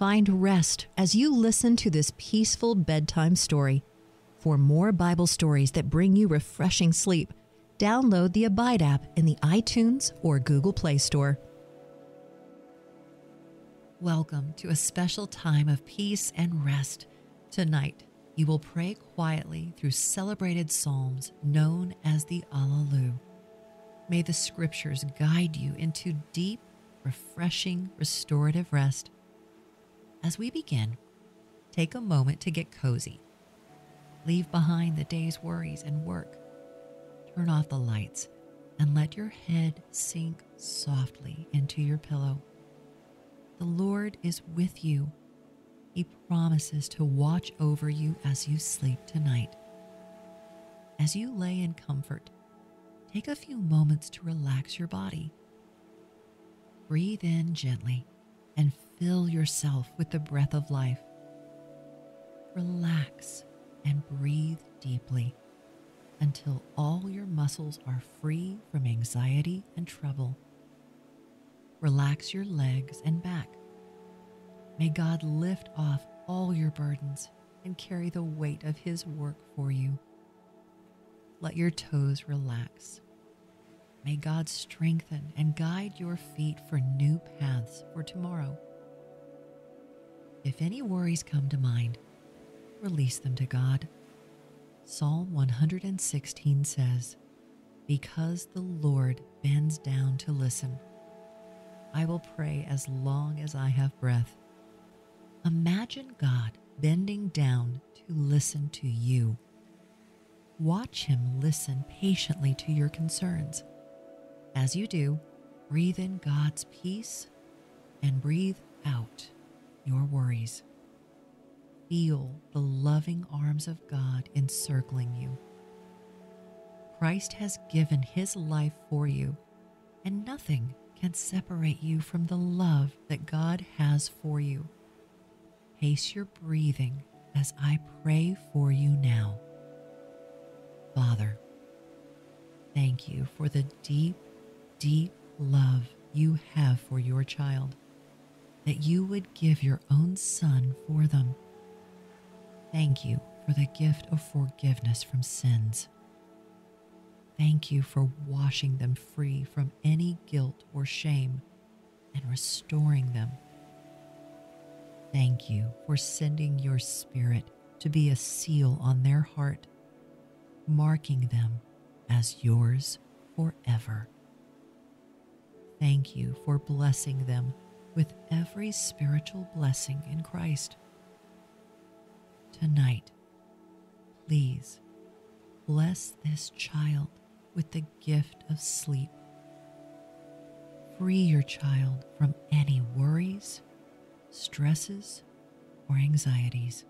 Find rest as you listen to this peaceful bedtime story. For more Bible stories that bring you refreshing sleep, download the Abide app in the iTunes or Google Play Store. Welcome to a special time of peace and rest. Tonight, you will pray quietly through celebrated psalms known as the Hallel. May the scriptures guide you into deep, refreshing, restorative rest. As we begin, take a moment to get cozy. Leave behind the day's worries and work. Turn off the lights and let your head sink softly into your pillow. The Lord is with you. He promises to watch over you as you sleep tonight. As you lay in comfort, take a few moments to relax your body. Breathe in gently and fill yourself with the breath of life. Relax and breathe deeply until all your muscles are free from anxiety and trouble. Relax your legs and back. May God lift off all your burdens and carry the weight of His work for you. Let your toes relax. May God strengthen and guide your feet for new paths for tomorrow. If any worries come to mind, release them to God. Psalm 116 says, Because the Lord bends down to listen, I will pray as long as I have breath. Imagine God bending down to listen to you. Watch Him listen patiently to your concerns. As you do, breathe in God's peace and breathe out your worries. Feel the loving arms of God encircling you. Christ has given his life for you, and nothing can separate you from the love that God has for you. Pace your breathing as I pray for you now. Father, thank you for the deep, deep love you have for your child that you would give your own Son for them. Thank you for the gift of forgiveness from sins. Thank you for washing them free from any guilt or shame and restoring them. Thank you for sending your Spirit to be a seal on their heart, marking them as yours forever. Thank you for blessing them with every spiritual blessing in Christ. Tonight, please bless this child with the gift of sleep. Free your child from any worries, stresses, or anxieties.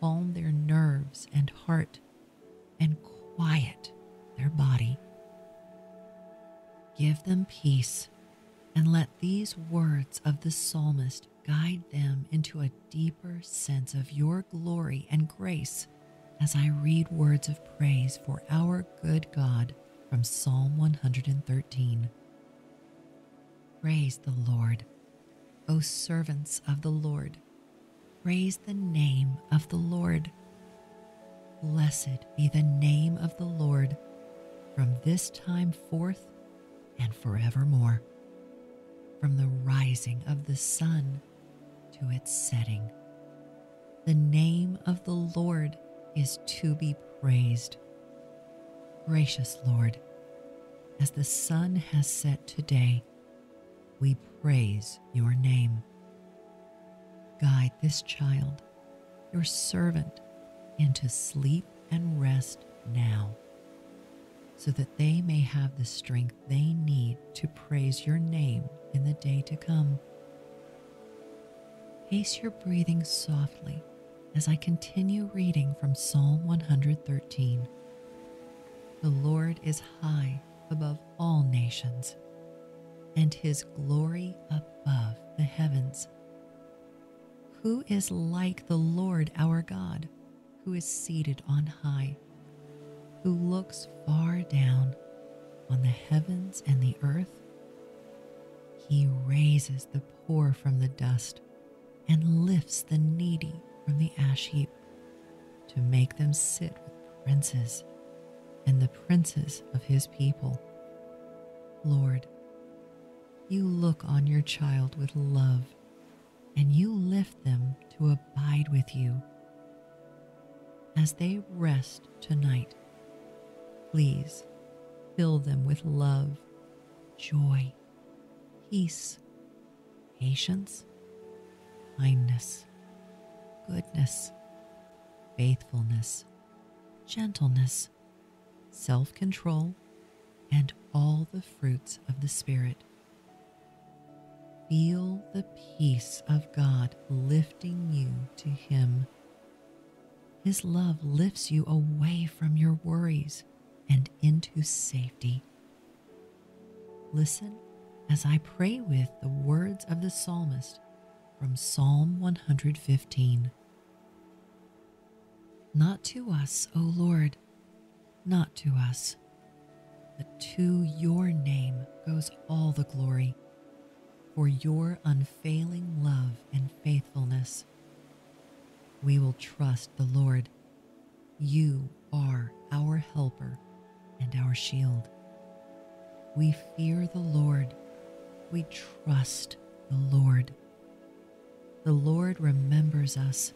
Calm their nerves and heart and quiet their body. Give them peace and let these words of the psalmist guide them into a deeper sense of your glory and grace as I read words of praise for our good God from Psalm 113. Praise the Lord, O servants of the Lord. Praise the name of the Lord. Blessed be the name of the Lord from this time forth and forevermore from the rising of the sun to its setting. The name of the Lord is to be praised. Gracious Lord, as the sun has set today, we praise your name. Guide this child, your servant, into sleep and rest now so that they may have the strength they need to praise your name in the day to come. Pace your breathing softly as I continue reading from Psalm 113. The Lord is high above all nations, and his glory above the heavens. Who is like the Lord our God, who is seated on high? Who looks far down on the heavens and the earth. He raises the poor from the dust and lifts the needy from the ash heap to make them sit with princes and the princes of his people. Lord, you look on your child with love and you lift them to abide with you. As they rest tonight, please fill them with love, joy, peace, patience, kindness, goodness, faithfulness, gentleness, self control, and all the fruits of the Spirit. Feel the peace of God lifting you to Him. His love lifts you away from your worries and into safety. Listen as I pray with the words of the psalmist from Psalm 115. Not to us, O Lord, not to us, but to your name goes all the glory for your unfailing love and faithfulness. We will trust the Lord. You are our helper and our shield. We fear the Lord. We trust the Lord. The Lord remembers us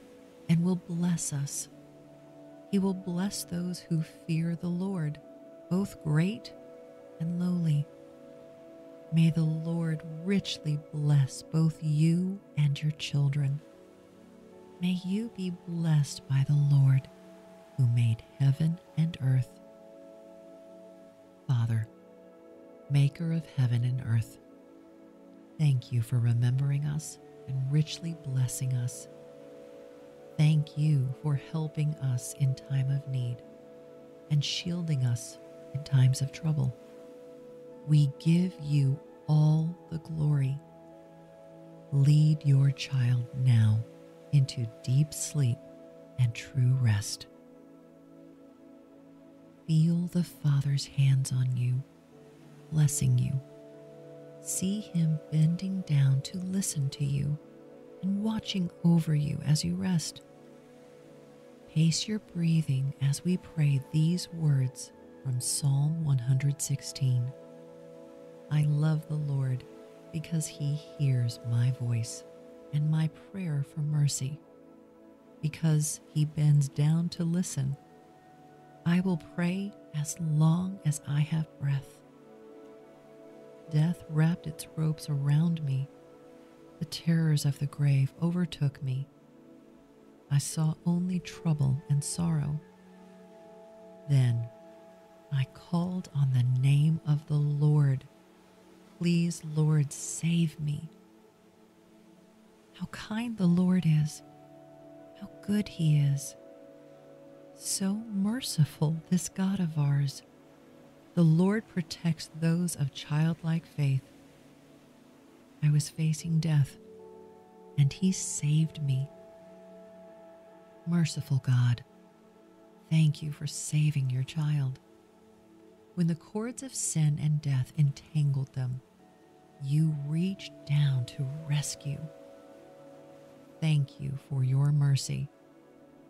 and will bless us. He will bless those who fear the Lord, both great and lowly. May the Lord richly bless both you and your children. May you be blessed by the Lord who made heaven and earth. Father, maker of heaven and earth, thank you for remembering us and richly blessing us. Thank you for helping us in time of need and shielding us in times of trouble. We give you all the glory. Lead your child now into deep sleep and true rest. Feel the Father's hands on you, blessing you. See Him bending down to listen to you and watching over you as you rest. Pace your breathing as we pray these words from Psalm 116. I love the Lord because he hears my voice and my prayer for mercy. Because he bends down to listen, I will pray as long as I have breath. Death wrapped its ropes around me. The terrors of the grave overtook me. I saw only trouble and sorrow. Then I called on the name of the Lord. Please, Lord, save me. How kind the Lord is. How good he is. So merciful, this God of ours. The Lord protects those of childlike faith. I was facing death, and he saved me. Merciful God, thank you for saving your child. When the cords of sin and death entangled them, you reached down to rescue. Thank you for your mercy.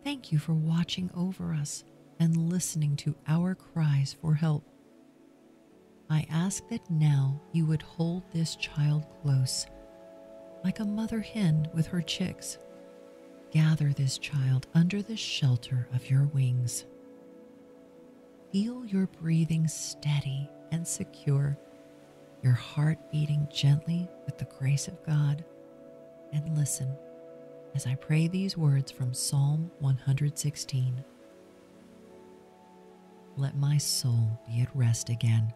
Thank you for watching over us and listening to our cries for help. I ask that now you would hold this child close, like a mother hen with her chicks. Gather this child under the shelter of your wings. Feel your breathing steady and secure, your heart beating gently with the grace of God, and listen as I pray these words from Psalm 116. Let my soul be at rest again,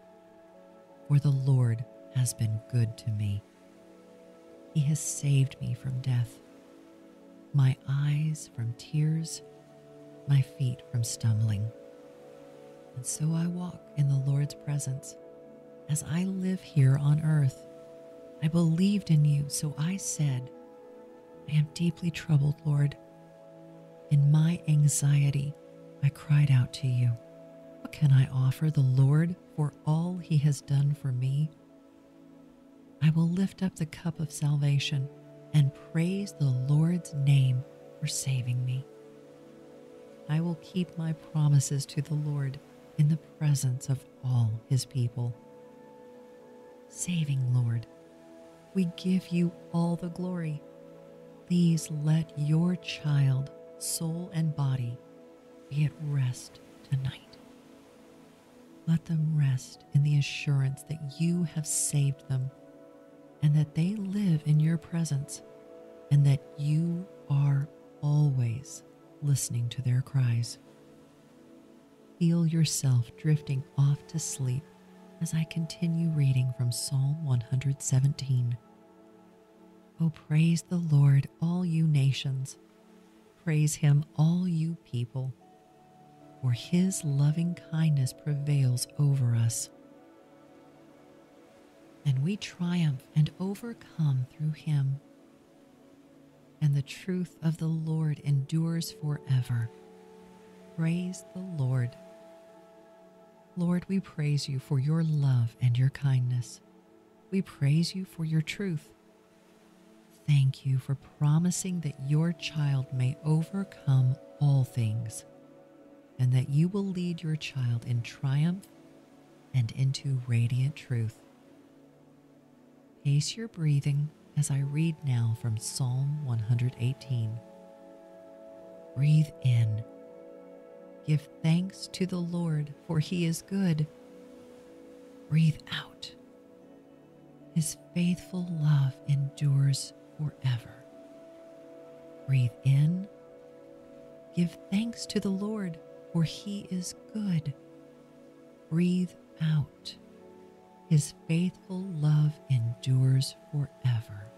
for the Lord has been good to me. He has saved me from death, my eyes from tears, my feet from stumbling. And so I walk in the Lord's presence as I live here on earth. I believed in you, so I said, I am deeply troubled, Lord. In my anxiety, I cried out to you. What can I offer the Lord for all he has done for me? I will lift up the cup of salvation and praise the Lord's name for saving me. I will keep my promises to the Lord in the presence of all his people. Saving Lord, we give you all the glory. Please let your child, soul, and body be at rest tonight. Let them rest in the assurance that you have saved them and that they live in your presence and that you are always listening to their cries. Feel yourself drifting off to sleep as I continue reading from Psalm 117. Oh, praise the Lord, all you nations. Praise him, all you people. For his loving kindness prevails over us. And we triumph and overcome through him. And the truth of the Lord endures forever. Praise the Lord. Lord, we praise you for your love and your kindness. We praise you for your truth. Thank you for promising that your child may overcome all things, and that you will lead your child in triumph and into radiant truth. Pace your breathing as I read now from Psalm 118. Breathe in Give thanks to the Lord, for he is good. Breathe out. His faithful love endures forever. Breathe in. Give thanks to the Lord, for he is good. Breathe out. His faithful love endures forever.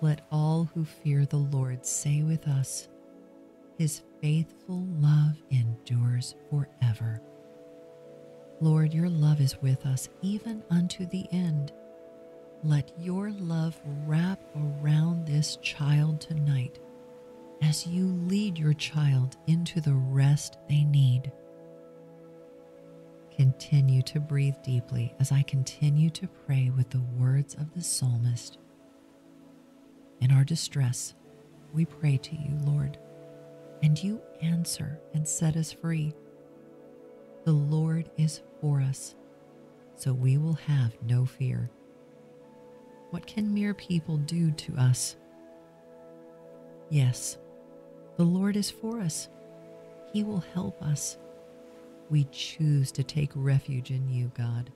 Let all who fear the Lord say with us, his faithful love endures forever. Lord, your love is with us even unto the end. Let your love wrap around this child tonight as you lead your child into the rest they need. Continue to breathe deeply as I continue to pray with the words of the psalmist. In our distress, we pray to you, Lord and you answer and set us free. The Lord is for us, so we will have no fear. What can mere people do to us? Yes, the Lord is for us. He will help us. We choose to take refuge in you, God.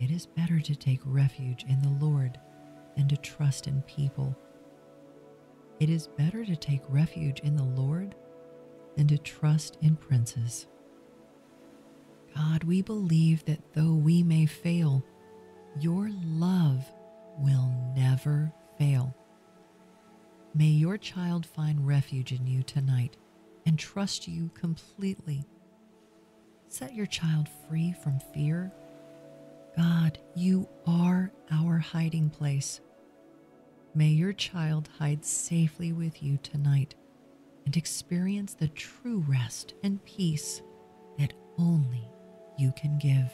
It is better to take refuge in the Lord than to trust in people. It is better to take refuge in the Lord than to trust in princes. God, we believe that though we may fail, your love will never fail. May your child find refuge in you tonight and trust you completely. Set your child free from fear. God, you are our hiding place. May your child hide safely with you tonight and experience the true rest and peace that only you can give.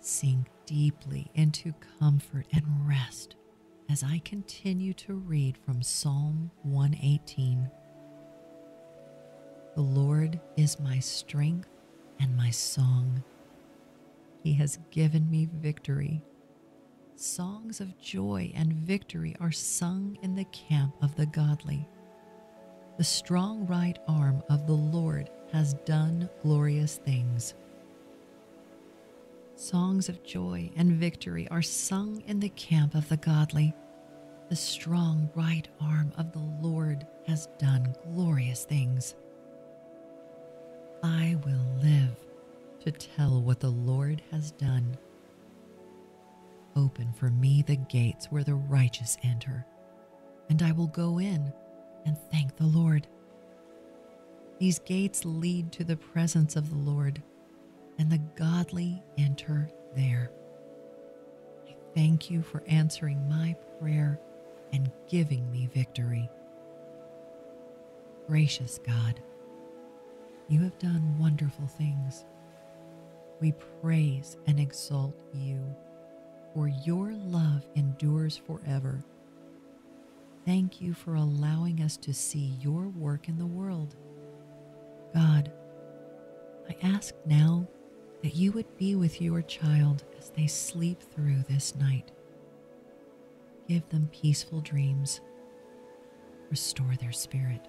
Sink deeply into comfort and rest as I continue to read from Psalm 118. The Lord is my strength and my song. He has given me victory songs of joy and victory are sung in the camp of the godly. The strong right arm of the Lord has done glorious things. Songs of joy and victory are sung in the camp of the godly. The strong right arm of the Lord has done glorious things. I will live to tell what the Lord has done. Open for me the gates where the righteous enter, and I will go in and thank the Lord. These gates lead to the presence of the Lord, and the godly enter there. I thank you for answering my prayer and giving me victory. Gracious God, you have done wonderful things. we praise and exalt you, for your love endures forever. Thank you for allowing us to see your work in the world. God, I ask now that you would be with your child as they sleep through this night. Give them peaceful dreams, restore their spirit,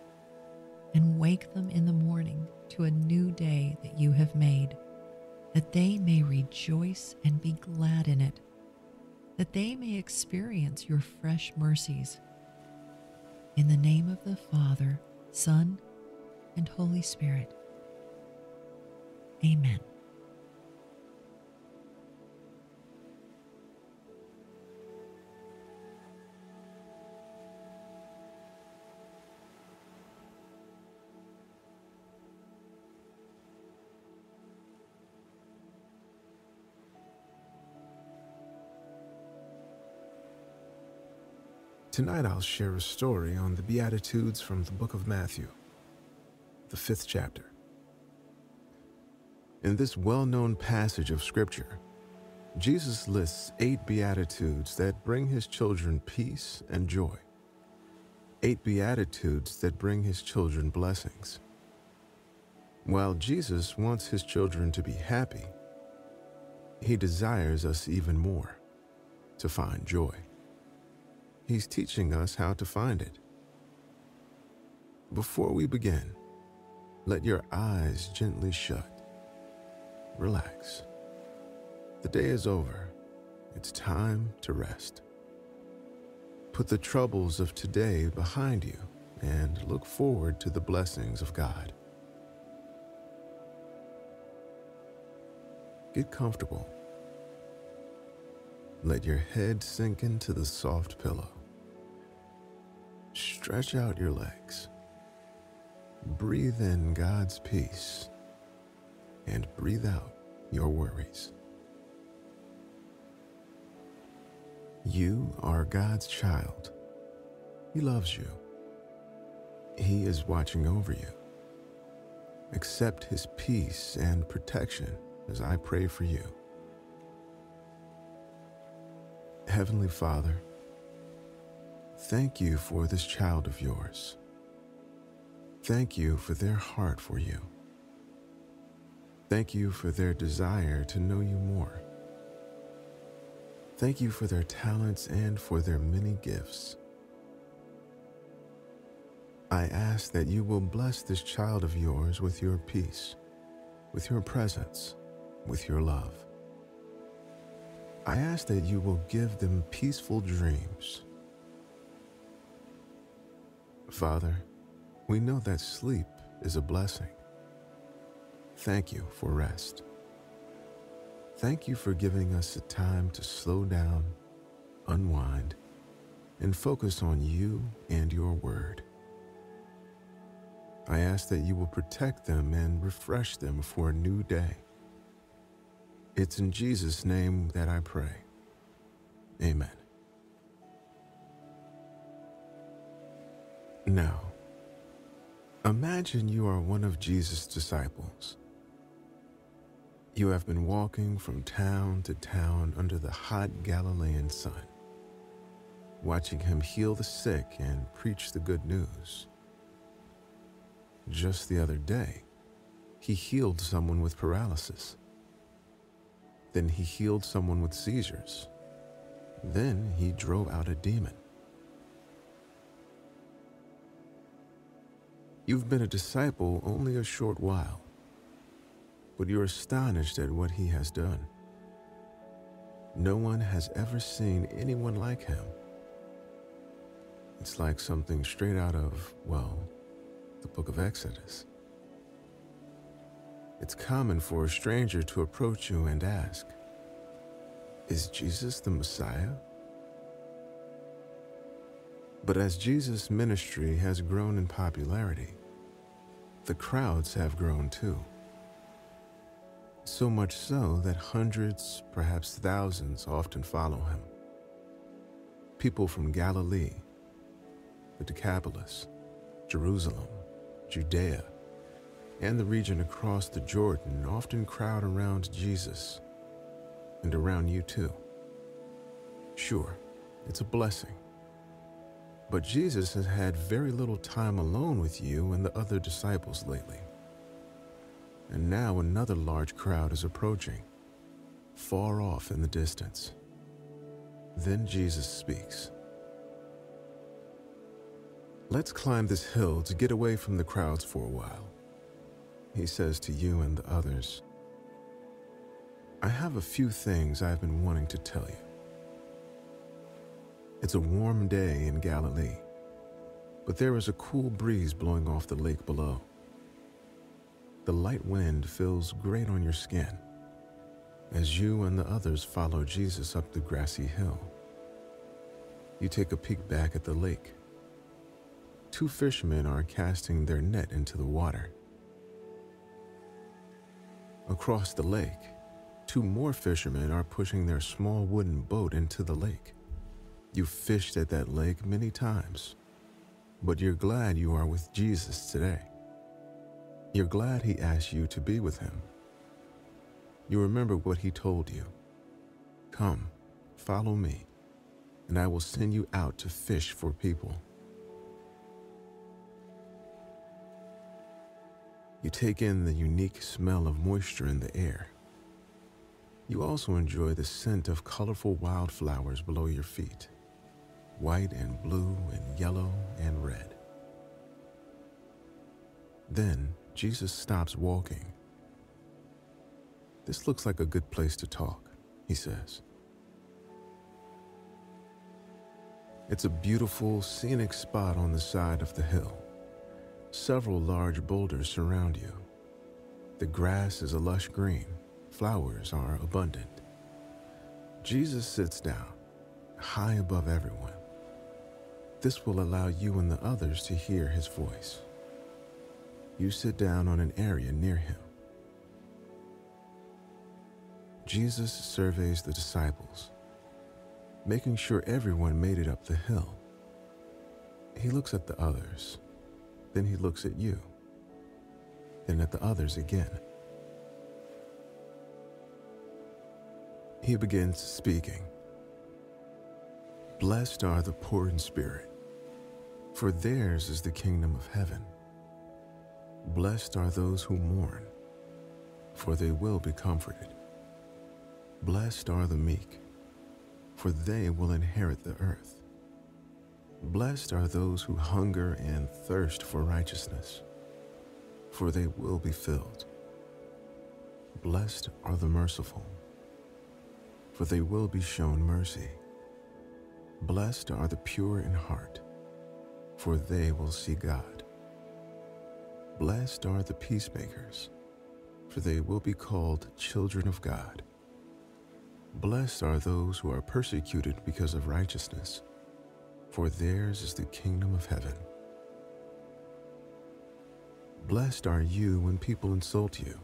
and wake them in the morning to a new day that you have made, that they may rejoice and be glad in it, that they may experience your fresh mercies. In the name of the Father, Son, and Holy Spirit. Amen. Tonight I'll share a story on the Beatitudes from the book of Matthew, the fifth chapter. In this well known passage of Scripture, Jesus lists eight Beatitudes that bring his children peace and joy, eight Beatitudes that bring his children blessings. While Jesus wants his children to be happy, he desires us even more to find joy. He's teaching us how to find it. Before we begin, let your eyes gently shut. Relax. The day is over. It's time to rest. Put the troubles of today behind you and look forward to the blessings of God. Get comfortable. Let your head sink into the soft pillow. Stretch out your legs. Breathe in God's peace and breathe out your worries. You are God's child. He loves you. He is watching over you. Accept His peace and protection as I pray for you. Heavenly Father, Thank you for this child of yours. Thank you for their heart for you. Thank you for their desire to know you more. Thank you for their talents and for their many gifts. I ask that you will bless this child of yours with your peace, with your presence, with your love. I ask that you will give them peaceful dreams Father, we know that sleep is a blessing. Thank you for rest. Thank you for giving us a time to slow down, unwind, and focus on you and your word. I ask that you will protect them and refresh them for a new day. It's in Jesus' name that I pray. Amen. Now, imagine you are one of Jesus' disciples. You have been walking from town to town under the hot Galilean sun, watching him heal the sick and preach the good news. Just the other day, he healed someone with paralysis. Then he healed someone with seizures. Then he drove out a demon. You've been a disciple only a short while, but you're astonished at what he has done. No one has ever seen anyone like him. It's like something straight out of, well, the book of Exodus. It's common for a stranger to approach you and ask, Is Jesus the Messiah? But as Jesus' ministry has grown in popularity, the crowds have grown too. So much so that hundreds, perhaps thousands, often follow him. People from Galilee, the Decapolis, Jerusalem, Judea, and the region across the Jordan often crowd around Jesus and around you too. Sure, it's a blessing. But Jesus has had very little time alone with you and the other disciples lately. And now another large crowd is approaching, far off in the distance. Then Jesus speaks. Let's climb this hill to get away from the crowds for a while, he says to you and the others. I have a few things I've been wanting to tell you. It's a warm day in Galilee, but there is a cool breeze blowing off the lake below. The light wind feels great on your skin as you and the others follow Jesus up the grassy hill. You take a peek back at the lake. Two fishermen are casting their net into the water. Across the lake, two more fishermen are pushing their small wooden boat into the lake. You've fished at that lake many times, but you're glad you are with Jesus today. You're glad he asked you to be with him. You remember what he told you. Come, follow me, and I will send you out to fish for people. You take in the unique smell of moisture in the air. You also enjoy the scent of colorful wildflowers below your feet white and blue and yellow and red. Then Jesus stops walking. This looks like a good place to talk, he says. It's a beautiful, scenic spot on the side of the hill. Several large boulders surround you. The grass is a lush green, flowers are abundant. Jesus sits down, high above everyone. This will allow you and the others to hear his voice. You sit down on an area near him. Jesus surveys the disciples, making sure everyone made it up the hill. He looks at the others, then he looks at you, then at the others again. He begins speaking. Blessed are the poor in spirit, for theirs is the kingdom of heaven. Blessed are those who mourn, for they will be comforted. Blessed are the meek, for they will inherit the earth. Blessed are those who hunger and thirst for righteousness, for they will be filled. Blessed are the merciful, for they will be shown mercy. Blessed are the pure in heart, for they will see God. Blessed are the peacemakers, for they will be called children of God. Blessed are those who are persecuted because of righteousness, for theirs is the kingdom of heaven. Blessed are you when people insult you,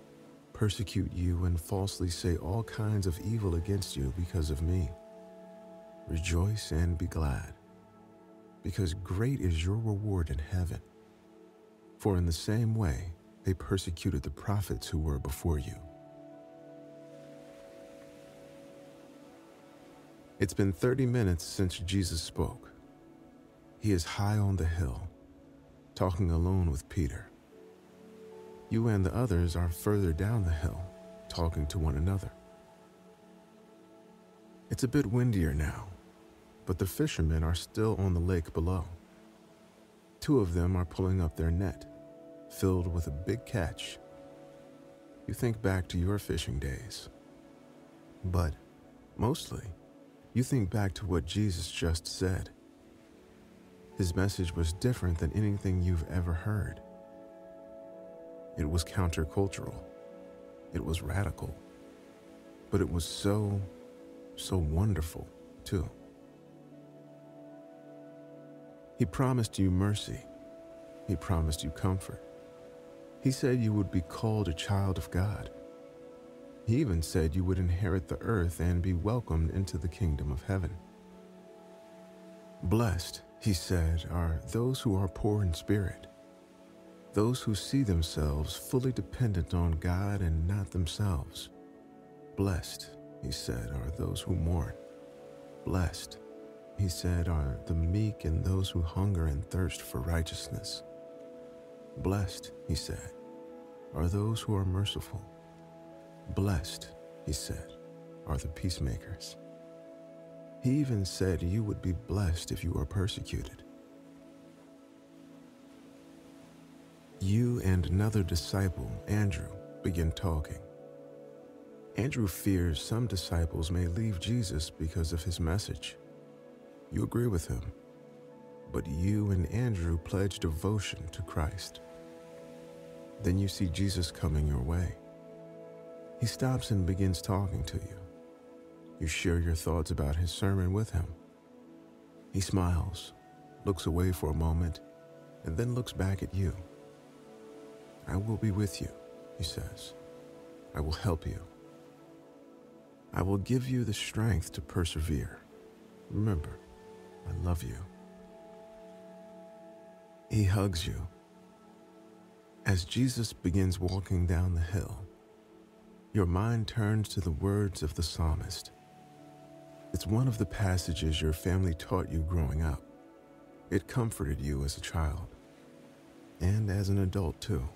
persecute you, and falsely say all kinds of evil against you because of me. Rejoice and be glad, because great is your reward in heaven. For in the same way they persecuted the prophets who were before you. It's been 30 minutes since Jesus spoke. He is high on the hill, talking alone with Peter. You and the others are further down the hill, talking to one another. It's a bit windier now, but the fishermen are still on the lake below. Two of them are pulling up their net, filled with a big catch. You think back to your fishing days. But mostly, you think back to what Jesus just said. His message was different than anything you've ever heard. It was countercultural. It was radical. But it was so, so wonderful, too. He promised you mercy. He promised you comfort. He said you would be called a child of God. He even said you would inherit the earth and be welcomed into the kingdom of heaven. Blessed, he said, are those who are poor in spirit, those who see themselves fully dependent on God and not themselves. Blessed, he said, are those who mourn. Blessed, he said, are the meek and those who hunger and thirst for righteousness. Blessed, he said, are those who are merciful. Blessed, he said, are the peacemakers. He even said you would be blessed if you are persecuted. You and another disciple, Andrew, begin talking. Andrew fears some disciples may leave Jesus because of his message. You agree with him, but you and Andrew pledge devotion to Christ. Then you see Jesus coming your way. He stops and begins talking to you. You share your thoughts about his sermon with him. He smiles, looks away for a moment, and then looks back at you. I will be with you, he says. I will help you. I will give you the strength to persevere. Remember, I love you. He hugs you. As Jesus begins walking down the hill, your mind turns to the words of the psalmist. It's one of the passages your family taught you growing up. It comforted you as a child, and as an adult, too.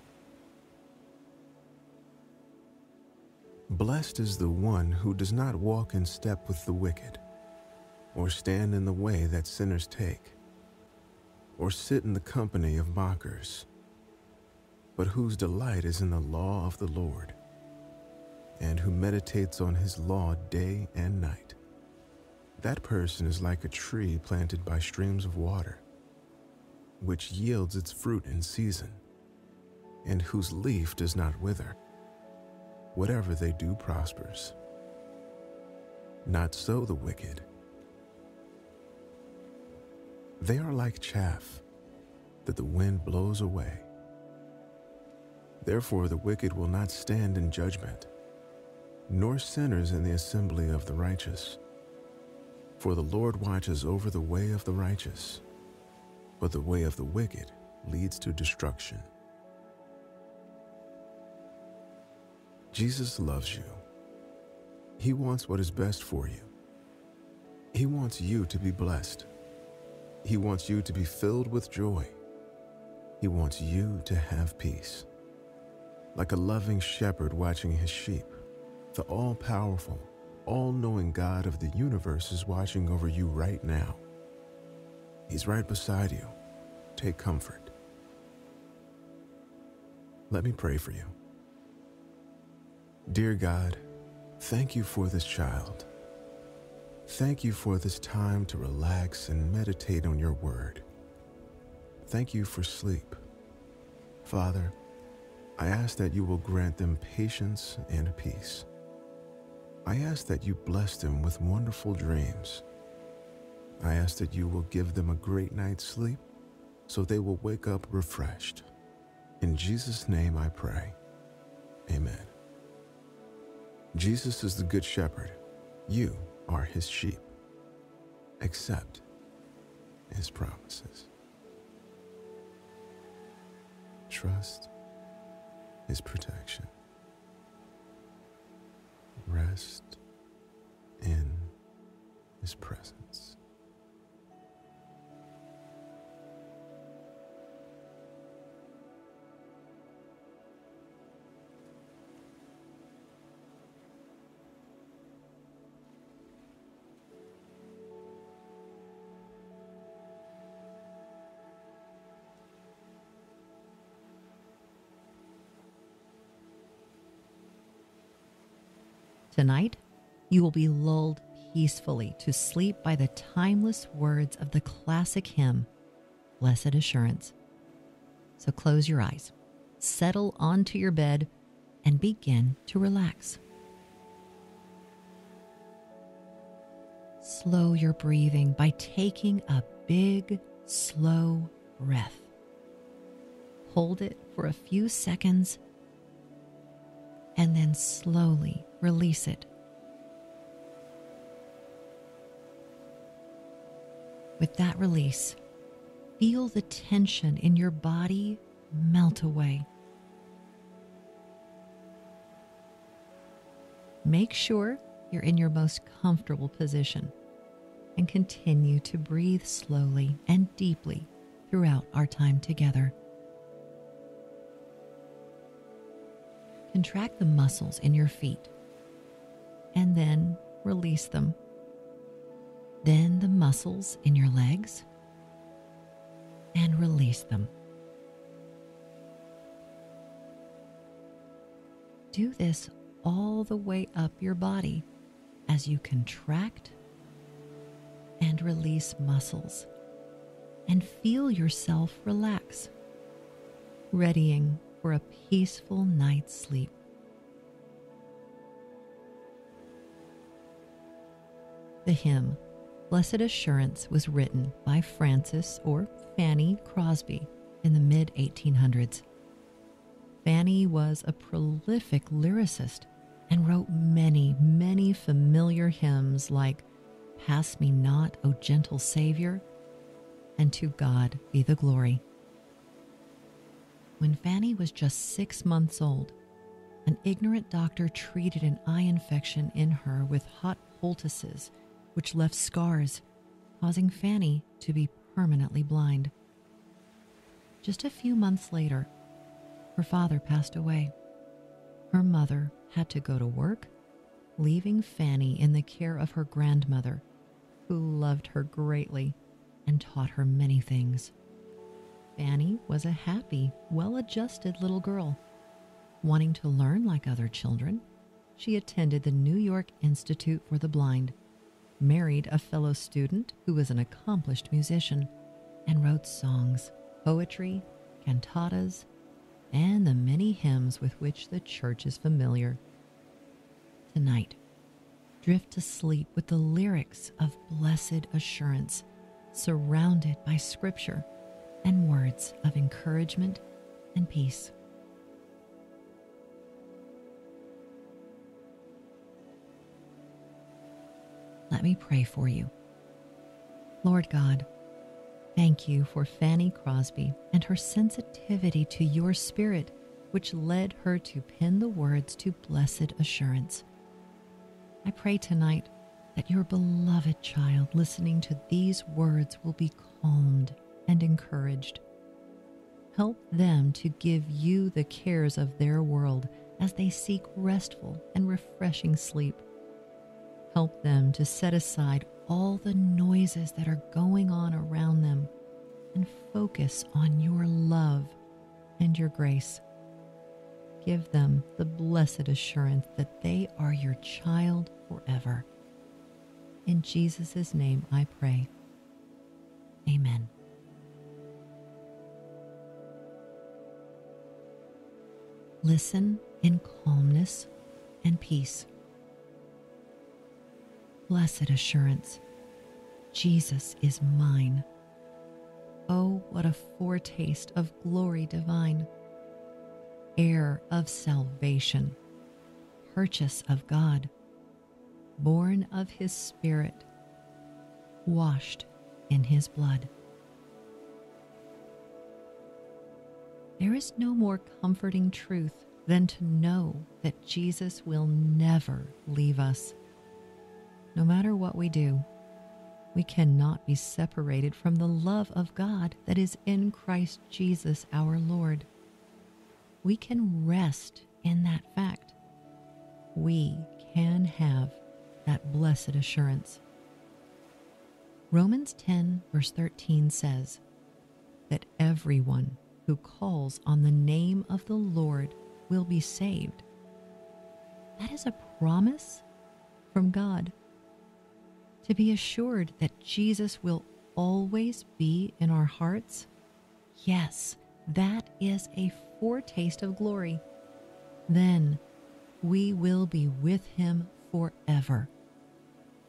Blessed is the one who does not walk in step with the wicked, or stand in the way that sinners take, or sit in the company of mockers, but whose delight is in the law of the Lord, and who meditates on his law day and night. That person is like a tree planted by streams of water, which yields its fruit in season, and whose leaf does not wither whatever they do prospers. Not so the wicked. They are like chaff that the wind blows away. Therefore, the wicked will not stand in judgment, nor sinners in the assembly of the righteous. For the Lord watches over the way of the righteous, but the way of the wicked leads to destruction. Jesus loves you. He wants what is best for you. He wants you to be blessed. He wants you to be filled with joy. He wants you to have peace. Like a loving shepherd watching his sheep, the all powerful, all knowing God of the universe is watching over you right now. He's right beside you. Take comfort. Let me pray for you. Dear God, thank you for this child. Thank you for this time to relax and meditate on your word. Thank you for sleep. Father, I ask that you will grant them patience and peace. I ask that you bless them with wonderful dreams. I ask that you will give them a great night's sleep so they will wake up refreshed. In Jesus' name I pray. Amen. Jesus is the Good Shepherd. You are his sheep. Accept his promises. Trust his protection. Rest in his presence. Tonight, you will be lulled peacefully to sleep by the timeless words of the classic hymn, Blessed Assurance. So close your eyes, settle onto your bed, and begin to relax. Slow your breathing by taking a big, slow breath. Hold it for a few seconds and then slowly release it. With that release, feel the tension in your body melt away. Make sure you're in your most comfortable position and continue to breathe slowly and deeply throughout our time together. Contract the muscles in your feet and then release them. Then the muscles in your legs and release them. Do this all the way up your body as you contract and release muscles and feel yourself relax, readying for a peaceful night's sleep. The hymn, Blessed Assurance, was written by Frances or Fanny Crosby in the mid 1800s. Fanny was a prolific lyricist and wrote many, many familiar hymns like Pass Me Not, O Gentle Savior, and To God Be the Glory. When Fanny was just six months old, an ignorant doctor treated an eye infection in her with hot poultices, which left scars, causing Fanny to be permanently blind. Just a few months later, her father passed away. Her mother had to go to work, leaving Fanny in the care of her grandmother, who loved her greatly and taught her many things. Fanny was a happy, well adjusted little girl. Wanting to learn like other children, she attended the New York Institute for the Blind, married a fellow student who was an accomplished musician, and wrote songs, poetry, cantatas, and the many hymns with which the church is familiar. Tonight, drift to sleep with the lyrics of blessed assurance, surrounded by scripture and words of encouragement and peace. Me pray for you. Lord God, Thank you for Fanny Crosby and her sensitivity to your spirit, which led her to pen the words to blessed assurance. I pray tonight that your beloved child listening to these words will be calmed and encouraged. Help them to give you the cares of their world as they seek restful and refreshing sleep. Help them to set aside all the noises that are going on around them and focus on your love and your grace. Give them the blessed assurance that they are your child forever. In Jesus' name I pray. Amen. Listen in calmness and peace. Blessed assurance, Jesus is mine. Oh, what a foretaste of glory divine! Heir of salvation, purchase of God, born of his Spirit, washed in his blood. There is no more comforting truth than to know that Jesus will never leave us no matter what we do, we cannot be separated from the love of God that is in Christ Jesus our Lord. We can rest in that fact. We can have that blessed assurance. Romans 10, verse 13 says that everyone who calls on the name of the Lord will be saved. That is a promise from God to be assured that Jesus will always be in our hearts? Yes, that is a foretaste of glory. Then we will be with him forever,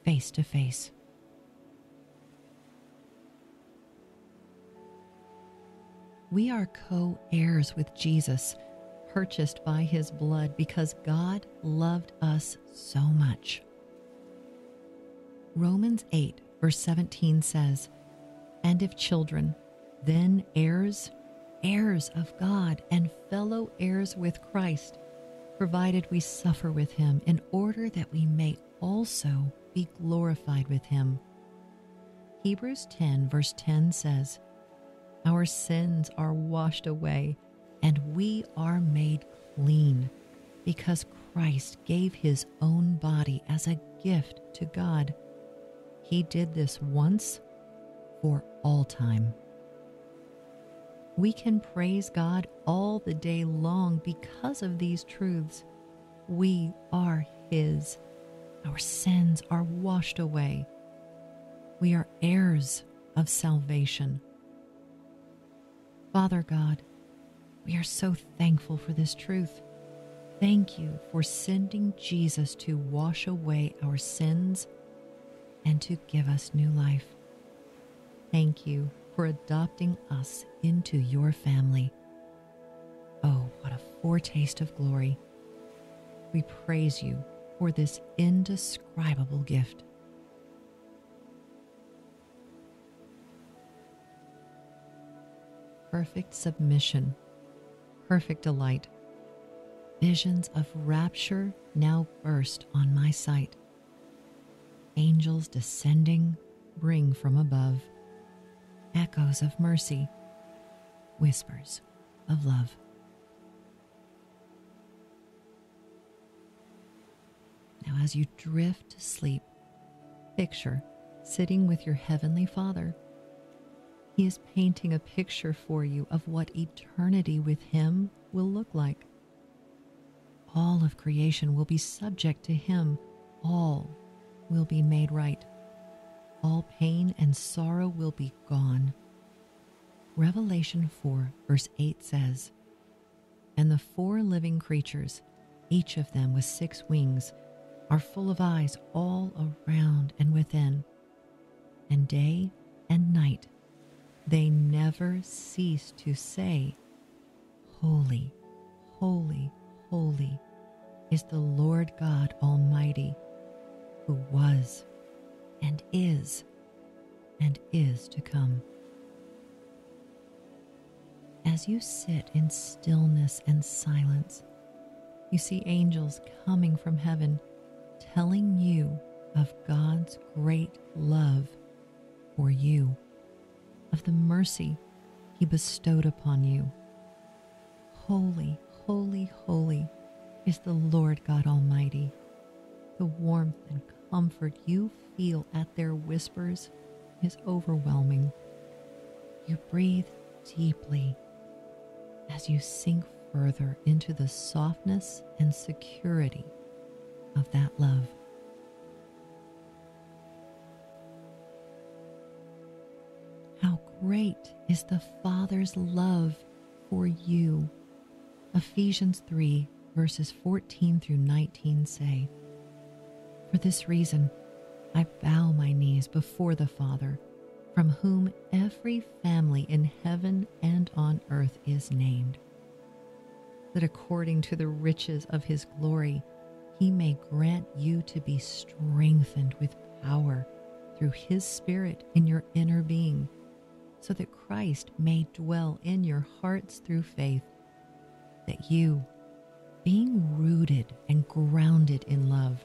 face to face. We are co heirs with Jesus, purchased by his blood because God loved us so much. Romans 8, verse 17 says, And if children, then heirs, heirs of God and fellow heirs with Christ, provided we suffer with him, in order that we may also be glorified with him. Hebrews 10, verse 10 says, Our sins are washed away, and we are made clean, because Christ gave his own body as a gift to God. He did this once for all time. We can praise God all the day long because of these truths. We are His. Our sins are washed away. We are heirs of salvation. Father God, we are so thankful for this truth. Thank you for sending Jesus to wash away our sins and to give us new life. Thank you for adopting us into your family. Oh, what a foretaste of glory. We praise you for this indescribable gift. Perfect submission, perfect delight. Visions of rapture now burst on my sight. Angels descending ring from above echoes of mercy, whispers of love. Now, as you drift to sleep, picture sitting with your Heavenly Father. He is painting a picture for you of what eternity with Him will look like. All of creation will be subject to Him, all will be made right all pain and sorrow will be gone. Revelation 4, verse 8 says, And the four living creatures, each of them with six wings, are full of eyes all around and within. And day and night they never cease to say, Holy, holy, holy is the Lord God Almighty, who was and is and is to come. As you sit in stillness and silence, you see angels coming from heaven telling you of God's great love for you, of the mercy He bestowed upon you. Holy, holy, holy is the Lord God Almighty. The warmth and comfort you feel at their whispers is overwhelming. You breathe deeply as you sink further into the softness and security of that love. How great is the Father's love for you. Ephesians 3, verses 14 through 19 say, For this reason, I bow my knees before the Father, from whom every family in heaven and on earth is named, that according to the riches of his glory, he may grant you to be strengthened with power through his Spirit in your inner being, so that Christ may dwell in your hearts through faith, that you, being rooted and grounded in love,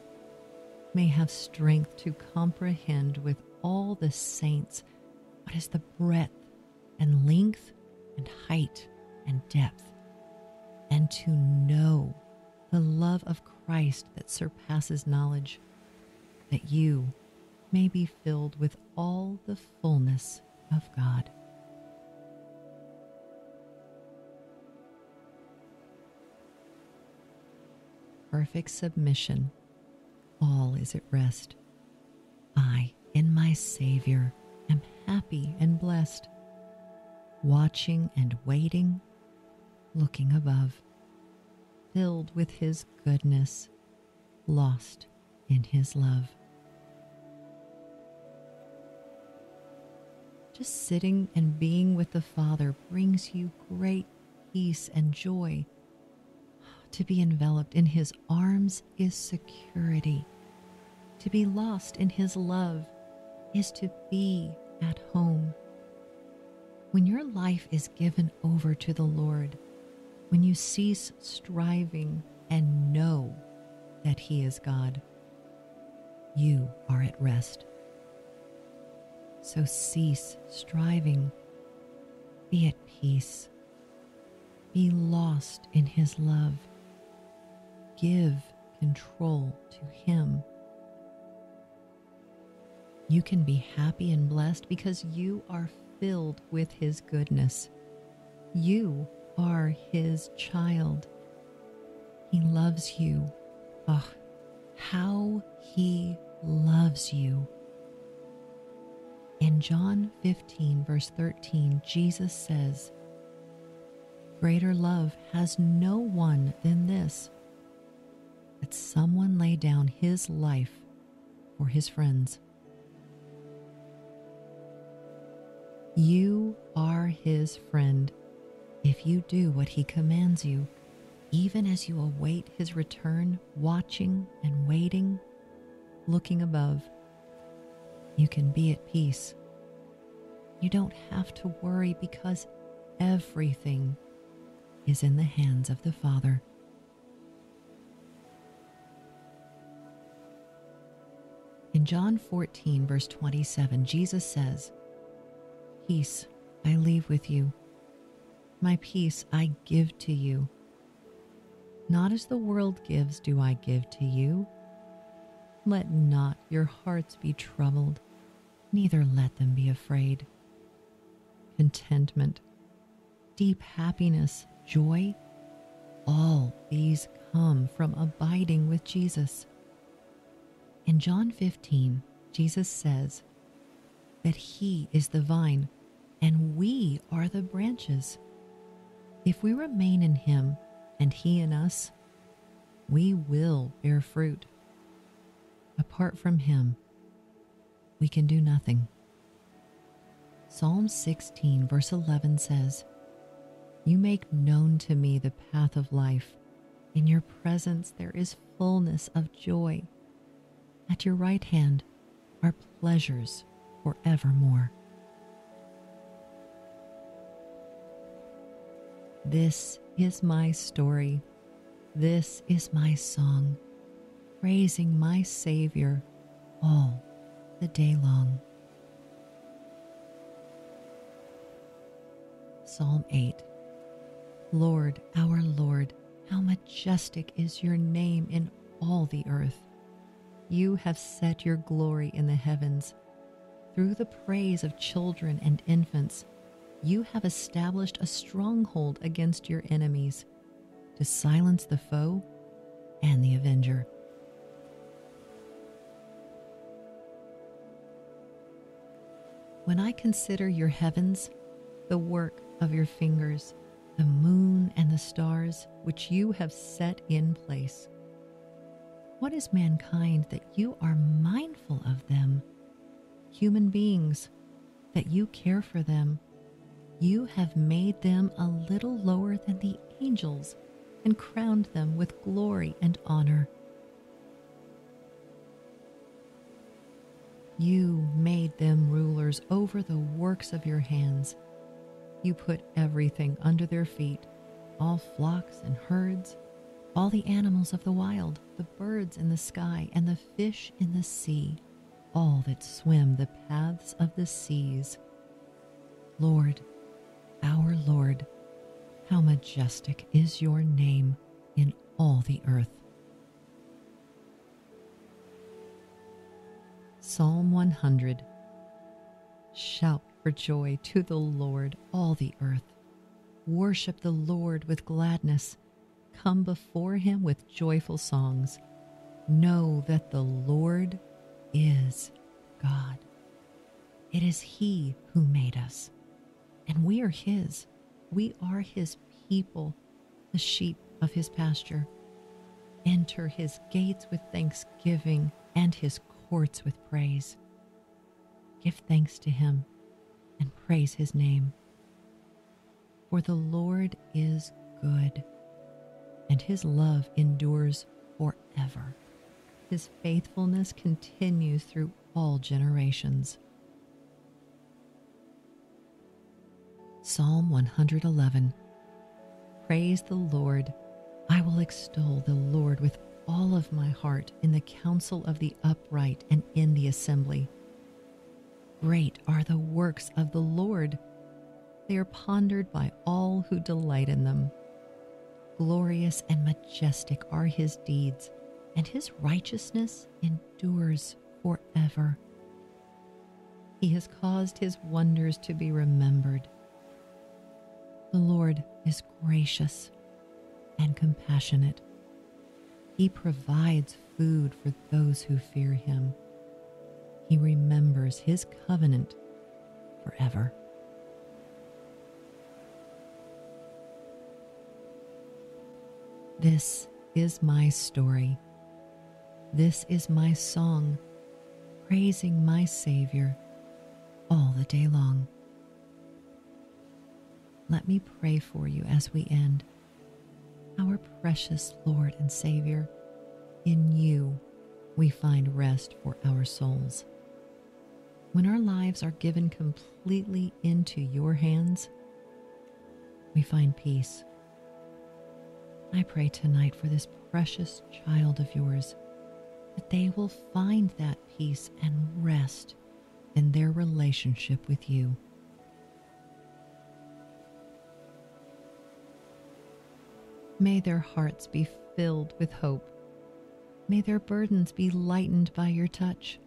may have strength to comprehend with all the saints what is the breadth and length and height and depth, and to know the love of Christ that surpasses knowledge, that you may be filled with all the fullness of God. Perfect submission all is at rest. I, in my Savior, am happy and blessed, watching and waiting, looking above, filled with His goodness, lost in His love. Just sitting and being with the Father brings you great peace and joy to be enveloped in his arms is security. To be lost in his love is to be at home. When your life is given over to the Lord, when you cease striving and know that He is God, you are at rest. So cease striving, be at peace, be lost in His love, give control to Him. You can be happy and blessed because you are filled with His goodness. You are His child. He loves you. Oh, how He loves you. In John 15, verse 13, Jesus says, Greater love has no one than this, that someone lay down his life for his friends. You are his friend if you do what he commands you, even as you await his return, watching and waiting, looking above. You can be at peace. You don't have to worry because everything is in the hands of the Father. In John 14, verse 27, Jesus says, Peace I leave with you, my peace I give to you. Not as the world gives, do I give to you. Let not your hearts be troubled, neither let them be afraid. Contentment, deep happiness, joy, all these come from abiding with Jesus. In John 15, Jesus says that He is the vine and we are the branches. If we remain in Him and He in us, we will bear fruit. Apart from Him, we can do nothing. Psalm 16, verse 11 says, You make known to me the path of life. In your presence there is fullness of joy. At your right hand are pleasures forevermore. This is my story. This is my song, praising my Savior all the day long. Psalm 8 Lord, our Lord, how majestic is your name in all the earth. You have set your glory in the heavens. Through the praise of children and infants, you have established a stronghold against your enemies to silence the foe and the avenger. When I consider your heavens, the work of your fingers, the moon and the stars which you have set in place, what is mankind that you are mindful of them? Human beings, that you care for them you have made them a little lower than the angels and crowned them with glory and honor. You made them rulers over the works of your hands. You put everything under their feet all flocks and herds, all the animals of the wild, the birds in the sky, and the fish in the sea, all that swim the paths of the seas. Lord, our Lord, how majestic is your name in all the earth. Psalm 100 Shout for joy to the Lord, all the earth. Worship the Lord with gladness. Come before him with joyful songs. Know that the Lord is God. It is he who made us and we are His. We are His people, the sheep of His pasture. Enter His gates with thanksgiving and His courts with praise. Give thanks to Him and praise His name. For the Lord is good, and His love endures forever. His faithfulness continues through all generations. Psalm 111 Praise the Lord. I will extol the Lord with all of my heart in the council of the upright and in the assembly. Great are the works of the Lord, they are pondered by all who delight in them. Glorious and majestic are his deeds, and his righteousness endures forever. He has caused his wonders to be remembered. The Lord is gracious and compassionate. He provides food for those who fear him. He remembers his covenant forever. This is my story. This is my song, praising my Savior all the day long. Let me pray for you as we end. Our precious Lord and Savior, in you we find rest for our souls. When our lives are given completely into your hands, we find peace. I pray tonight for this precious child of yours that they will find that peace and rest in their relationship with you. May their hearts be filled with hope. May their burdens be lightened by your touch.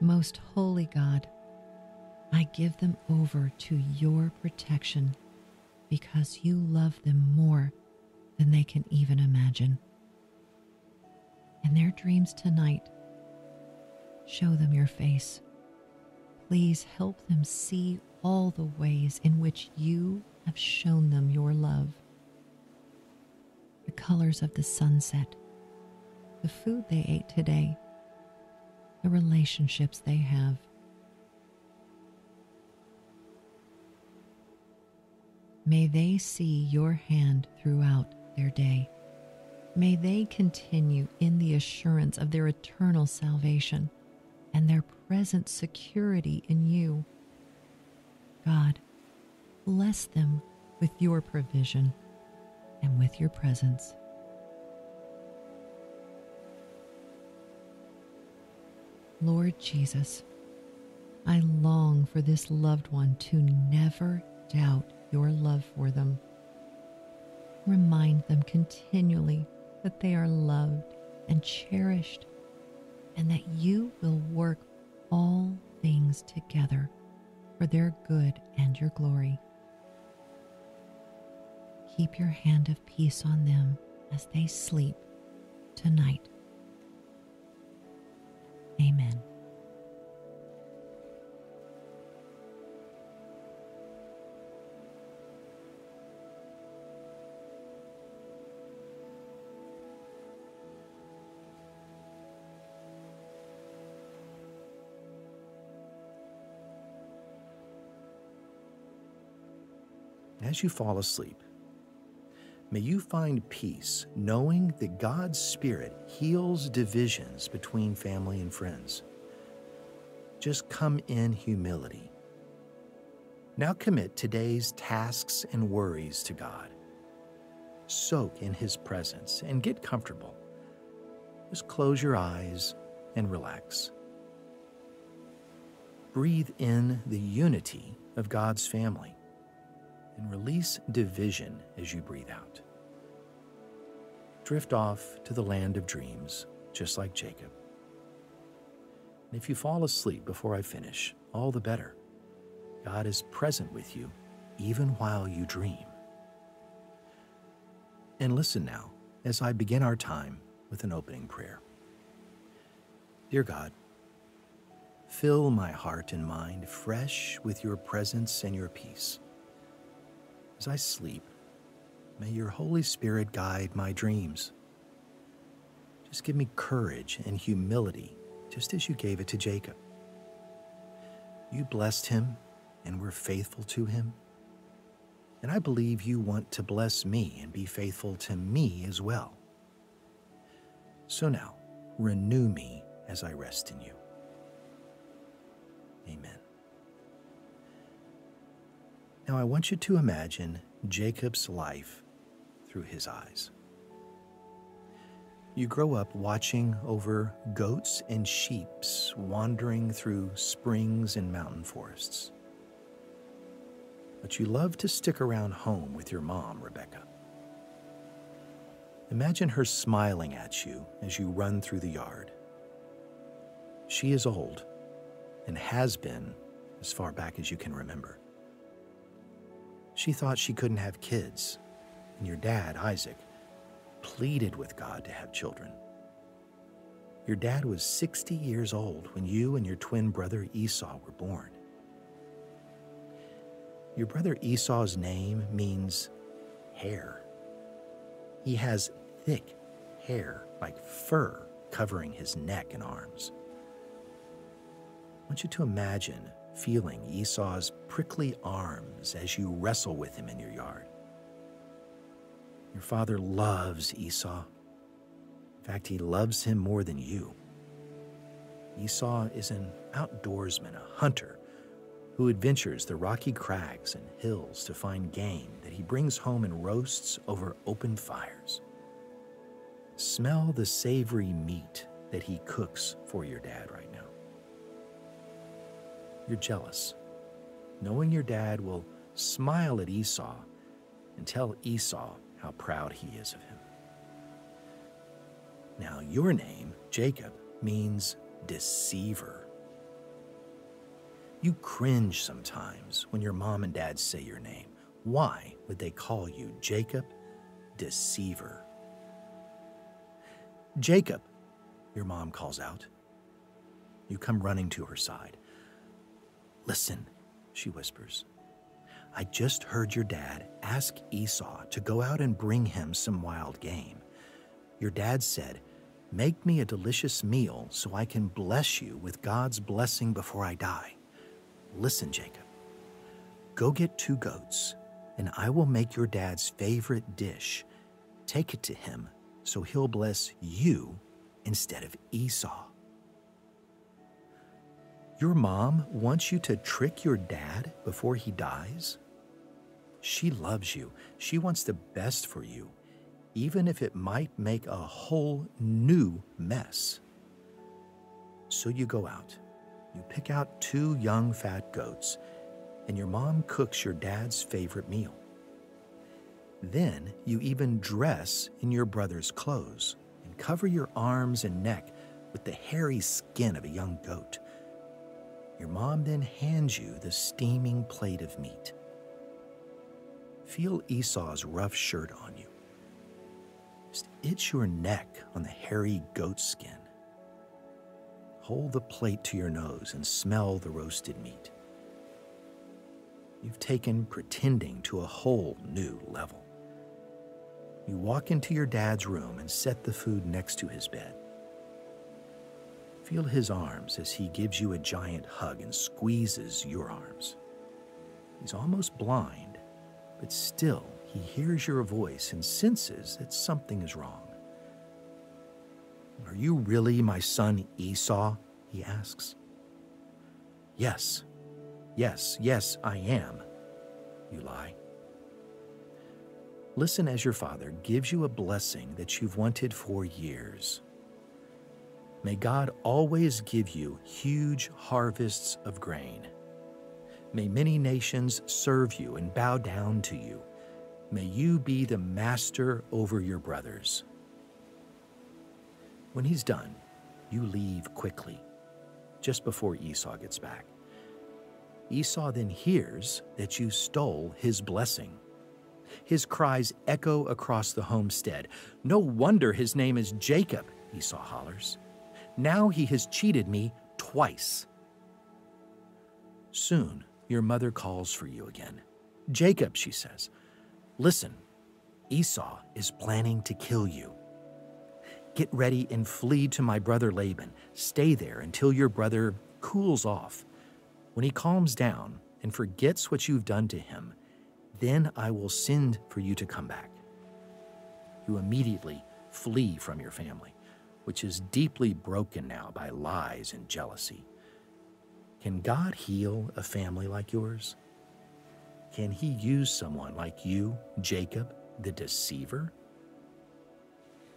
Most holy God, I give them over to your protection because you love them more than they can even imagine. In their dreams tonight, show them your face. Please help them see all the ways in which you have shown them your love. The colors of the sunset, the food they ate today, the relationships they have. May they see your hand throughout their day. May they continue in the assurance of their eternal salvation and their present security in you. God, bless them with your provision and with your presence. Lord Jesus, I long for this loved one to never doubt your love for them. Remind them continually that they are loved and cherished, and that you will work all things together for their good and your glory. Keep your hand of peace on them as they sleep tonight. Amen. As you fall asleep, may you find peace knowing that God's Spirit heals divisions between family and friends. Just come in humility. Now commit today's tasks and worries to God. Soak in His presence and get comfortable. Just close your eyes and relax. Breathe in the unity of God's family and release division as you breathe out. Drift off to the land of dreams, just like Jacob. And if you fall asleep before I finish, all the better. God is present with you even while you dream. And listen now as I begin our time with an opening prayer. Dear God, fill my heart and mind fresh with your presence and your peace. As I sleep, may your Holy Spirit guide my dreams. Just give me courage and humility, just as you gave it to Jacob. You blessed him and were faithful to him. And I believe you want to bless me and be faithful to me as well. So now, renew me as I rest in you. Amen. Now I want you to imagine Jacob's life through his eyes. You grow up watching over goats and sheeps wandering through springs and mountain forests. But you love to stick around home with your mom, Rebecca. Imagine her smiling at you as you run through the yard. She is old and has been as far back as you can remember. She thought she couldn't have kids, and your dad, Isaac, pleaded with God to have children. Your dad was 60 years old when you and your twin brother Esau were born. Your brother Esau's name means hair. He has thick hair like fur covering his neck and arms. I want you to imagine feeling Esau's prickly arms as you wrestle with him in your yard. Your father loves Esau. In fact, he loves him more than you. Esau is an outdoorsman, a hunter, who adventures the rocky crags and hills to find game that he brings home and roasts over open fires. Smell the savory meat that he cooks for your dad right now. You're jealous, knowing your dad will smile at Esau and tell Esau how proud he is of him. Now, your name, Jacob, means deceiver. You cringe sometimes when your mom and dad say your name. Why would they call you Jacob, deceiver? Jacob, your mom calls out. You come running to her side. Listen, she whispers. I just heard your dad ask Esau to go out and bring him some wild game. Your dad said, Make me a delicious meal so I can bless you with God's blessing before I die. Listen, Jacob. Go get two goats, and I will make your dad's favorite dish. Take it to him so he'll bless you instead of Esau. Your mom wants you to trick your dad before he dies? She loves you. She wants the best for you, even if it might make a whole new mess. So you go out. You pick out two young fat goats, and your mom cooks your dad's favorite meal. Then you even dress in your brother's clothes and cover your arms and neck with the hairy skin of a young goat. Your mom then hands you the steaming plate of meat. Feel Esau's rough shirt on you. Just itch your neck on the hairy goat skin. Hold the plate to your nose and smell the roasted meat. You've taken pretending to a whole new level. You walk into your dad's room and set the food next to his bed. Feel his arms as he gives you a giant hug and squeezes your arms. He's almost blind, but still he hears your voice and senses that something is wrong. Are you really my son Esau? he asks. Yes, yes, yes, I am, you lie. Listen as your Father gives you a blessing that you've wanted for years. May God always give you huge harvests of grain. May many nations serve you and bow down to you. May you be the master over your brothers. When he's done, you leave quickly, just before Esau gets back. Esau then hears that you stole his blessing. His cries echo across the homestead. No wonder his name is Jacob, Esau hollers. Now he has cheated me twice. Soon your mother calls for you again. Jacob, she says, listen, Esau is planning to kill you. Get ready and flee to my brother Laban. Stay there until your brother cools off. When he calms down and forgets what you've done to him, then I will send for you to come back. You immediately flee from your family, which is deeply broken now by lies and jealousy. Can God heal a family like yours? Can he use someone like you, Jacob, the deceiver?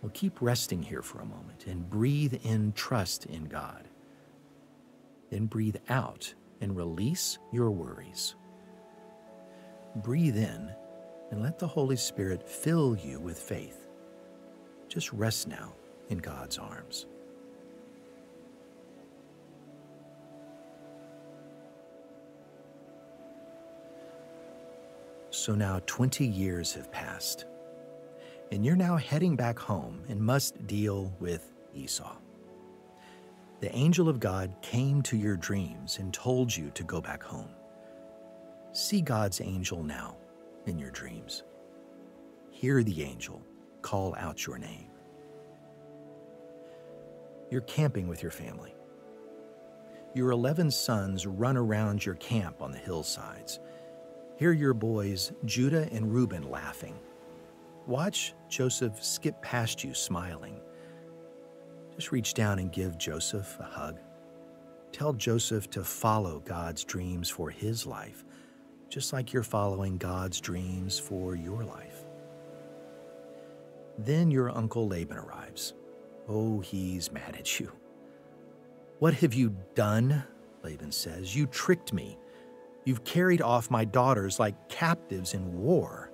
Well, keep resting here for a moment and breathe in trust in God. Then breathe out and release your worries. Breathe in and let the Holy Spirit fill you with faith. Just rest now in God's arms. So now 20 years have passed, and you're now heading back home and must deal with Esau. The angel of God came to your dreams and told you to go back home. See God's angel now in your dreams. Hear the angel call out your name. You're camping with your family. Your 11 sons run around your camp on the hillsides Hear your boys, Judah and Reuben, laughing. Watch Joseph skip past you smiling. Just reach down and give Joseph a hug. Tell Joseph to follow God's dreams for his life, just like you're following God's dreams for your life. Then your uncle Laban arrives. Oh, he's mad at you. What have you done? Laban says. You tricked me. You've carried off my daughters like captives in war.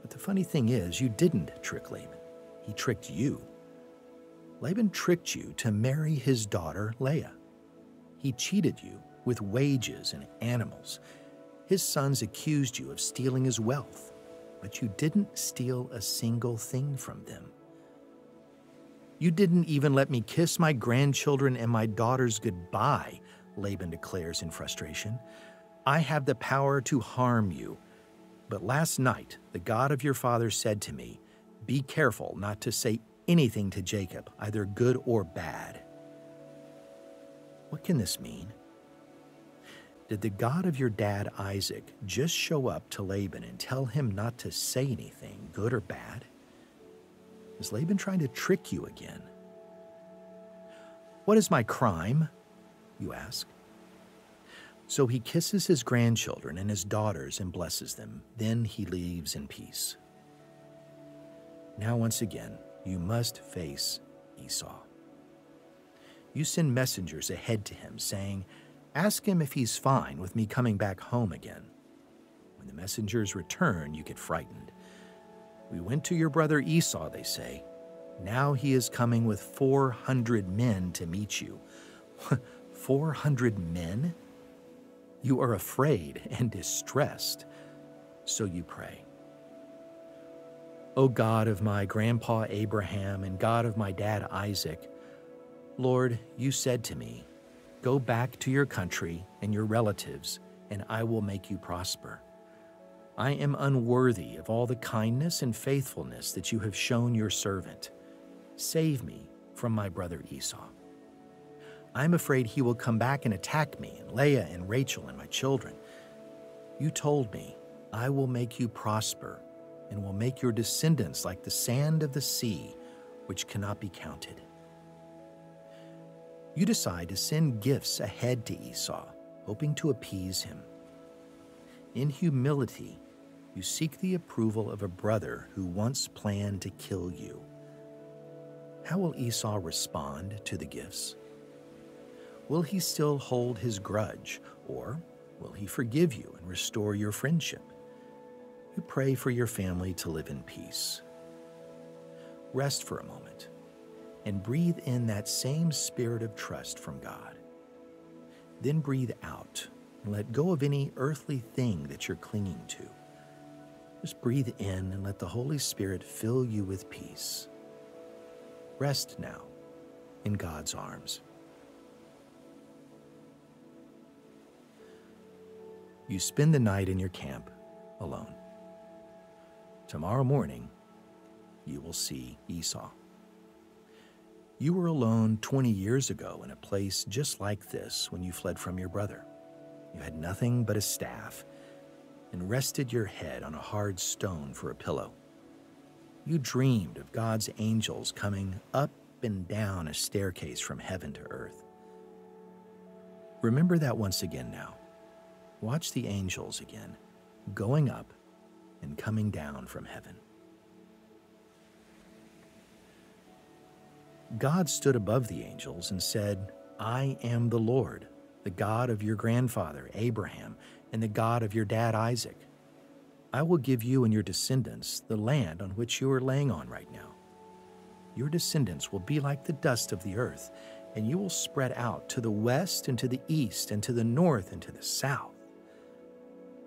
But the funny thing is, you didn't trick Laban. He tricked you. Laban tricked you to marry his daughter, Leah. He cheated you with wages and animals. His sons accused you of stealing his wealth, but you didn't steal a single thing from them. You didn't even let me kiss my grandchildren and my daughters goodbye Laban declares in frustration. I have the power to harm you. But last night, the God of your father said to me, Be careful not to say anything to Jacob, either good or bad. What can this mean? Did the God of your dad Isaac just show up to Laban and tell him not to say anything, good or bad? Is Laban trying to trick you again? What is my crime? you ask. So he kisses his grandchildren and his daughters and blesses them. Then he leaves in peace. Now, once again, you must face Esau. You send messengers ahead to him, saying, Ask him if he's fine with me coming back home again. When the messengers return, you get frightened. We went to your brother Esau, they say. Now he is coming with 400 men to meet you. 400 men? You are afraid and distressed, so you pray. O God of my grandpa Abraham and God of my dad Isaac, Lord, you said to me, Go back to your country and your relatives, and I will make you prosper. I am unworthy of all the kindness and faithfulness that you have shown your servant. Save me from my brother Esau. I'm afraid he will come back and attack me and Leah and Rachel and my children. You told me, I will make you prosper and will make your descendants like the sand of the sea, which cannot be counted. You decide to send gifts ahead to Esau, hoping to appease him. In humility, you seek the approval of a brother who once planned to kill you. How will Esau respond to the gifts? Will he still hold his grudge, or will he forgive you and restore your friendship? You pray for your family to live in peace. Rest for a moment and breathe in that same spirit of trust from God. Then breathe out and let go of any earthly thing that you're clinging to. Just breathe in and let the Holy Spirit fill you with peace. Rest now in God's arms. You spend the night in your camp alone. Tomorrow morning, you will see Esau. You were alone 20 years ago in a place just like this when you fled from your brother. You had nothing but a staff and rested your head on a hard stone for a pillow. You dreamed of God's angels coming up and down a staircase from heaven to earth. Remember that once again now. Watch the angels again going up and coming down from heaven. God stood above the angels and said, I am the Lord, the God of your grandfather Abraham, and the God of your dad Isaac. I will give you and your descendants the land on which you are laying on right now. Your descendants will be like the dust of the earth, and you will spread out to the west and to the east and to the north and to the south.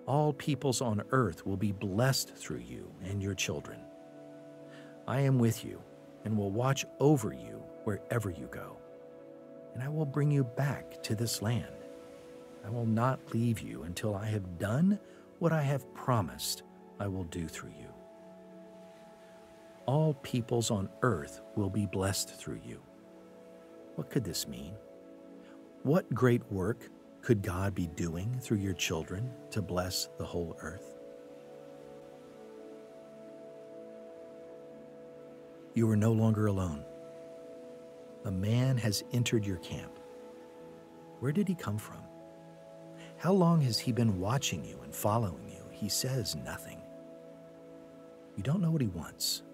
All peoples on earth will be blessed through you and your children. I am with you and will watch over you wherever you go, and I will bring you back to this land. I will not leave you until I have done what I have promised I will do through you. All peoples on earth will be blessed through you. What could this mean? What great work could God be doing through your children to bless the whole earth? You are no longer alone. A man has entered your camp. Where did he come from? How long has he been watching you and following you? He says nothing. You don't know what he wants.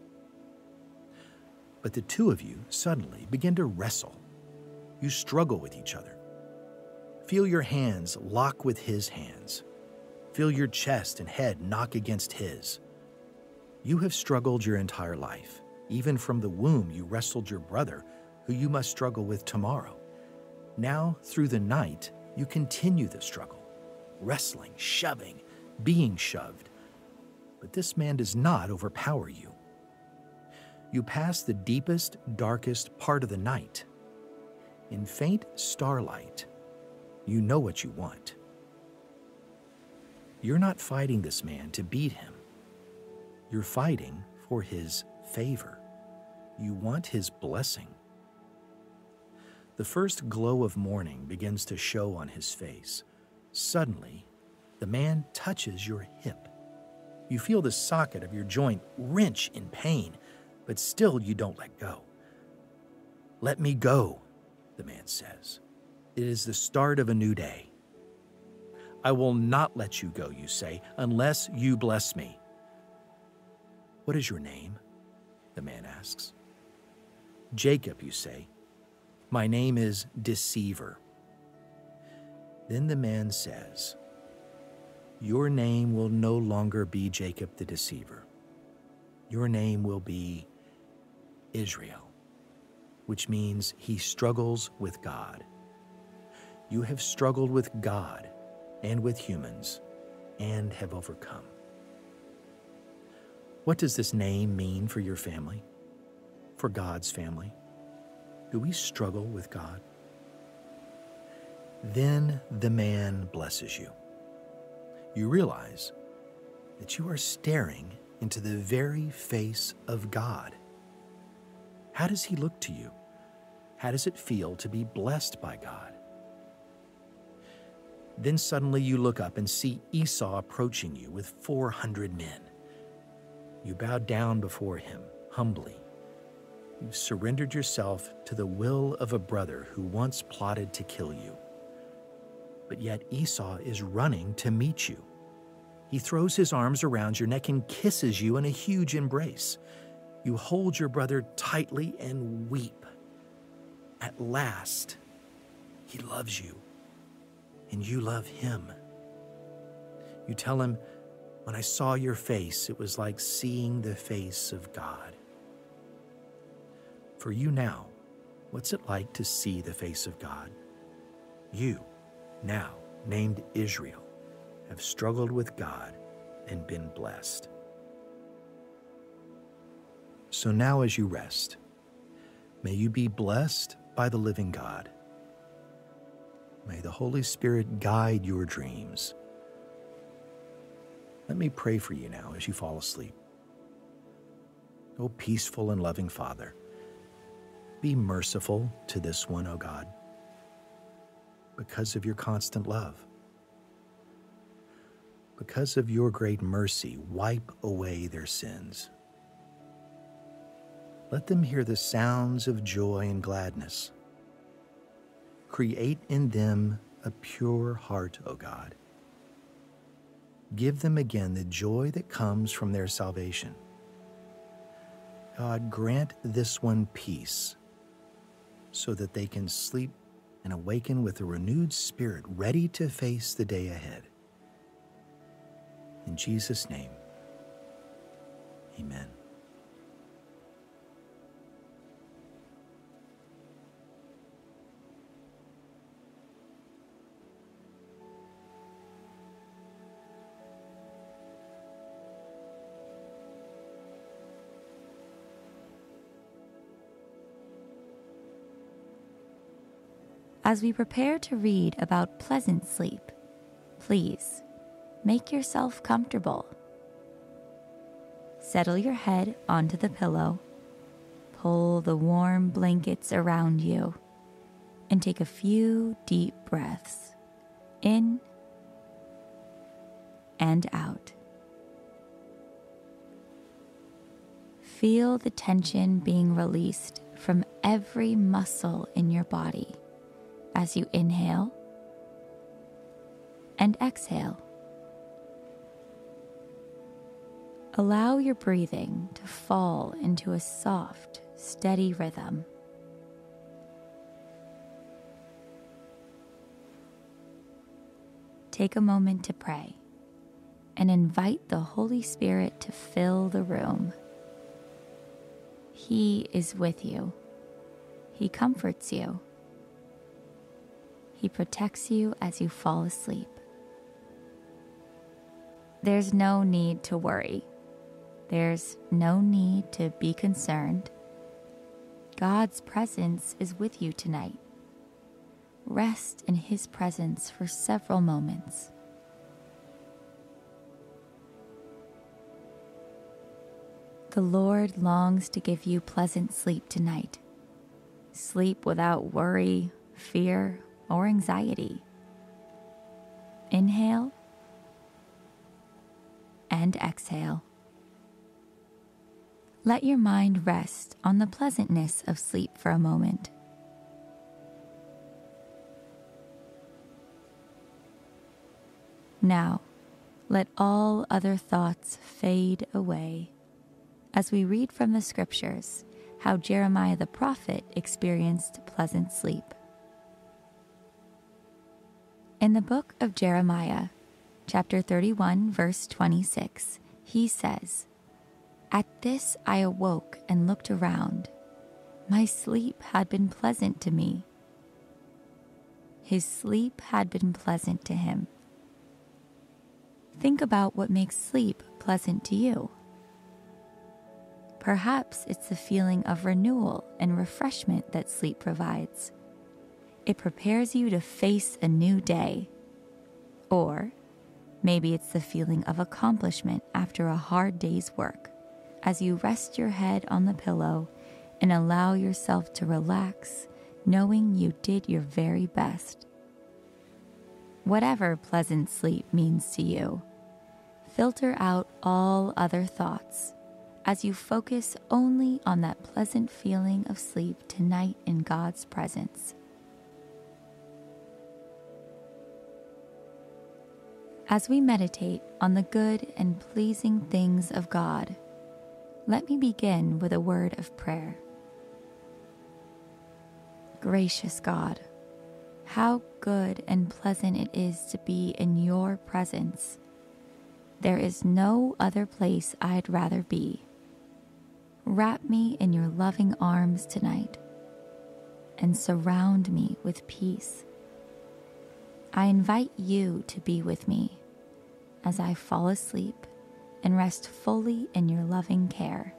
But the two of you suddenly begin to wrestle. You struggle with each other. Feel your hands lock with his hands. Feel your chest and head knock against his. You have struggled your entire life. Even from the womb, you wrestled your brother, who you must struggle with tomorrow. Now, through the night, you continue the struggle, wrestling, shoving, being shoved. But this man does not overpower you. You pass the deepest, darkest part of the night. In faint starlight, you know what you want. You're not fighting this man to beat him. You're fighting for his favor. You want his blessing. The first glow of morning begins to show on his face. Suddenly, the man touches your hip. You feel the socket of your joint wrench in pain, but still you don't let go. Let me go, the man says. It is the start of a new day. I will not let you go, you say, unless you bless me. What is your name? The man asks. Jacob, you say. My name is Deceiver. Then the man says, Your name will no longer be Jacob the Deceiver. Your name will be Israel, which means he struggles with God. You have struggled with God and with humans and have overcome. What does this name mean for your family? For God's family? Do we struggle with God? Then the man blesses you. You realize that you are staring into the very face of God. How does he look to you? How does it feel to be blessed by God? Then suddenly you look up and see Esau approaching you with 400 men. You bow down before him humbly You've surrendered yourself to the will of a brother who once plotted to kill you. But yet Esau is running to meet you. He throws his arms around your neck and kisses you in a huge embrace. You hold your brother tightly and weep. At last, he loves you, and you love him. You tell him, When I saw your face, it was like seeing the face of God. For you now, what's it like to see the face of God? You, now named Israel, have struggled with God and been blessed. So now, as you rest, may you be blessed by the living God. May the Holy Spirit guide your dreams. Let me pray for you now as you fall asleep. O peaceful and loving Father, be merciful to this one, O God, because of your constant love. Because of your great mercy, wipe away their sins. Let them hear the sounds of joy and gladness. Create in them a pure heart, O God. give them again the joy that comes from their salvation. God, grant this one peace so that they can sleep and awaken with a renewed spirit ready to face the day ahead. In Jesus' name, amen. As we prepare to read about pleasant sleep, please make yourself comfortable. Settle your head onto the pillow, pull the warm blankets around you, and take a few deep breaths in and out. Feel the tension being released from every muscle in your body as you inhale and exhale. Allow your breathing to fall into a soft, steady rhythm. Take a moment to pray and invite the Holy Spirit to fill the room. He is with you, He comforts you he protects you as you fall asleep. There's no need to worry. There's no need to be concerned. God's presence is with you tonight. Rest in His presence for several moments. The Lord longs to give you pleasant sleep tonight. Sleep without worry, fear, or anxiety. Inhale and exhale. Let your mind rest on the pleasantness of sleep for a moment. Now, let all other thoughts fade away as we read from the scriptures how Jeremiah the prophet experienced pleasant sleep. In the book of Jeremiah, chapter 31, verse 26, he says, At this I awoke and looked around. My sleep had been pleasant to me. His sleep had been pleasant to him. Think about what makes sleep pleasant to you. Perhaps it's the feeling of renewal and refreshment that sleep provides. It prepares you to face a new day. Or maybe it's the feeling of accomplishment after a hard day's work as you rest your head on the pillow and allow yourself to relax, knowing you did your very best. Whatever pleasant sleep means to you, filter out all other thoughts as you focus only on that pleasant feeling of sleep tonight in God's presence. As we meditate on the good and pleasing things of God, let me begin with a word of prayer. Gracious God, how good and pleasant it is to be in your presence. There is no other place I'd rather be. Wrap me in your loving arms tonight and surround me with peace. I invite you to be with me as I fall asleep and rest fully in your loving care.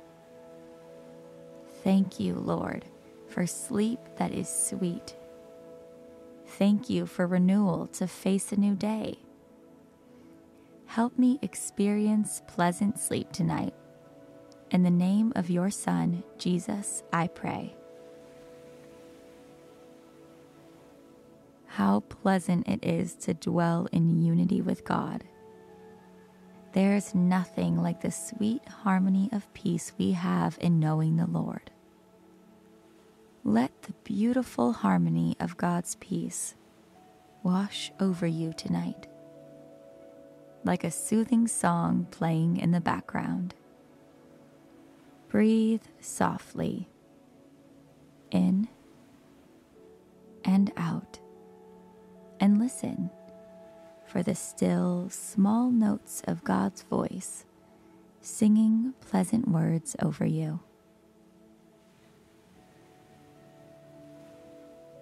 Thank you, Lord, for sleep that is sweet. Thank you for renewal to face a new day. Help me experience pleasant sleep tonight. In the name of your Son, Jesus, I pray. How pleasant it is to dwell in unity with God. There is nothing like the sweet harmony of peace we have in knowing the Lord. Let the beautiful harmony of God's peace wash over you tonight. like a soothing song playing in the background. Breathe softly in and out, and listen for the still, small notes of God's voice singing pleasant words over you.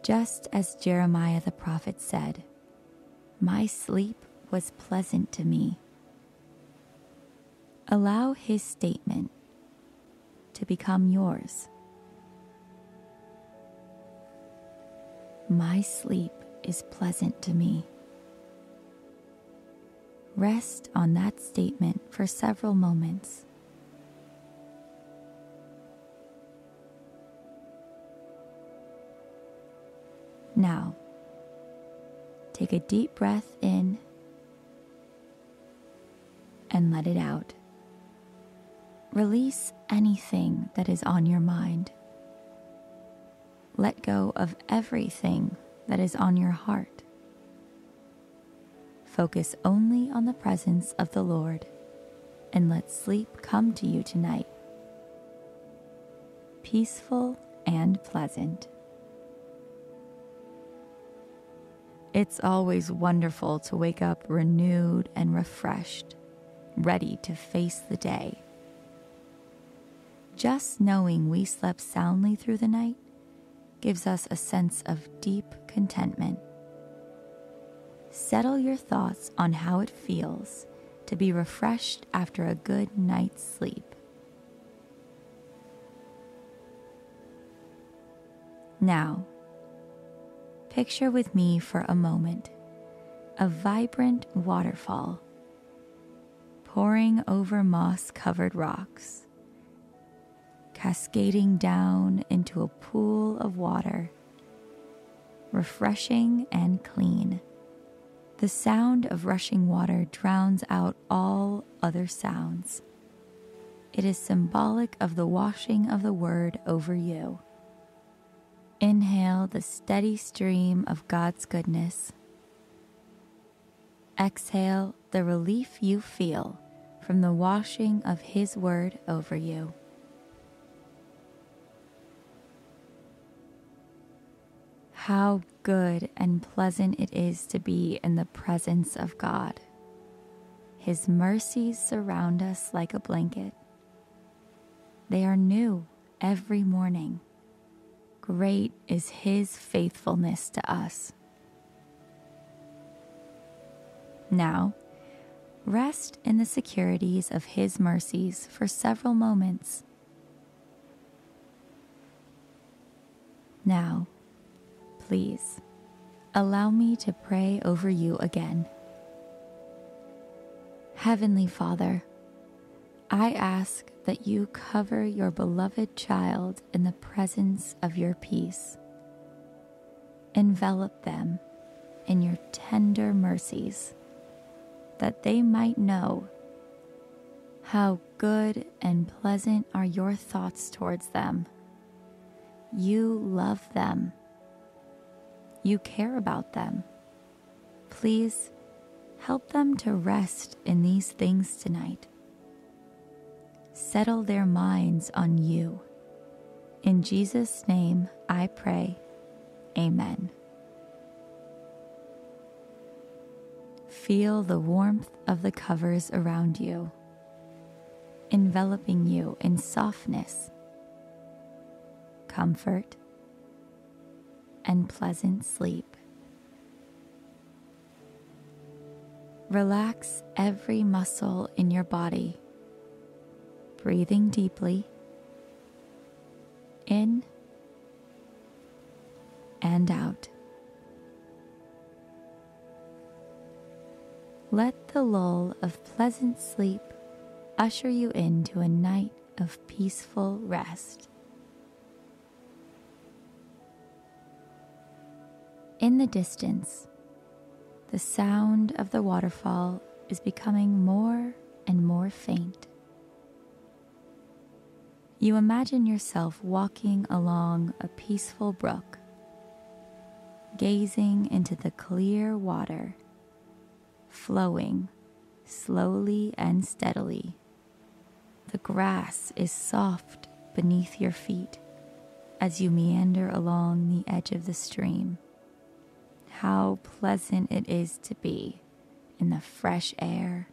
Just as Jeremiah the prophet said, My sleep was pleasant to me. Allow his statement to become yours. My sleep is pleasant to me. Rest on that statement for several moments. Now, take a deep breath in and let it out. Release anything that is on your mind. Let go of everything that is on your heart. Focus only on the presence of the Lord and let sleep come to you tonight. Peaceful and pleasant. It's always wonderful to wake up renewed and refreshed, ready to face the day. Just knowing we slept soundly through the night gives us a sense of deep contentment. Settle your thoughts on how it feels to be refreshed after a good night's sleep. Now, picture with me for a moment a vibrant waterfall pouring over moss covered rocks cascading down into a pool of water, refreshing and clean. The sound of rushing water drowns out all other sounds. It is symbolic of the washing of the word over you. Inhale the steady stream of God's goodness. Exhale the relief you feel from the washing of His word over you. How good and pleasant it is to be in the presence of God. His mercies surround us like a blanket. They are new every morning. Great is His faithfulness to us. Now, rest in the securities of His mercies for several moments. Now, please, allow me to pray over you again. Heavenly Father, I ask that you cover your beloved child in the presence of your peace. Envelop them in your tender mercies, that they might know how good and pleasant are your thoughts towards them. You love them you care about them. Please help them to rest in these things tonight. Settle their minds on you. In Jesus' name I pray. Amen. Feel the warmth of the covers around you, enveloping you in softness, comfort, and pleasant sleep. Relax every muscle in your body, breathing deeply in and out. Let the lull of pleasant sleep usher you into a night of peaceful rest. In the distance, the sound of the waterfall is becoming more and more faint. You imagine yourself walking along a peaceful brook, gazing into the clear water, flowing slowly and steadily. The grass is soft beneath your feet as you meander along the edge of the stream. How pleasant it is to be in the fresh air,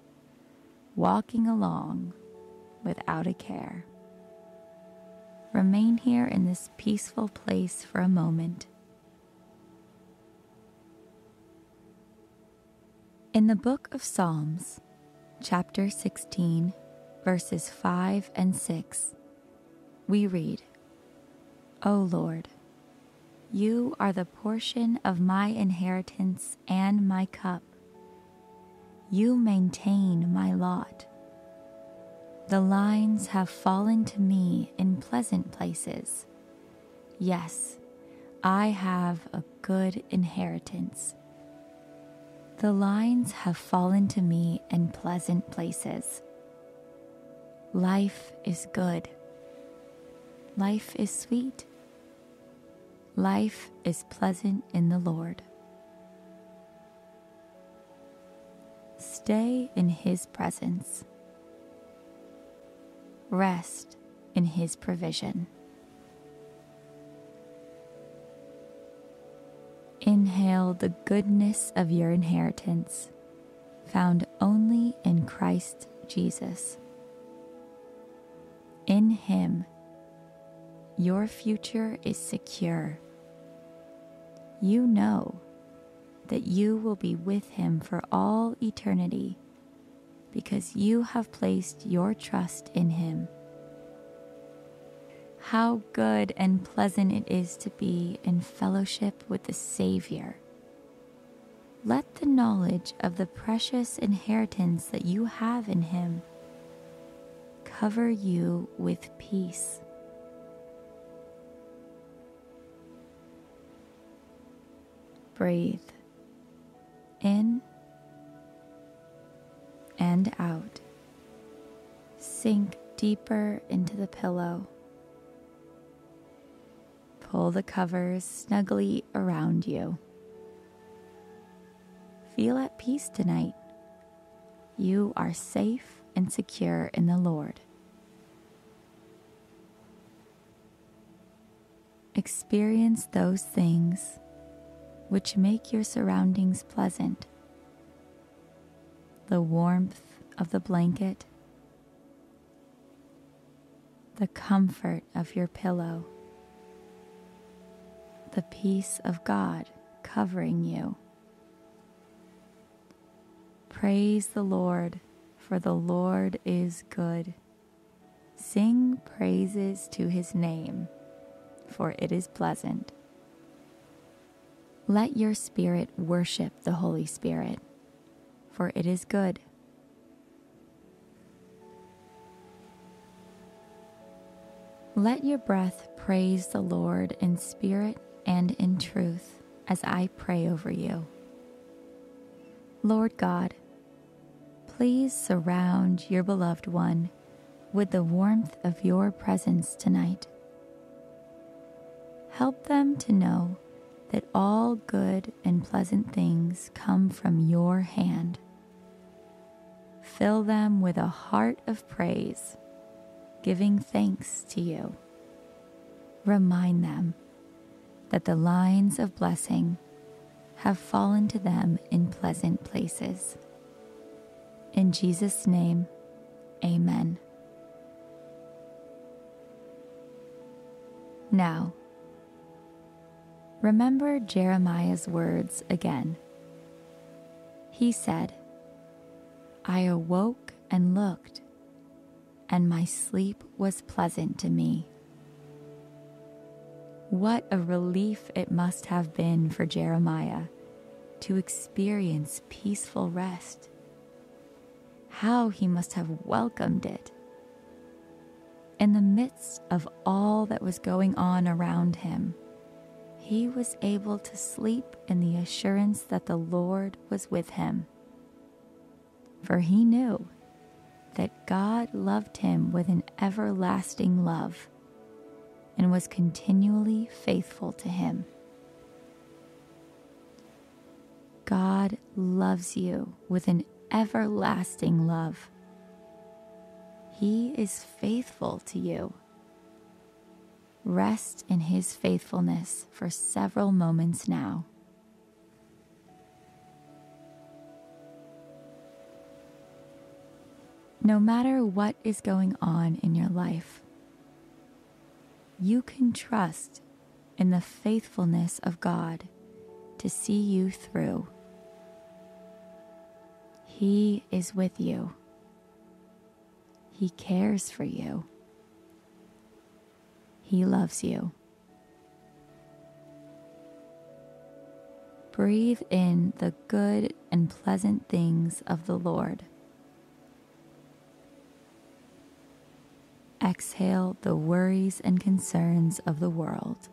walking along without a care. Remain here in this peaceful place for a moment. In the book of Psalms, chapter 16, verses 5 and 6, we read, O Lord, you are the portion of my inheritance and my cup. You maintain my lot. The lines have fallen to me in pleasant places. Yes, I have a good inheritance. The lines have fallen to me in pleasant places. Life is good. Life is sweet. Life is pleasant in the Lord. Stay in His presence. Rest in His provision. Inhale the goodness of your inheritance, found only in Christ Jesus. In Him, your future is secure you know that you will be with him for all eternity because you have placed your trust in him. How good and pleasant it is to be in fellowship with the Savior. Let the knowledge of the precious inheritance that you have in him cover you with peace. Breathe in and out. Sink deeper into the pillow. Pull the covers snugly around you. Feel at peace tonight. You are safe and secure in the Lord. Experience those things which make your surroundings pleasant. The warmth of the blanket, the comfort of your pillow, the peace of God covering you. Praise the Lord, for the Lord is good. Sing praises to his name, for it is pleasant. Let your spirit worship the Holy Spirit, for it is good. Let your breath praise the Lord in spirit and in truth as I pray over you. Lord God, please surround your beloved one with the warmth of your presence tonight. Help them to know that all good and pleasant things come from your hand. Fill them with a heart of praise, giving thanks to you. Remind them that the lines of blessing have fallen to them in pleasant places. In Jesus' name, amen. Now, remember Jeremiah's words again. He said, I awoke and looked, and my sleep was pleasant to me. What a relief it must have been for Jeremiah to experience peaceful rest. How he must have welcomed it. In the midst of all that was going on around him, he was able to sleep in the assurance that the Lord was with him. For he knew that God loved him with an everlasting love and was continually faithful to him. God loves you with an everlasting love. He is faithful to you. Rest in His faithfulness for several moments now. No matter what is going on in your life, you can trust in the faithfulness of God to see you through. He is with you. He cares for you. He loves you. Breathe in the good and pleasant things of the Lord. Exhale the worries and concerns of the world.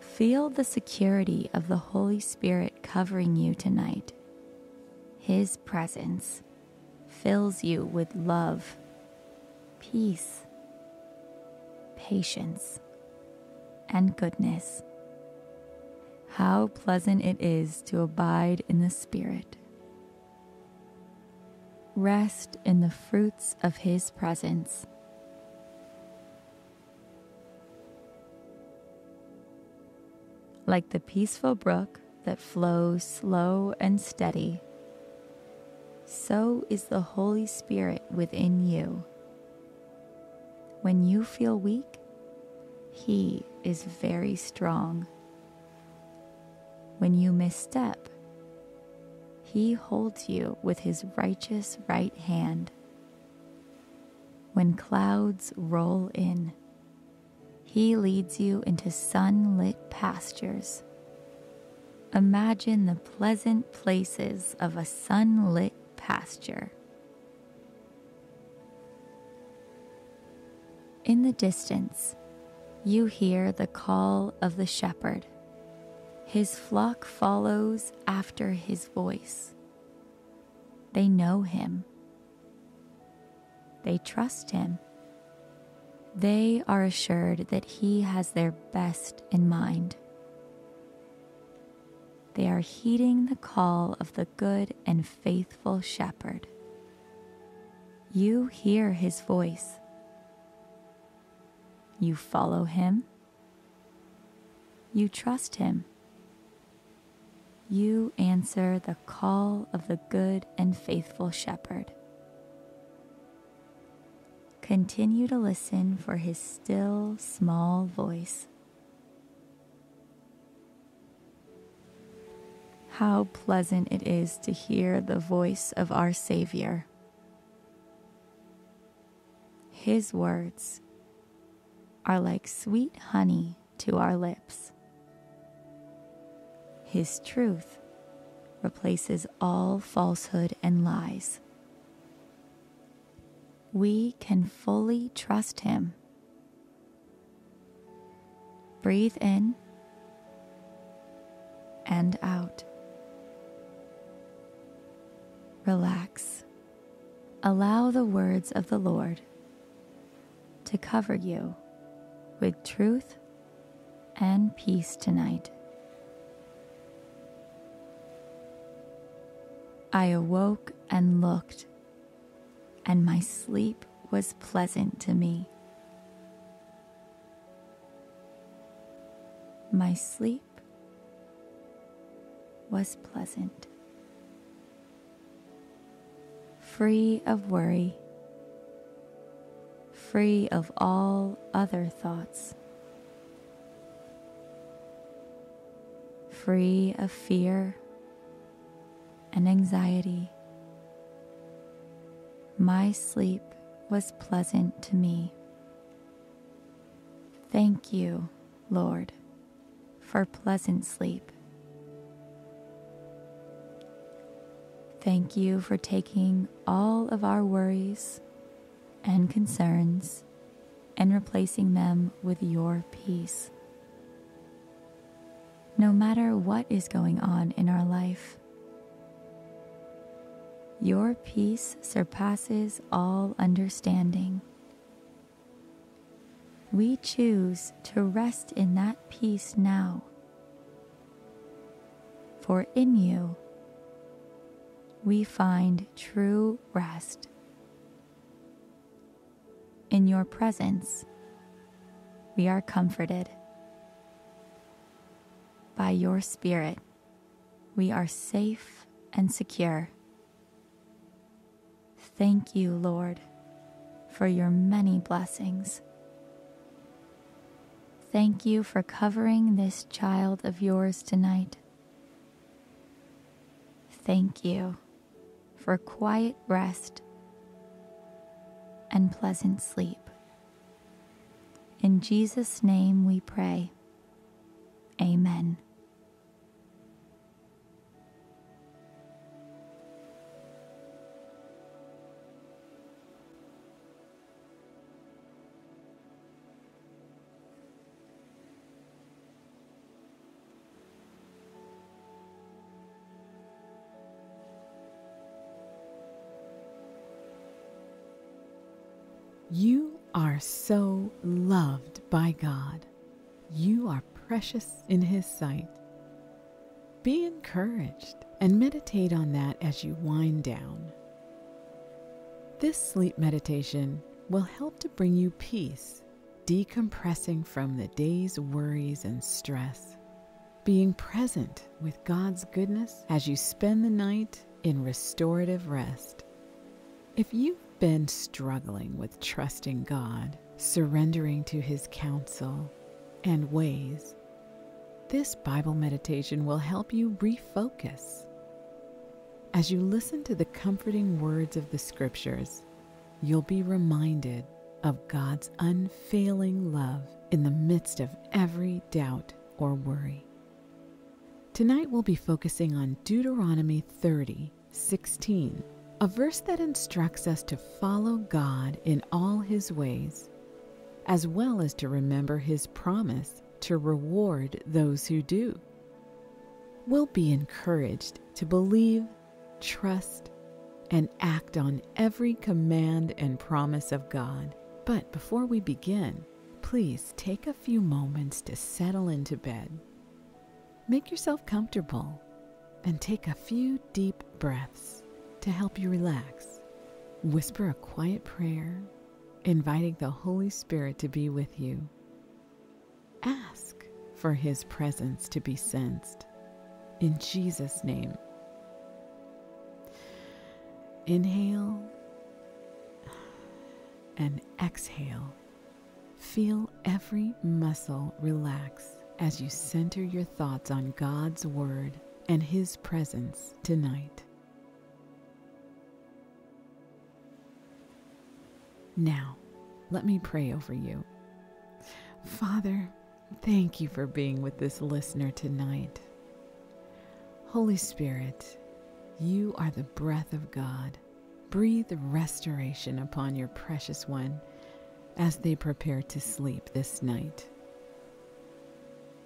Feel the security of the Holy Spirit covering you tonight. His presence fills you with love, peace, patience, and goodness. How pleasant it is to abide in the Spirit. Rest in the fruits of His presence like the peaceful brook that flows slow and steady, so is the Holy Spirit within you. When you feel weak, He is very strong. When you misstep, He holds you with His righteous right hand. When clouds roll in, he leads you into sunlit pastures. Imagine the pleasant places of a sunlit pasture. In the distance, you hear the call of the shepherd. His flock follows after his voice. They know him. They trust him they are assured that He has their best in mind. They are heeding the call of the good and faithful shepherd. You hear His voice. You follow Him. You trust Him. You answer the call of the good and faithful shepherd. Continue to listen for his still, small voice. How pleasant it is to hear the voice of our Savior. His words are like sweet honey to our lips. His truth replaces all falsehood and lies we can fully trust Him. Breathe in and out. Relax. Allow the words of the Lord to cover you with truth and peace tonight. I awoke and looked and my sleep was pleasant to me. My sleep was pleasant, free of worry, free of all other thoughts, free of fear and anxiety my sleep was pleasant to me. Thank you, Lord, for pleasant sleep. Thank you for taking all of our worries and concerns and replacing them with your peace. No matter what is going on in our life, your peace surpasses all understanding. We choose to rest in that peace now. for in you we find true rest. In your presence, we are comforted. By your Spirit, we are safe and secure. Thank you, Lord, for your many blessings. Thank you for covering this child of yours tonight. Thank you for quiet rest and pleasant sleep. In Jesus' name we pray. Amen. Are so loved by God. You are precious in His sight. Be encouraged and meditate on that as you wind down. This sleep meditation will help to bring you peace, decompressing from the day's worries and stress, being present with God's goodness as you spend the night in restorative rest. If you've been struggling with trusting God, surrendering to His counsel and ways, this Bible meditation will help you refocus. As you listen to the comforting words of the Scriptures, you'll be reminded of God's unfailing love in the midst of every doubt or worry. Tonight we'll be focusing on Deuteronomy 30 16 a verse that instructs us to follow God in all his ways, as well as to remember his promise to reward those who do. We'll be encouraged to believe, trust, and act on every command and promise of God. But before we begin, please take a few moments to settle into bed. Make yourself comfortable and take a few deep breaths to help you relax. Whisper a quiet prayer, inviting the Holy Spirit to be with you. Ask for His presence to be sensed. In Jesus' name. Inhale and exhale. Feel every muscle relax as you center your thoughts on God's Word and His presence tonight. Now, let me pray over you. Father, thank you for being with this listener tonight. Holy Spirit, you are the breath of God. Breathe restoration upon your precious one as they prepare to sleep this night.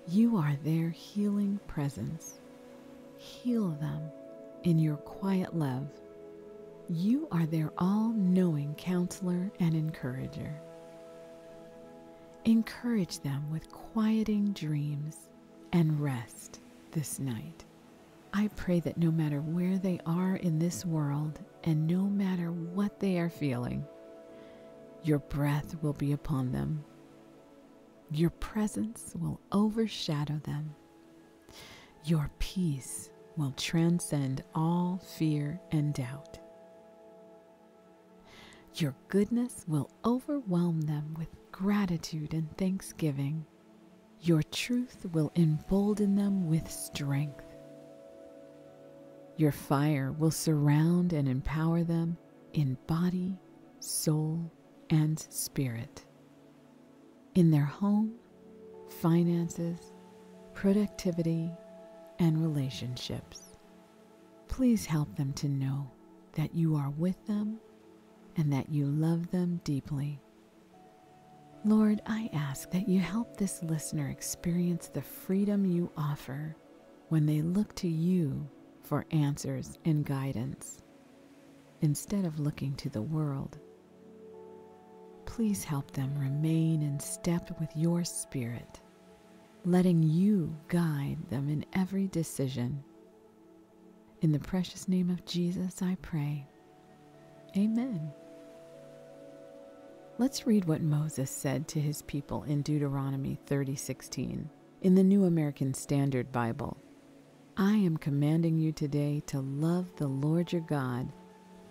You are their healing presence. Heal them in your quiet love you are their all knowing counselor and encourager. Encourage them with quieting dreams and rest this night. I pray that no matter where they are in this world and no matter what they are feeling, your breath will be upon them. Your presence will overshadow them. Your peace will transcend all fear and doubt. Your goodness will overwhelm them with gratitude and thanksgiving. Your truth will embolden them with strength. Your fire will surround and empower them in body, soul, and spirit. In their home, finances, productivity, and relationships. Please help them to know that you are with them and that you love them deeply. Lord, I ask that you help this listener experience the freedom you offer when they look to you for answers and guidance instead of looking to the world. Please help them remain in step with your spirit, letting you guide them in every decision In the precious name of Jesus, I pray. Amen. Let's read what Moses said to his people in Deuteronomy 30:16 in the New American Standard Bible. I am commanding you today to love the Lord your God,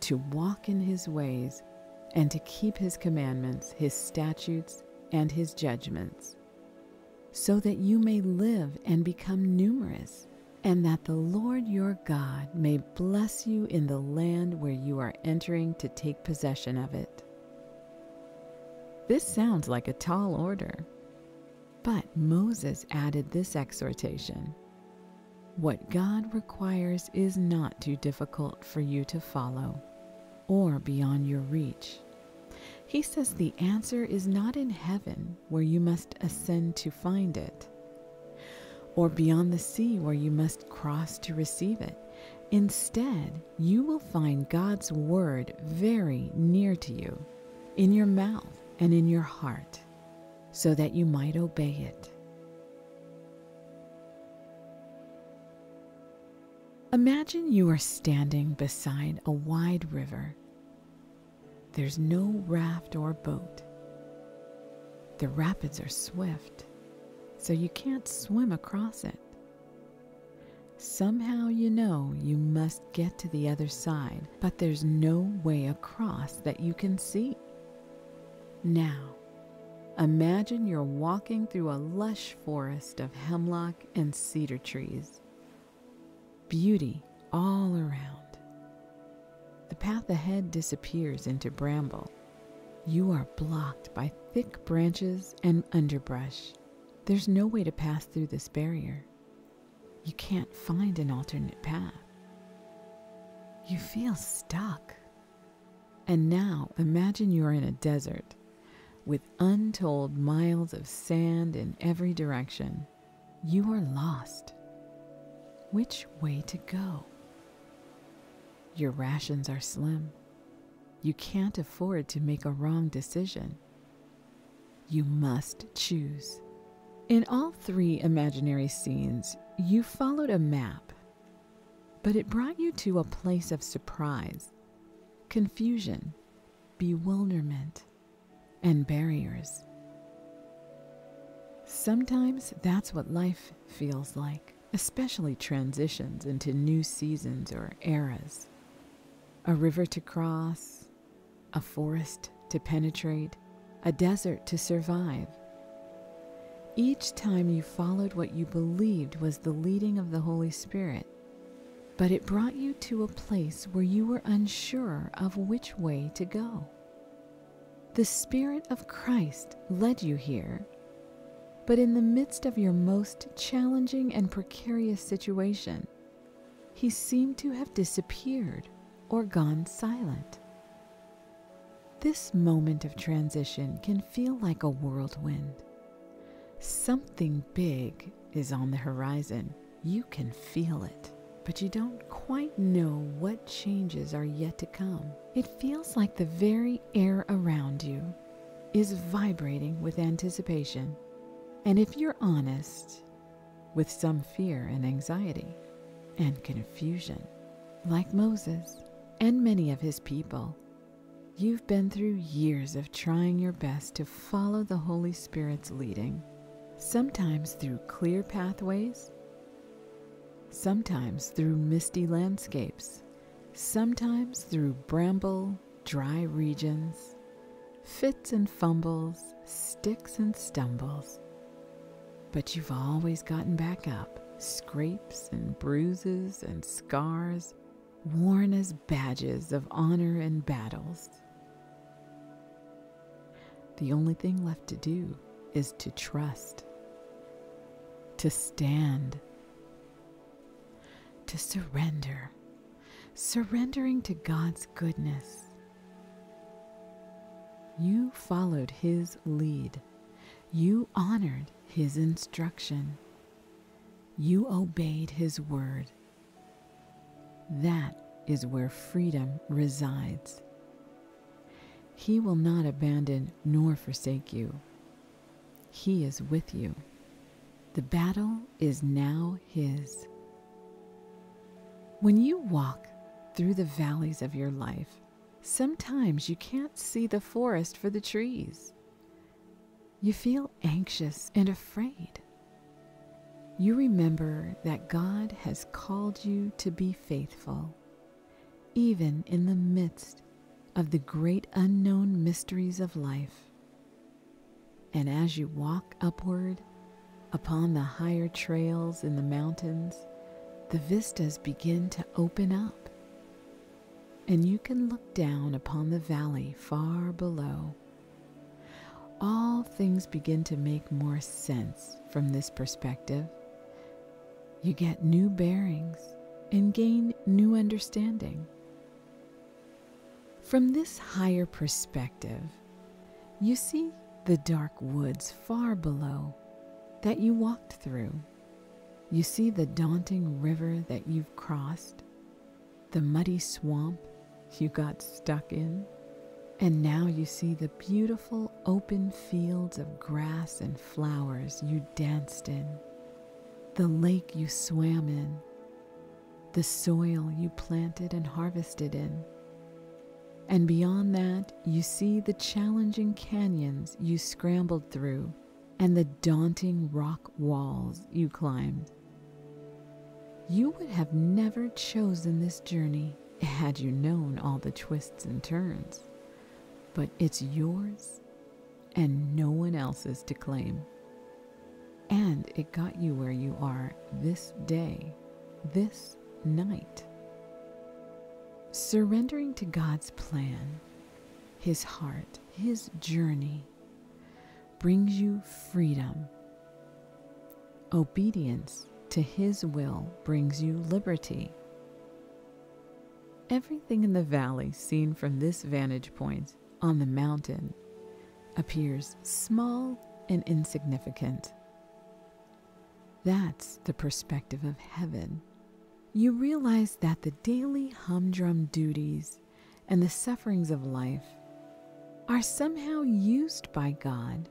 to walk in his ways, and to keep his commandments, his statutes, and his judgments, so that you may live and become numerous, and that the Lord your God may bless you in the land where you are entering to take possession of it. This sounds like a tall order. But Moses added this exhortation What God requires is not too difficult for you to follow or beyond your reach. He says the answer is not in heaven where you must ascend to find it, or beyond the sea where you must cross to receive it. Instead, you will find God's word very near to you, in your mouth and in your heart, so that you might obey it. Imagine you are standing beside a wide river. There's no raft or boat. The rapids are swift, so you can't swim across it. Somehow you know you must get to the other side, but there's no way across that you can see. Now, imagine you're walking through a lush forest of hemlock and cedar trees. Beauty all around. The path ahead disappears into bramble. You are blocked by thick branches and underbrush. There's no way to pass through this barrier. You can't find an alternate path. You feel stuck. And now imagine you're in a desert with untold miles of sand in every direction, you are lost. Which way to go? Your rations are slim. You can't afford to make a wrong decision. You must choose. In all three imaginary scenes, you followed a map, but it brought you to a place of surprise, confusion, bewilderment, and barriers. Sometimes that's what life feels like, especially transitions into new seasons or eras. A river to cross, a forest to penetrate, a desert to survive. Each time you followed what you believed was the leading of the Holy Spirit, but it brought you to a place where you were unsure of which way to go. The Spirit of Christ led you here. But in the midst of your most challenging and precarious situation, he seemed to have disappeared or gone silent. This moment of transition can feel like a whirlwind. Something big is on the horizon. You can feel it but you don't quite know what changes are yet to come. It feels like the very air around you is vibrating with anticipation, and if you're honest, with some fear and anxiety and confusion. Like Moses and many of his people, you've been through years of trying your best to follow the Holy Spirit's leading, sometimes through clear pathways sometimes through misty landscapes, sometimes through bramble, dry regions, fits and fumbles, sticks and stumbles. But you've always gotten back up, scrapes and bruises and scars, worn as badges of honor and battles. The only thing left to do is to trust, to stand to surrender, surrendering to God's goodness. You followed His lead, you honored His instruction, you obeyed His word. That is where freedom resides. He will not abandon nor forsake you. He is with you. The battle is now His. When you walk through the valleys of your life, sometimes you can't see the forest for the trees. You feel anxious and afraid. You remember that God has called you to be faithful, even in the midst of the great unknown mysteries of life. And as you walk upward upon the higher trails in the mountains, the vistas begin to open up, and you can look down upon the valley far below. All things begin to make more sense from this perspective. You get new bearings and gain new understanding. From this higher perspective, you see the dark woods far below that you walked through. You see the daunting river that you've crossed, the muddy swamp you got stuck in, and now you see the beautiful open fields of grass and flowers you danced in, the lake you swam in, the soil you planted and harvested in and beyond that, you see the challenging canyons you scrambled through and the daunting rock walls you climbed. You would have never chosen this journey had you known all the twists and turns, but it's yours and no one else's to claim. And it got you where you are this day, this night. Surrendering to God's plan, His heart, His journey brings you freedom. Obedience to His will brings you liberty. Everything in the valley seen from this vantage point on the mountain appears small and insignificant. That's the perspective of heaven you realize that the daily humdrum duties and the sufferings of life are somehow used by God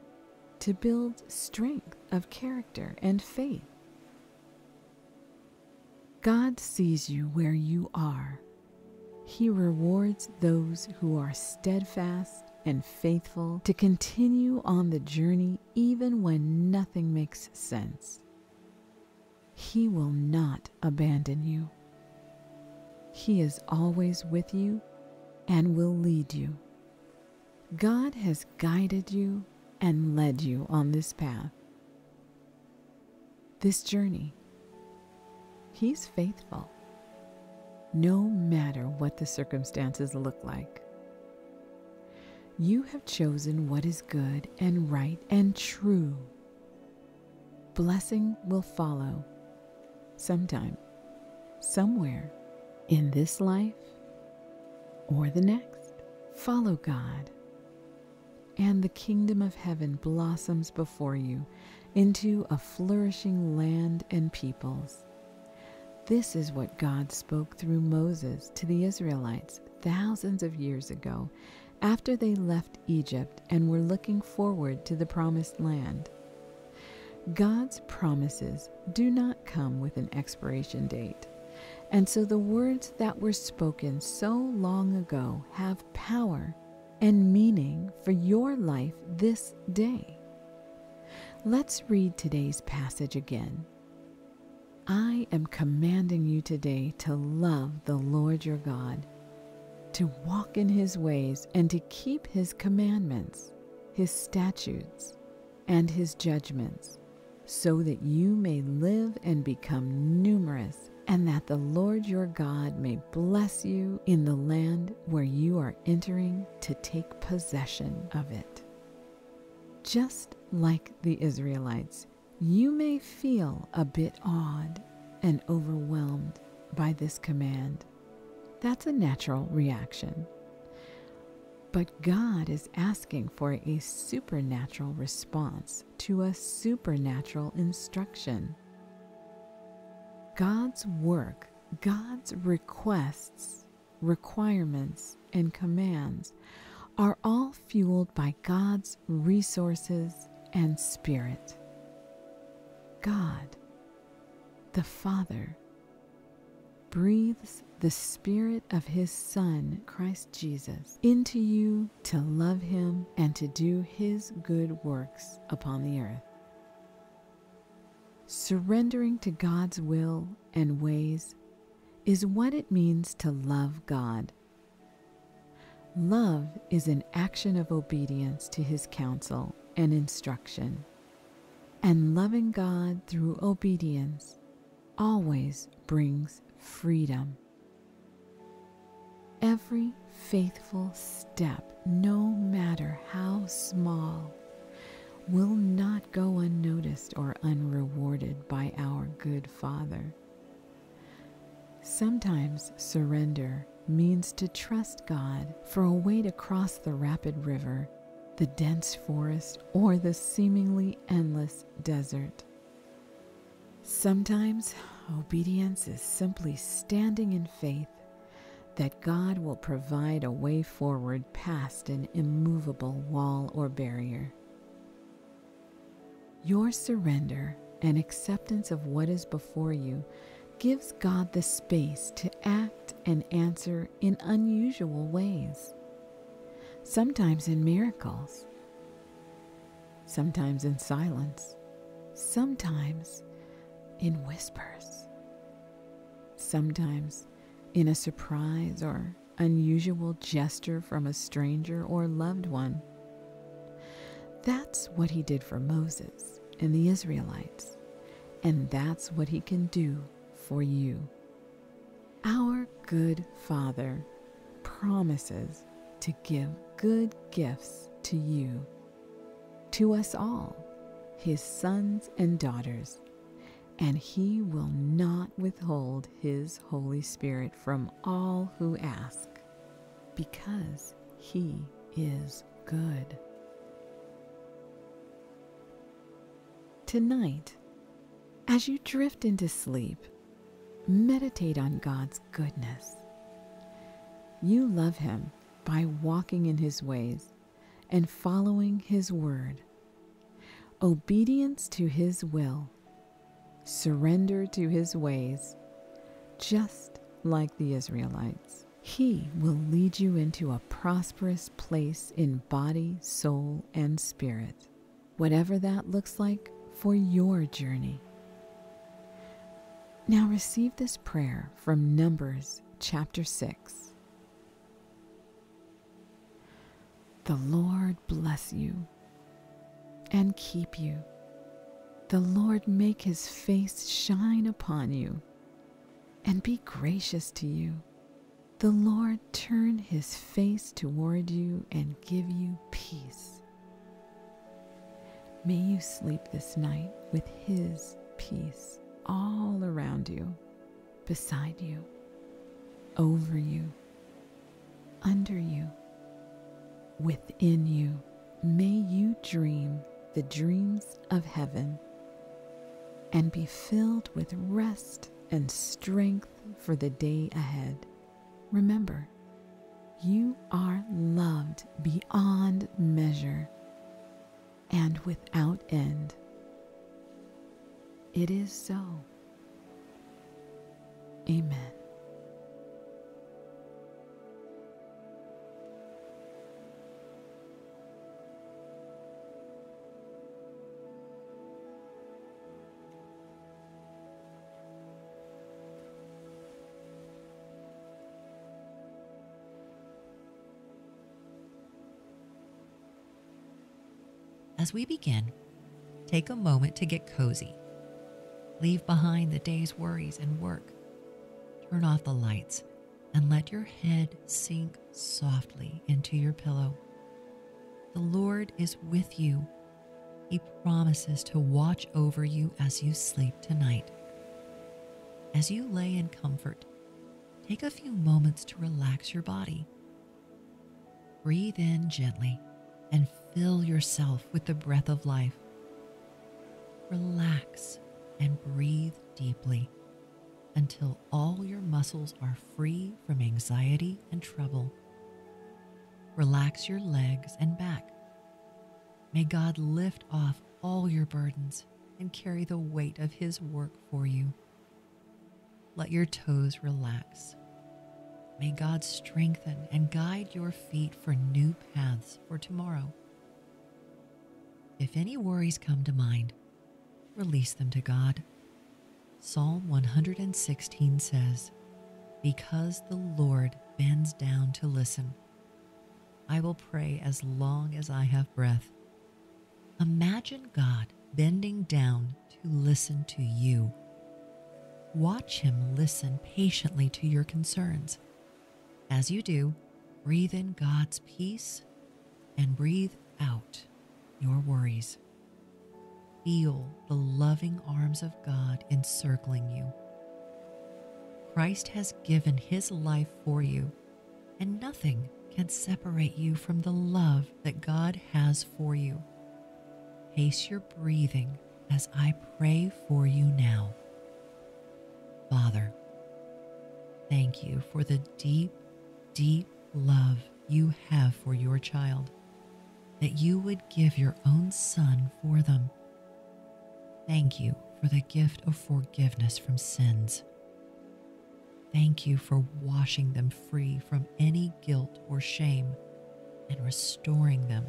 to build strength of character and faith. God sees you where you are. He rewards those who are steadfast and faithful to continue on the journey even when nothing makes sense. He will not abandon you. He is always with you and will lead you. God has guided you and led you on this path. This journey, He's faithful, no matter what the circumstances look like. You have chosen what is good and right and true. Blessing will follow sometime, somewhere in this life or the next. Follow God, and the kingdom of heaven blossoms before you into a flourishing land and peoples. This is what God spoke through Moses to the Israelites thousands of years ago after they left Egypt and were looking forward to the promised land. God's promises do not come with an expiration date. And so the words that were spoken so long ago have power and meaning for your life this day. Let's read today's passage again. I am commanding you today to love the Lord your God, to walk in his ways, and to keep his commandments, his statutes, and his judgments so that you may live and become numerous, and that the Lord your God may bless you in the land where you are entering to take possession of it. Just like the Israelites, you may feel a bit awed and overwhelmed by this command. That's a natural reaction. But God is asking for a supernatural response to a supernatural instruction. God's work, God's requests, requirements, and commands are all fueled by God's resources and spirit. God, the Father, breathes the Spirit of His Son, Christ Jesus, into you to love Him and to do His good works upon the earth. Surrendering to God's will and ways is what it means to love God. Love is an action of obedience to His counsel and instruction, and loving God through obedience always brings freedom. Every faithful step, no matter how small, will not go unnoticed or unrewarded by our good Father. Sometimes surrender means to trust God for a way to cross the rapid river, the dense forest, or the seemingly endless desert. Sometimes obedience is simply standing in faith that God will provide a way forward past an immovable wall or barrier. Your surrender and acceptance of what is before you gives God the space to act and answer in unusual ways, sometimes in miracles, sometimes in silence, sometimes in whispers, sometimes in a surprise or unusual gesture from a stranger or loved one. That's what he did for Moses and the Israelites, and that's what he can do for you. Our good Father promises to give good gifts to you, to us all, his sons and daughters and he will not withhold his Holy Spirit from all who ask, because he is good. Tonight, as you drift into sleep, meditate on God's goodness. You love him by walking in his ways and following his word. Obedience to his will surrender to his ways, just like the Israelites. He will lead you into a prosperous place in body, soul, and spirit, whatever that looks like for your journey. Now receive this prayer from Numbers chapter 6. The Lord bless you and keep you. The Lord make his face shine upon you and be gracious to you. The Lord turn his face toward you and give you peace. May you sleep this night with his peace all around you, beside you, over you, under you, within you. May you dream the dreams of heaven and be filled with rest and strength for the day ahead. Remember, you are loved beyond measure and without end. It is so. Amen. As we begin, take a moment to get cozy. Leave behind the day's worries and work. Turn off the lights and let your head sink softly into your pillow. The Lord is with you. He promises to watch over you as you sleep tonight. As you lay in comfort, take a few moments to relax your body. Breathe in gently and fill yourself with the breath of life. Relax and breathe deeply until all your muscles are free from anxiety and trouble. Relax your legs and back. May God lift off all your burdens and carry the weight of His work for you. let your toes relax. May God strengthen and guide your feet for new paths for tomorrow. If any worries come to mind, release them to God. Psalm 116 says, Because the Lord bends down to listen, I will pray as long as I have breath. Imagine God bending down to listen to you. Watch Him listen patiently to your concerns. As you do, breathe in God's peace and breathe out your worries. Feel the loving arms of God encircling you. Christ has given his life for you, and nothing can separate you from the love that God has for you. Pace your breathing as I pray for you now. Father, thank you for the deep, deep love you have for your child, that you would give your own Son for them. Thank you for the gift of forgiveness from sins. Thank you for washing them free from any guilt or shame and restoring them.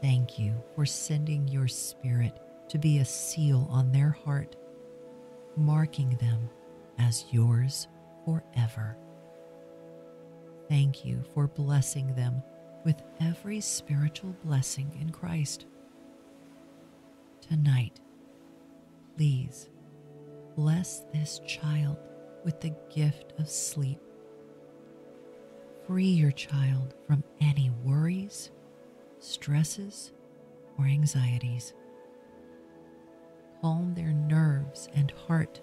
Thank you for sending your Spirit to be a seal on their heart, marking them as yours forever. Thank you for blessing them with every spiritual blessing in Christ. Tonight, please bless this child with the gift of sleep. Free your child from any worries, stresses, or anxieties. Calm their nerves and heart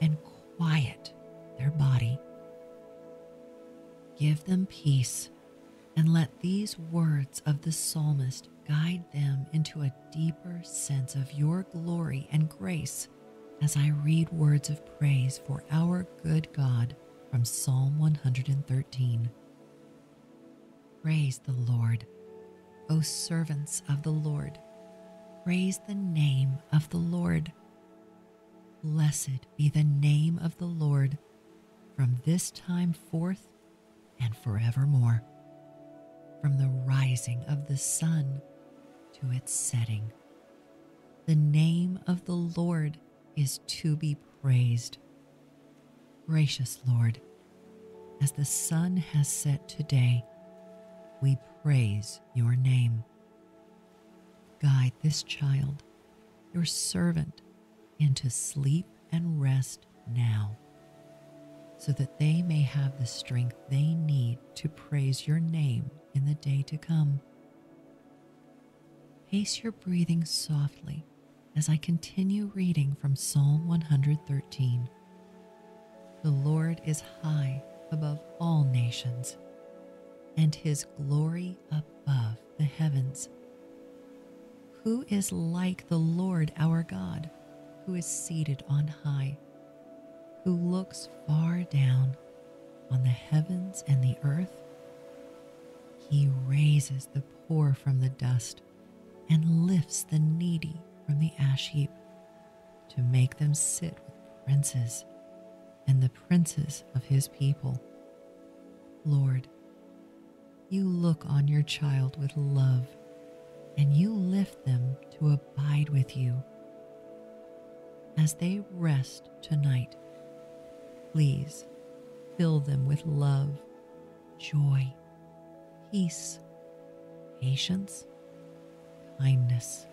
and quiet their body. Give them peace and let these words of the psalmist guide them into a deeper sense of your glory and grace as I read words of praise for our good God from Psalm 113. Praise the Lord, O servants of the Lord. Praise the name of the Lord. Blessed be the name of the Lord from this time forth and forevermore. From the rising of the sun to its setting, the name of the Lord is to be praised. Gracious Lord, as the sun has set today, we praise your name. Guide this child, your servant, into sleep and rest now, so that they may have the strength they need to praise your name in the day to come. Pace your breathing softly as I continue reading from Psalm 113. The Lord is high above all nations, and his glory above the heavens. Who is like the Lord our God, who is seated on high, who looks far down on the heavens and the earth? He raises the poor from the dust and lifts the needy from the ash heap to make them sit with princes and the princes of his people. Lord, you look on your child with love and you lift them to abide with you. As they rest tonight, please fill them with love, joy, peace, patience, kindness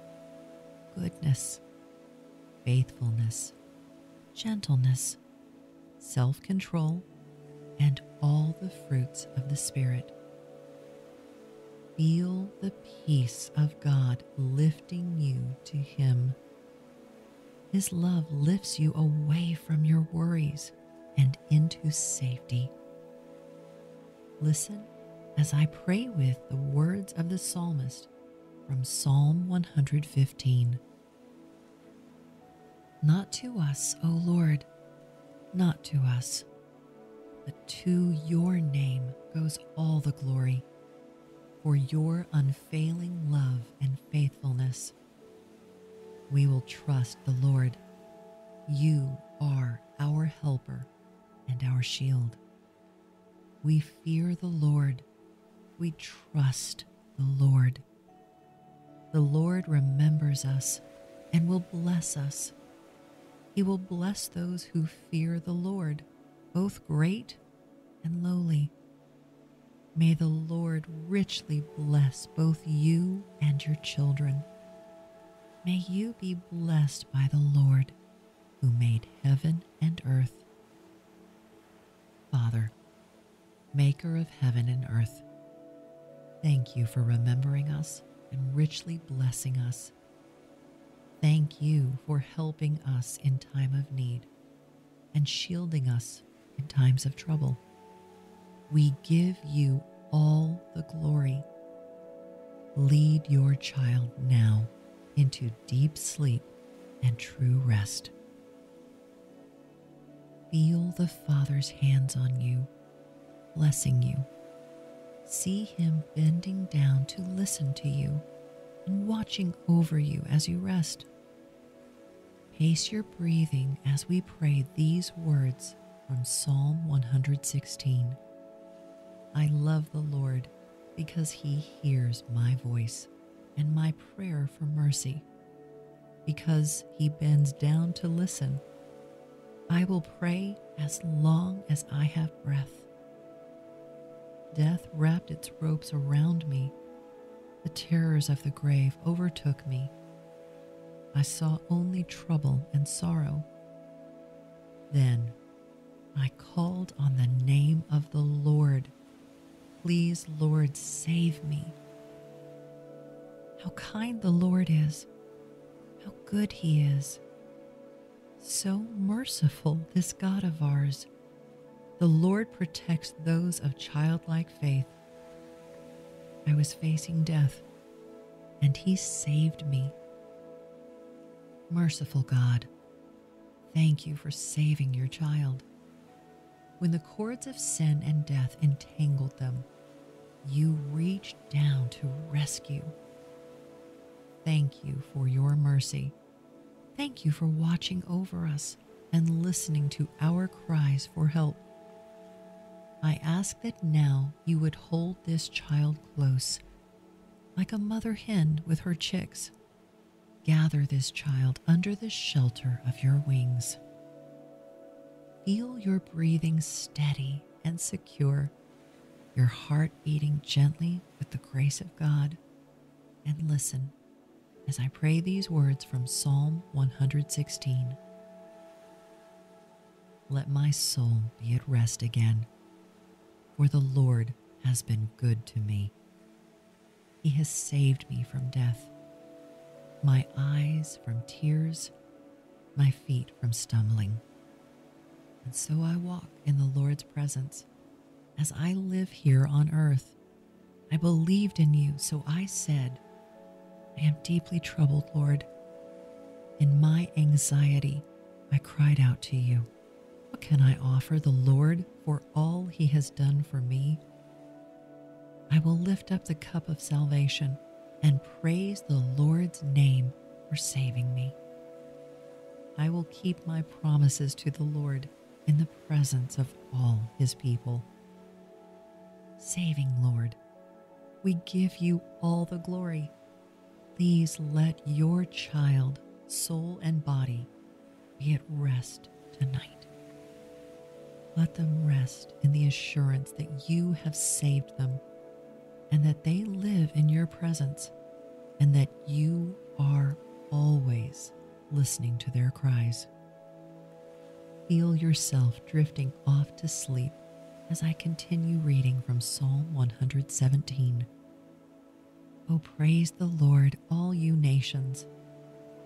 goodness, faithfulness, gentleness, self control, and all the fruits of the Spirit. Feel the peace of God lifting you to Him. His love lifts you away from your worries and into safety. Listen as I pray with the words of the psalmist from Psalm 115. Not to us, O Lord, not to us, but to your name goes all the glory, for your unfailing love and faithfulness. We will trust the Lord, you are our helper and our shield. We fear the Lord. We trust the Lord. The Lord remembers us and will bless us. He will bless those who fear the Lord, both great and lowly. May the Lord richly bless both you and your children. May you be blessed by the Lord who made heaven and earth. Father, maker of heaven and earth, thank you for remembering us and richly blessing us. Thank you for helping us in time of need and shielding us in times of trouble. We give you all the glory. Lead your child now into deep sleep and true rest. Feel the Father's hands on you, blessing you. See Him bending down to listen to you and watching over you as you rest. Pace your breathing as we pray these words from Psalm 116. I love the Lord because he hears my voice and my prayer for mercy. Because he bends down to listen, I will pray as long as I have breath. Death wrapped its ropes around me. The terrors of the grave overtook me. I saw only trouble and sorrow. Then I called on the name of the Lord. Please, Lord, save me. How kind the Lord is, how good He is. So merciful, this God of ours. The Lord protects those of childlike faith. I was facing death, and He saved me. Merciful God, thank you for saving your child. When the cords of sin and death entangled them, you reached down to rescue. Thank you for your mercy. Thank you for watching over us and listening to our cries for help. I ask that now you would hold this child close, like a mother hen with her chicks. Gather this child under the shelter of your wings. Feel your breathing steady and secure, your heart beating gently with the grace of God, and listen as I pray these words from Psalm 116. Let my soul be at rest again, for the Lord has been good to me. He has saved me from death, my eyes from tears, my feet from stumbling. And so I walk in the Lord's presence as I live here on earth. I believed in you, so I said, I am deeply troubled, Lord. In my anxiety, I cried out to you. Can I offer the Lord for all he has done for me? I will lift up the cup of salvation and praise the Lord's name for saving me. I will keep my promises to the Lord in the presence of all his people. Saving Lord, we give you all the glory. Please let your child, soul, and body be at rest tonight. Let them rest in the assurance that you have saved them and that they live in your presence and that you are always listening to their cries. Feel yourself drifting off to sleep as I continue reading from Psalm 117. Oh, praise the Lord, all you nations.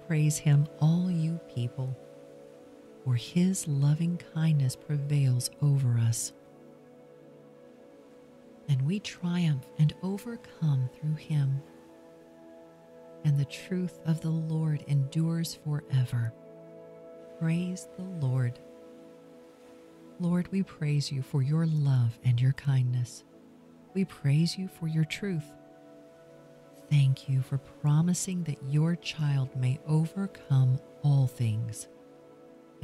Praise him, all you people, for his loving kindness prevails over us. And we triumph and overcome through him. And the truth of the Lord endures forever. Praise the Lord. Lord, we praise you for your love and your kindness. We praise you for your truth thank you for promising that your child may overcome all things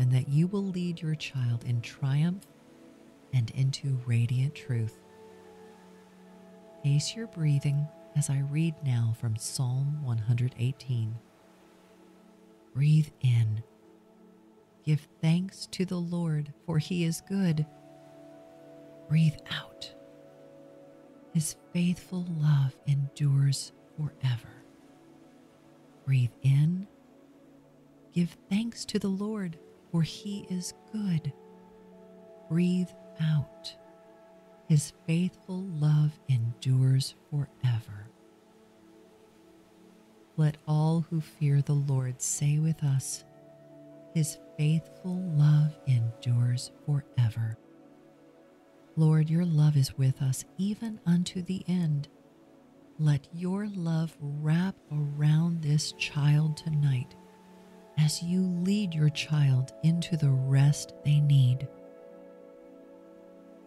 and that you will lead your child in triumph and into radiant truth. Pace your breathing as I read now from Psalm 118. Breathe in. Give thanks to the Lord, for he is good. Breathe out. His faithful love endures forever. Breathe in. Give thanks to the Lord, for he is good. Breathe out. His faithful love endures forever. Let all who fear the Lord say with us, His faithful love endures forever. Lord, your love is with us even unto the end. Let your love wrap around this child tonight as you lead your child into the rest they need.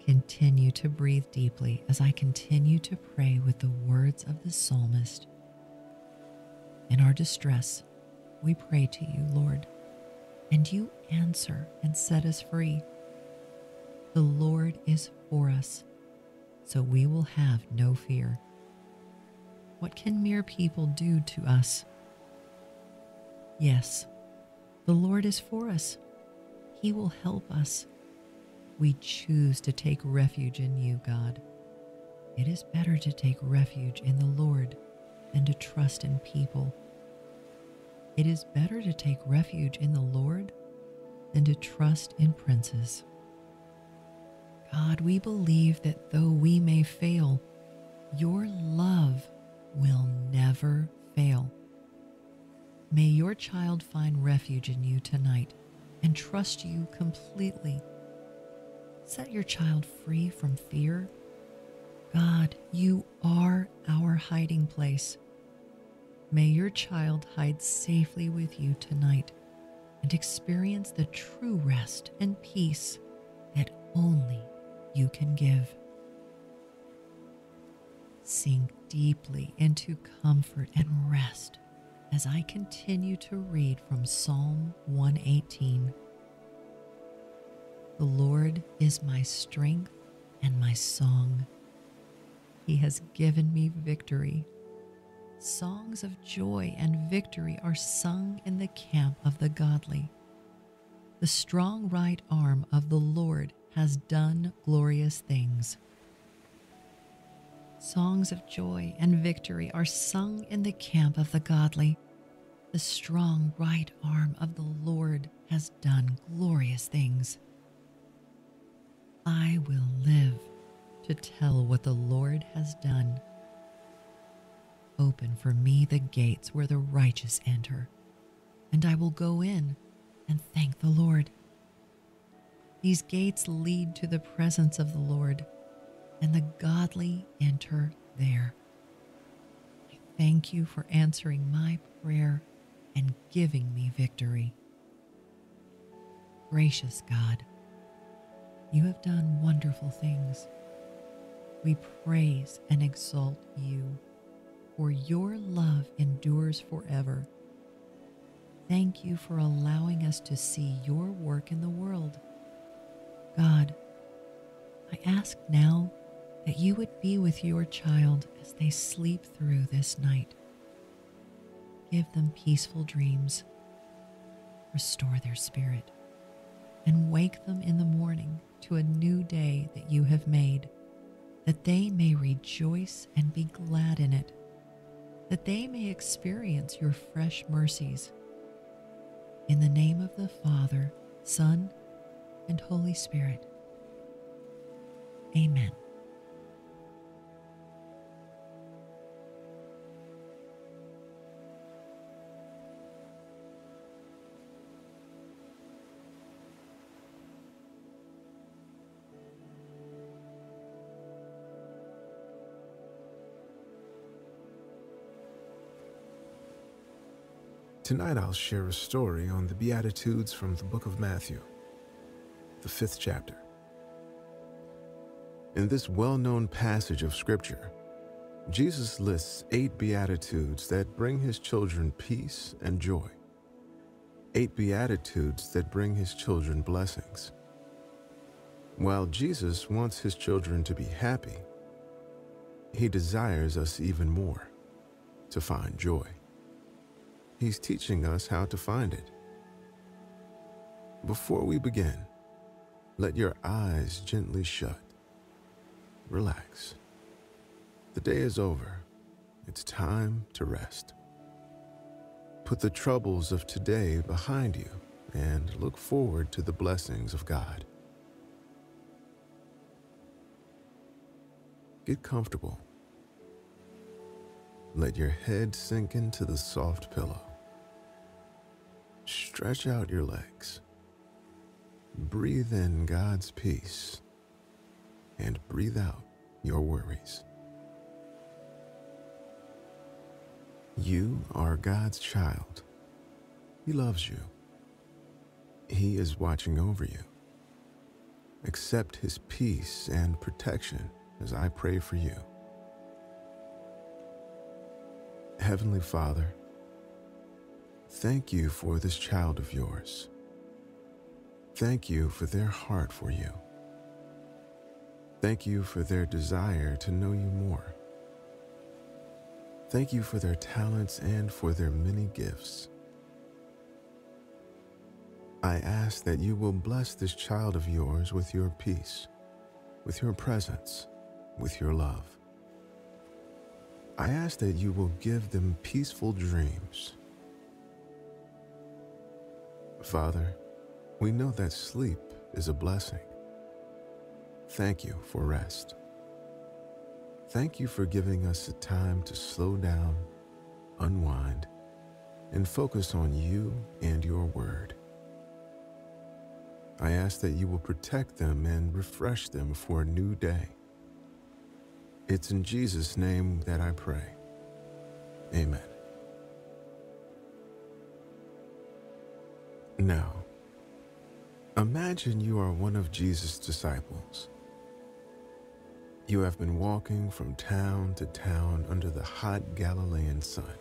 Continue to breathe deeply as I continue to pray with the words of the psalmist. In our distress, we pray to you, Lord, and you answer and set us free. The Lord is for us, so we will have no fear. What can mere people do to us? Yes, the Lord is for us. He will help us. We choose to take refuge in you, God. It is better to take refuge in the Lord than to trust in people. It is better to take refuge in the Lord than to trust in princes. God, we believe that though we may fail, your love will never fail. May your child find refuge in you tonight and trust you completely. Set your child free from fear. God, you are our hiding place. May your child hide safely with you tonight and experience the true rest and peace that only you can give. Sink deeply into comfort and rest as I continue to read from Psalm 118. The Lord is my strength and my song. He has given me victory. Songs of joy and victory are sung in the camp of the godly. The strong right arm of the Lord has done glorious things. Songs of joy and victory are sung in the camp of the godly. The strong right arm of the Lord has done glorious things. I will live to tell what the Lord has done. Open for me the gates where the righteous enter, and I will go in and thank the Lord. These gates lead to the presence of the Lord, and the godly enter there. I thank you for answering my prayer and giving me victory. Gracious God, you have done wonderful things. We praise and exalt you, for your love endures forever. Thank you for allowing us to see your work in the world. God, I ask now that you would be with your child as they sleep through this night give them peaceful dreams, restore their spirit, and wake them in the morning to a new day that you have made, that they may rejoice and be glad in it, that they may experience your fresh mercies. In the name of the Father, Son, and Holy Spirit. Amen. Tonight I'll share a story on the Beatitudes from the book of Matthew, the fifth chapter. In this well known passage of Scripture, Jesus lists eight Beatitudes that bring his children peace and joy. eight Beatitudes that bring his children blessings. While Jesus wants his children to be happy, he desires us even more to find joy. He's teaching us how to find it. Before we begin, let your eyes gently shut. Relax. The day is over. It's time to rest. Put the troubles of today behind you and look forward to the blessings of God. Get comfortable. Let your head sink into the soft pillow. Stretch out your legs. Breathe in God's peace and breathe out your worries. You are God's child. He loves you. He is watching over you. Accept His peace and protection as I pray for you. Heavenly Father, thank you for this child of yours. Thank you for their heart for you. Thank you for their desire to know you more. Thank you for their talents and for their many gifts. I ask that you will bless this child of yours with your peace, with your presence, with your love. I ask that you will give them peaceful dreams. Father, we know that sleep is a blessing. Thank you for rest. Thank you for giving us a time to slow down, unwind, and focus on you and your word. I ask that you will protect them and refresh them for a new day. It's in Jesus' name that I pray. Amen. Now, imagine you are one of Jesus' disciples. You have been walking from town to town under the hot Galilean sun,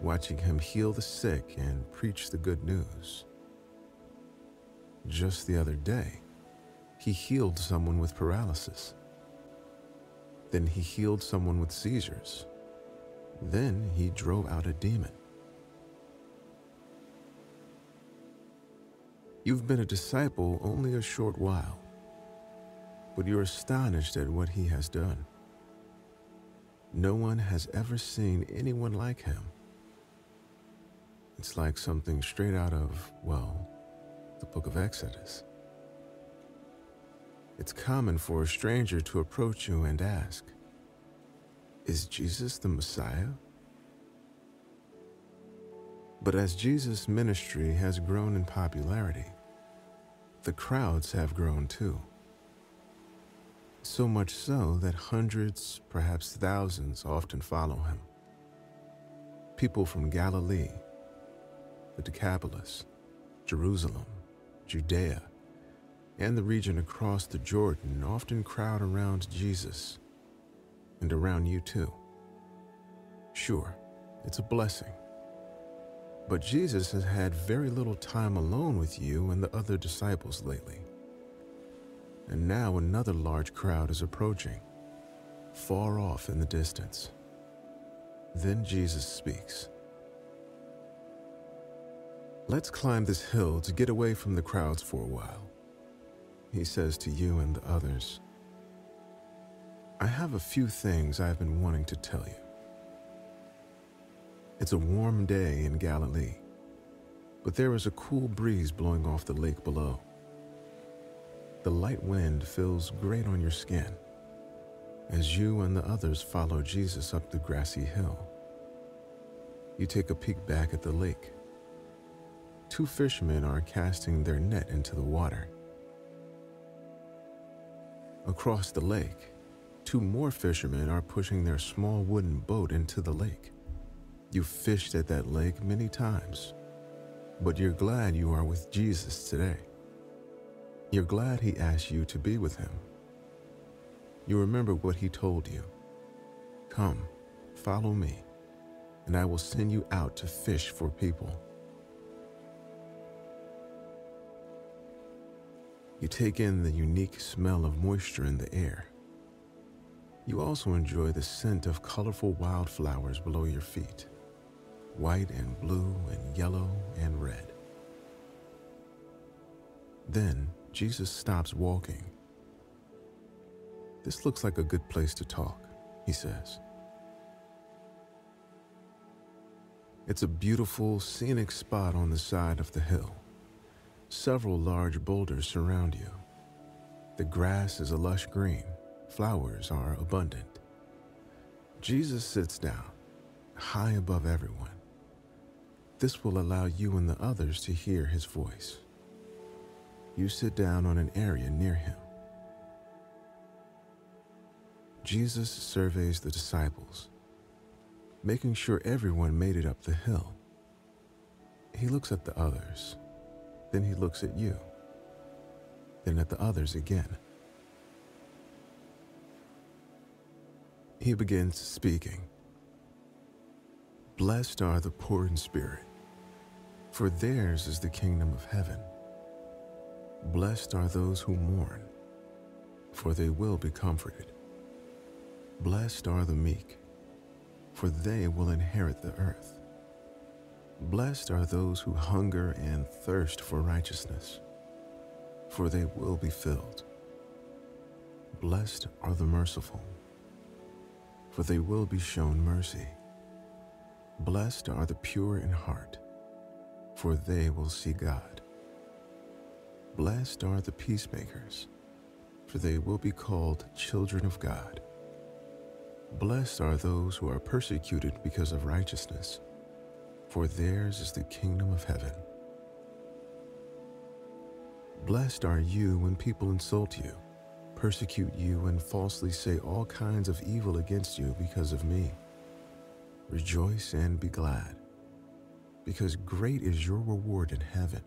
watching him heal the sick and preach the good news. Just the other day, he healed someone with paralysis. Then he healed someone with seizures. Then he drove out a demon. You've been a disciple only a short while, but you're astonished at what he has done. No one has ever seen anyone like him. It's like something straight out of, well, the book of Exodus. It's common for a stranger to approach you and ask, Is Jesus the Messiah? But as Jesus' ministry has grown in popularity, the crowds have grown too. So much so that hundreds, perhaps thousands, often follow him. People from Galilee, the Decapolis, Jerusalem, Judea, and the region across the Jordan often crowd around Jesus and around you too. Sure, it's a blessing. But Jesus has had very little time alone with you and the other disciples lately. And now another large crowd is approaching, far off in the distance. Then Jesus speaks. Let's climb this hill to get away from the crowds for a while he says to you and the others, I have a few things I've been wanting to tell you. It's a warm day in Galilee, but there is a cool breeze blowing off the lake below. The light wind feels great on your skin as you and the others follow Jesus up the grassy hill. You take a peek back at the lake. Two fishermen are casting their net into the water. Across the lake, two more fishermen are pushing their small wooden boat into the lake. You've fished at that lake many times, but you're glad you are with Jesus today. You're glad he asked you to be with him. You remember what he told you Come, follow me, and I will send you out to fish for people. You take in the unique smell of moisture in the air. You also enjoy the scent of colorful wildflowers below your feet white and blue and yellow and red. Then Jesus stops walking. This looks like a good place to talk, he says. It's a beautiful, scenic spot on the side of the hill. Several large boulders surround you. The grass is a lush green, flowers are abundant. Jesus sits down, high above everyone. This will allow you and the others to hear his voice. You sit down on an area near him. Jesus surveys the disciples making sure everyone made it up the hill. He looks at the others, then he looks at you, then at the others again. He begins speaking. Blessed are the poor in spirit, for theirs is the kingdom of heaven. Blessed are those who mourn, for they will be comforted. Blessed are the meek for they will inherit the earth. Blessed are those who hunger and thirst for righteousness, for they will be filled. Blessed are the merciful, for they will be shown mercy. Blessed are the pure in heart, for they will see God. Blessed are the peacemakers, for they will be called children of God. Blessed are those who are persecuted because of righteousness, for theirs is the kingdom of heaven. Blessed are you when people insult you, persecute you, and falsely say all kinds of evil against you because of me. Rejoice and be glad, because great is your reward in heaven.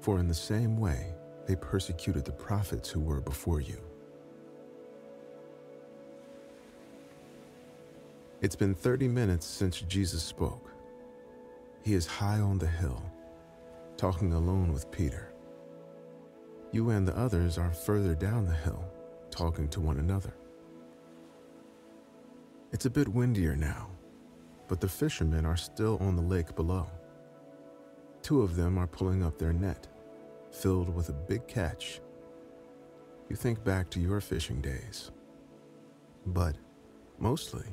For in the same way they persecuted the prophets who were before you. It's been 30 minutes since Jesus spoke. He is high on the hill, talking alone with Peter. You and the others are further down the hill, talking to one another. It's a bit windier now, but the fishermen are still on the lake below. Two of them are pulling up their net, filled with a big catch. You think back to your fishing days. But mostly,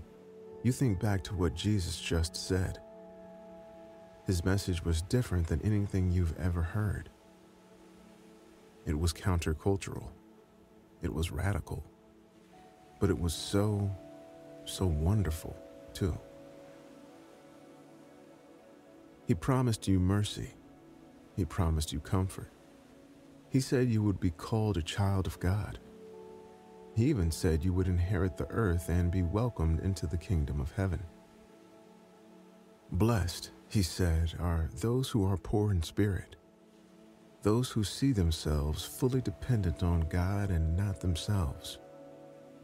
you think back to what Jesus just said. His message was different than anything you've ever heard. It was countercultural. It was radical. But it was so, so wonderful, too. He promised you mercy. He promised you comfort. He said you would be called a child of God. He even said you would inherit the earth and be welcomed into the kingdom of heaven. Blessed, he said, are those who are poor in spirit, those who see themselves fully dependent on God and not themselves.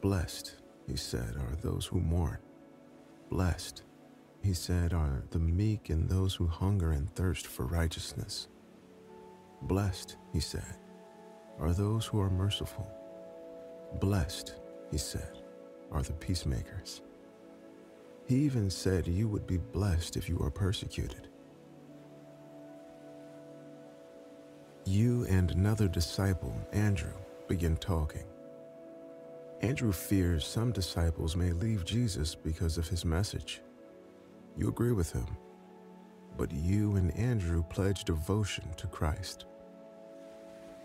Blessed, he said, are those who mourn. Blessed, he said, are the meek and those who hunger and thirst for righteousness. Blessed, he said, are those who are merciful Blessed, he said, are the peacemakers. He even said you would be blessed if you are persecuted. You and another disciple, Andrew, begin talking. Andrew fears some disciples may leave Jesus because of his message. You agree with him, but you and Andrew pledge devotion to Christ.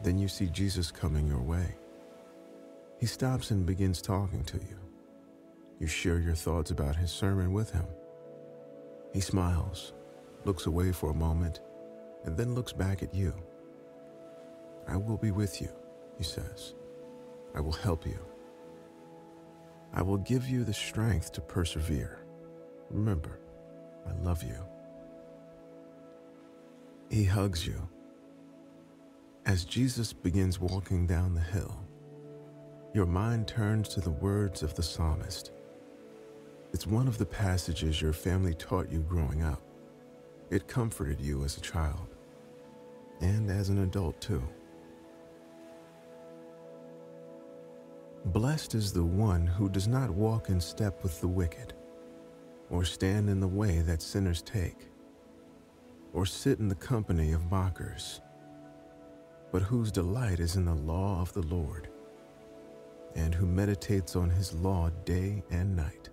Then you see Jesus coming your way. He stops and begins talking to you. You share your thoughts about his sermon with him. He smiles, looks away for a moment, and then looks back at you. I will be with you, he says. I will help you. I will give you the strength to persevere. Remember, I love you. He hugs you. As Jesus begins walking down the hill, your mind turns to the words of the psalmist. It's one of the passages your family taught you growing up. It comforted you as a child and as an adult, too. Blessed is the one who does not walk in step with the wicked, or stand in the way that sinners take, or sit in the company of mockers, but whose delight is in the law of the Lord, and who meditates on his law day and night.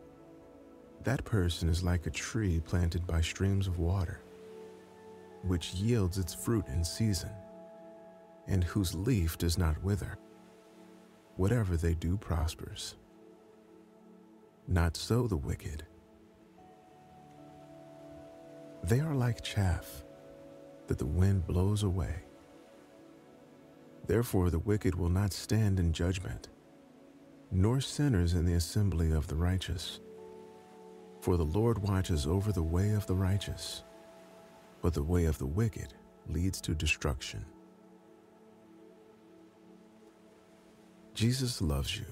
That person is like a tree planted by streams of water, which yields its fruit in season, and whose leaf does not wither whatever they do prospers. Not so the wicked. They are like chaff that the wind blows away. Therefore, the wicked will not stand in judgment, nor sinners in the assembly of the righteous. For the Lord watches over the way of the righteous, but the way of the wicked leads to destruction. Jesus loves you.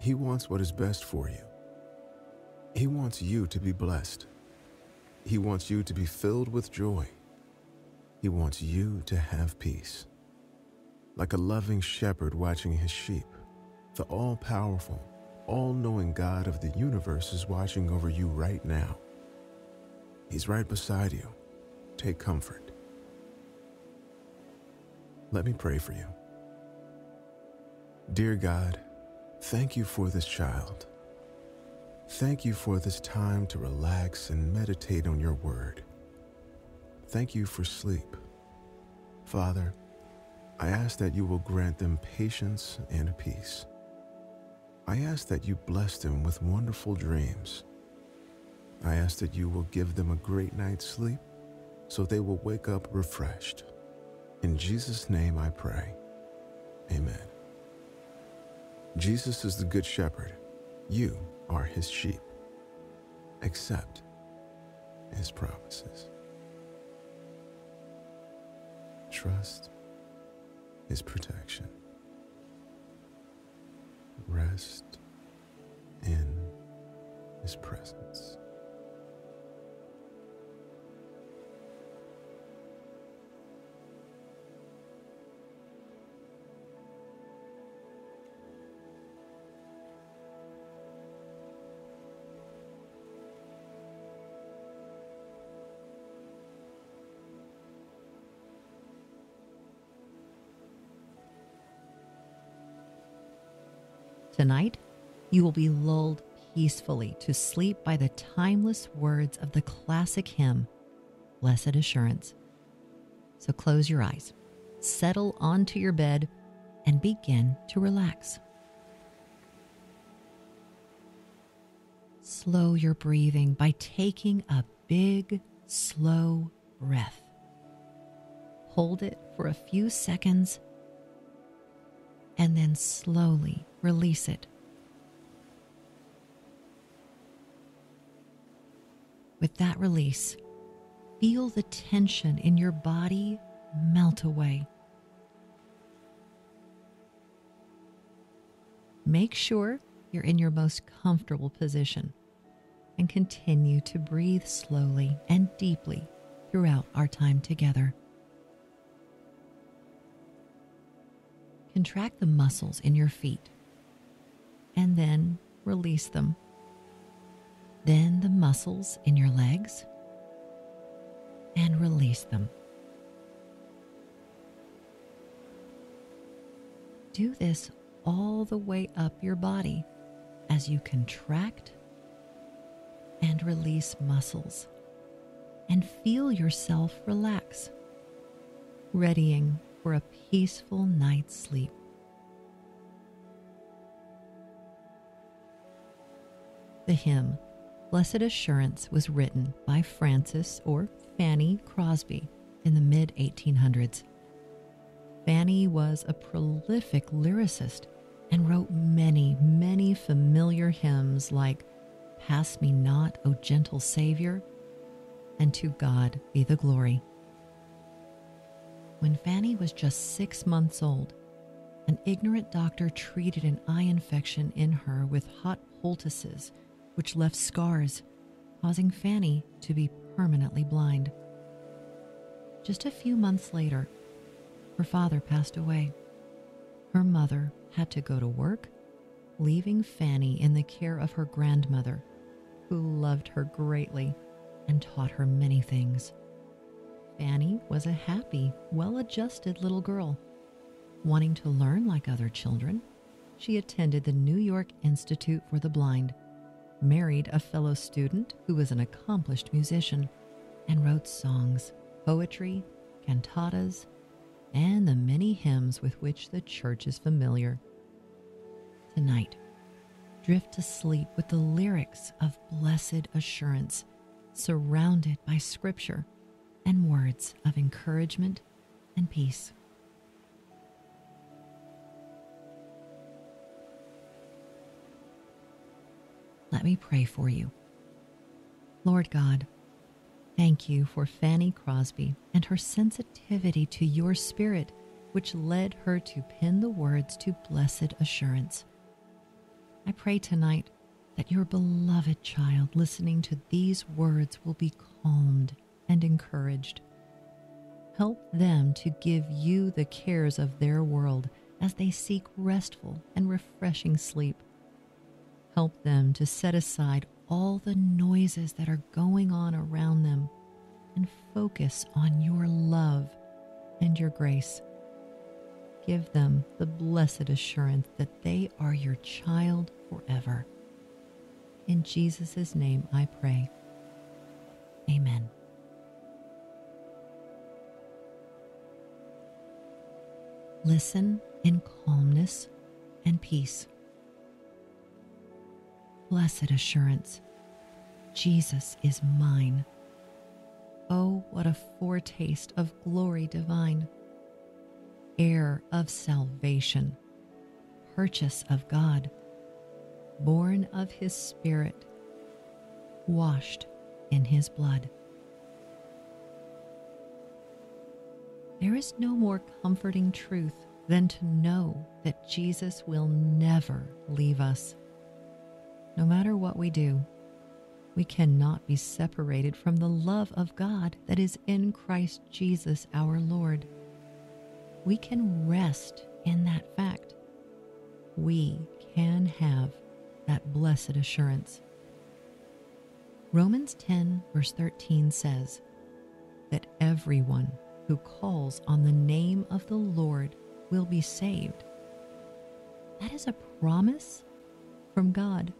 He wants what is best for you. He wants you to be blessed. He wants you to be filled with joy. He wants you to have peace. Like a loving shepherd watching his sheep, the all powerful, all knowing God of the universe is watching over you right now. He's right beside you. Take comfort. Let me pray for you. Dear God, thank you for this child. Thank you for this time to relax and meditate on your word. Thank you for sleep. Father, I ask that you will grant them patience and peace. I ask that you bless them with wonderful dreams. I ask that you will give them a great night's sleep so they will wake up refreshed. In Jesus' name I pray. Amen. Jesus is the Good Shepherd. You are his sheep. Accept his promises. Trust his protection. Rest in his presence. Tonight, you will be lulled peacefully to sleep by the timeless words of the classic hymn, Blessed Assurance. So close your eyes, settle onto your bed, and begin to relax. Slow your breathing by taking a big, slow breath. Hold it for a few seconds and then slowly release it. With that release, feel the tension in your body melt away. Make sure you're in your most comfortable position and continue to breathe slowly and deeply throughout our time together. Contract the muscles in your feet and then release them. Then the muscles in your legs and release them. Do this all the way up your body as you contract and release muscles and feel yourself relax, readying for a peaceful night's sleep. The hymn, Blessed Assurance, was written by Frances or Fanny Crosby in the mid 1800s. Fanny was a prolific lyricist and wrote many, many familiar hymns like Pass Me Not, O Gentle Savior, and To God Be the Glory. When Fanny was just six months old, an ignorant doctor treated an eye infection in her with hot poultices which left scars, causing Fanny to be permanently blind. Just a few months later, her father passed away. Her mother had to go to work, leaving Fanny in the care of her grandmother, who loved her greatly and taught her many things. Fanny was a happy, well adjusted little girl. Wanting to learn like other children, she attended the New York Institute for the Blind, married a fellow student who was an accomplished musician, and wrote songs, poetry, cantatas, and the many hymns with which the church is familiar. Tonight, drift to sleep with the lyrics of blessed assurance, surrounded by scripture and words of encouragement and peace. Let me pray for you. Lord God, thank you for Fanny Crosby and her sensitivity to your spirit, which led her to pen the words to blessed assurance. I pray tonight that your beloved child listening to these words will be calmed and encouraged. Help them to give you the cares of their world as they seek restful and refreshing sleep. Help them to set aside all the noises that are going on around them and focus on your love and your grace. Give them the blessed assurance that they are your child forever. In Jesus' name I pray. Amen. Listen in calmness and peace. Blessed assurance, Jesus is mine. Oh, what a foretaste of glory divine! Heir of salvation, purchase of God, born of his Spirit, washed in his blood. There is no more comforting truth than to know that Jesus will never leave us. No matter what we do, we cannot be separated from the love of God that is in Christ Jesus our Lord. We can rest in that fact. We can have that blessed assurance. Romans 10, verse 13 says that everyone who calls on the name of the Lord will be saved. That is a promise from God.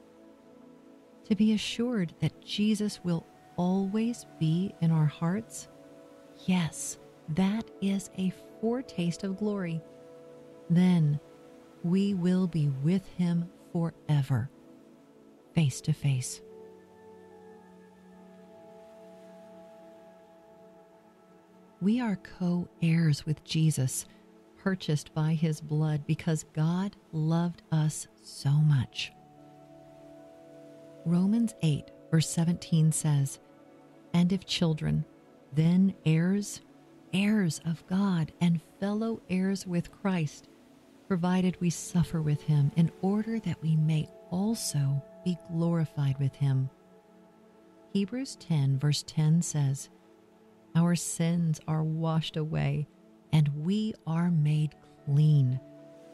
To be assured that Jesus will always be in our hearts, yes, that is a foretaste of glory. Then we will be with him forever, face to face. We are co heirs with Jesus, purchased by his blood because God loved us so much. Romans 8, verse 17 says, And if children, then heirs, heirs of God, and fellow heirs with Christ, provided we suffer with him, in order that we may also be glorified with him. Hebrews 10, verse 10 says, our sins are washed away and we are made clean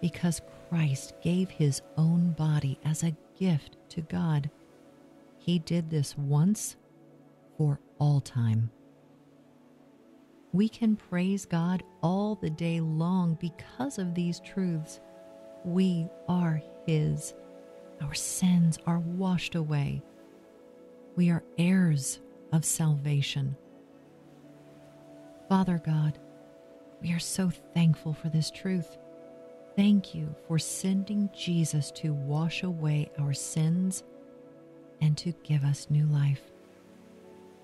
because Christ gave his own body as a gift to God. He did this once for all time. We can praise God all the day long because of these truths. We are His. Our sins are washed away. We are heirs of salvation. Father God, we are so thankful for this truth. Thank you for sending Jesus to wash away our sins and to give us new life.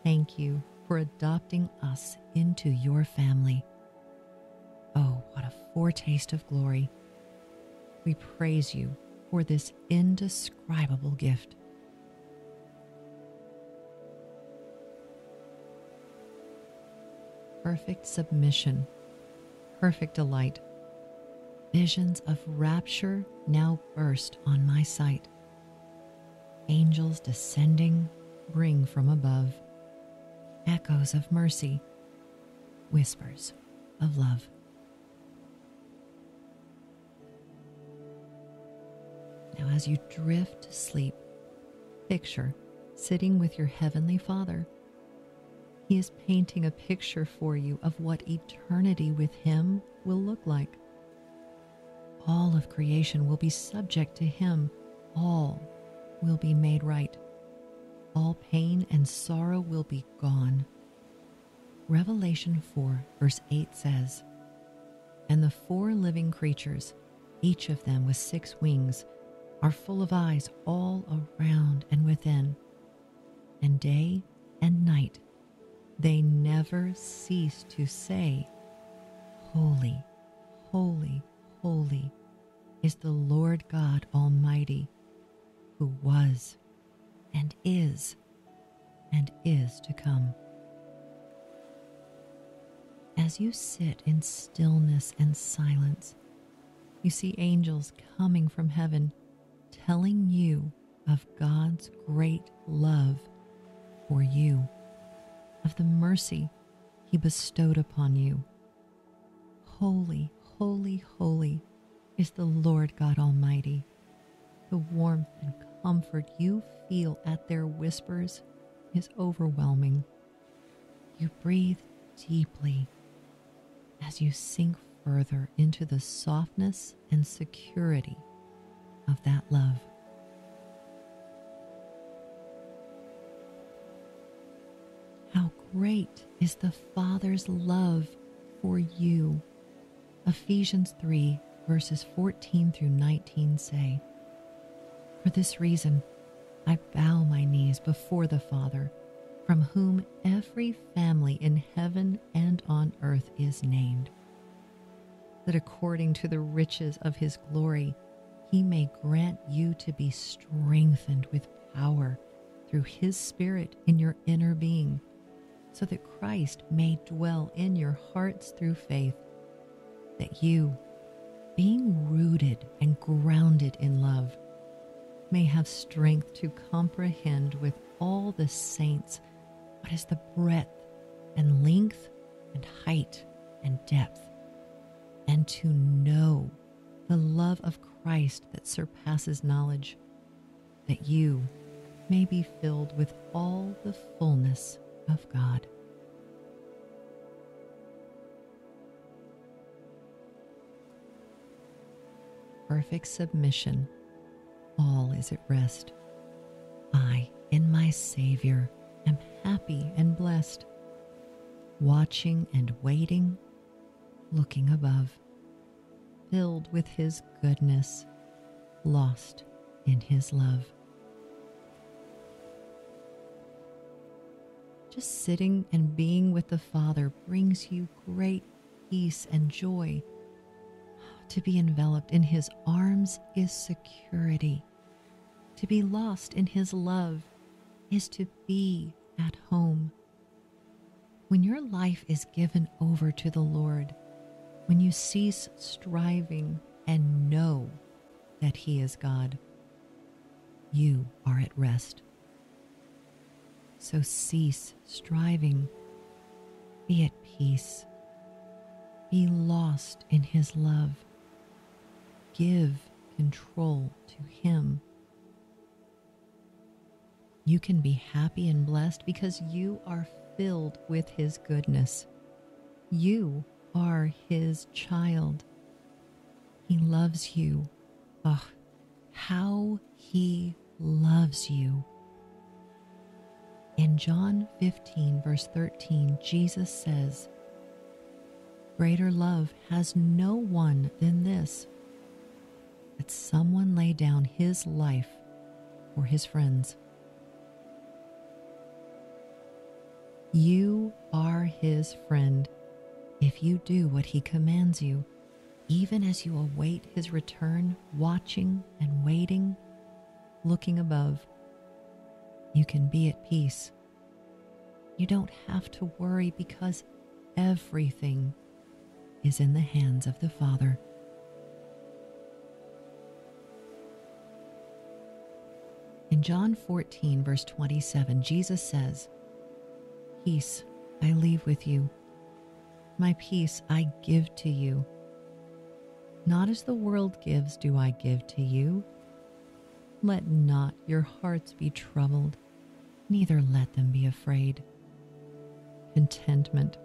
Thank you for adopting us into your family. Oh, what a foretaste of glory. We praise you for this indescribable gift. Perfect submission, perfect delight. Visions of rapture now burst on my sight. Angels descending ring from above echoes of mercy, whispers of love. Now, as you drift to sleep, picture sitting with your Heavenly Father. He is painting a picture for you of what eternity with Him will look like. All of creation will be subject to Him, all will be made right. All pain and sorrow will be gone. Revelation 4, verse 8 says, And the four living creatures, each of them with six wings, are full of eyes all around and within. And day and night they never cease to say, Holy, holy, holy is the Lord God Almighty, who was and is and is to come. As you sit in stillness and silence, you see angels coming from heaven telling you of God's great love for you, of the mercy He bestowed upon you. Holy, holy, holy is the Lord God Almighty. The warmth and comfort you feel at their whispers is overwhelming. You breathe deeply as you sink further into the softness and security of that love. How great is the Father's love for you. Ephesians 3, verses 14 through 19 say, For this reason, I bow my knees before the Father, from whom every family in heaven and on earth is named, that according to the riches of his glory, he may grant you to be strengthened with power through his Spirit in your inner being, so that Christ may dwell in your hearts through faith, that you, being rooted and grounded in love, may have strength to comprehend with all the saints what is the breadth and length and height and depth, and to know the love of Christ that surpasses knowledge, that you may be filled with all the fullness of God. Perfect submission, all is at rest. I, in my Savior, am happy and blessed, watching and waiting, looking above, filled with His goodness, lost in His love. Just sitting and being with the Father brings you great peace and joy. To be enveloped in His arms is security. To be lost in His love is to be at home. When your life is given over to the Lord, when you cease striving and know that He is God, you are at rest. So cease striving, be at peace, be lost in His love, give control to Him you can be happy and blessed because you are filled with His goodness. You are His child. He loves you. Oh, how He loves you. In John 15, verse 13, Jesus says, Greater love has no one than this, that someone lay down his life for his friends. You are his friend if you do what he commands you, even as you await his return, watching and waiting, looking above. You can be at peace. You don't have to worry because everything is in the hands of the Father. In John 14, verse 27, Jesus says, peace I leave with you. My peace I give to you. Not as the world gives, do I give to you. Let not your hearts be troubled, neither let them be afraid. Contentment,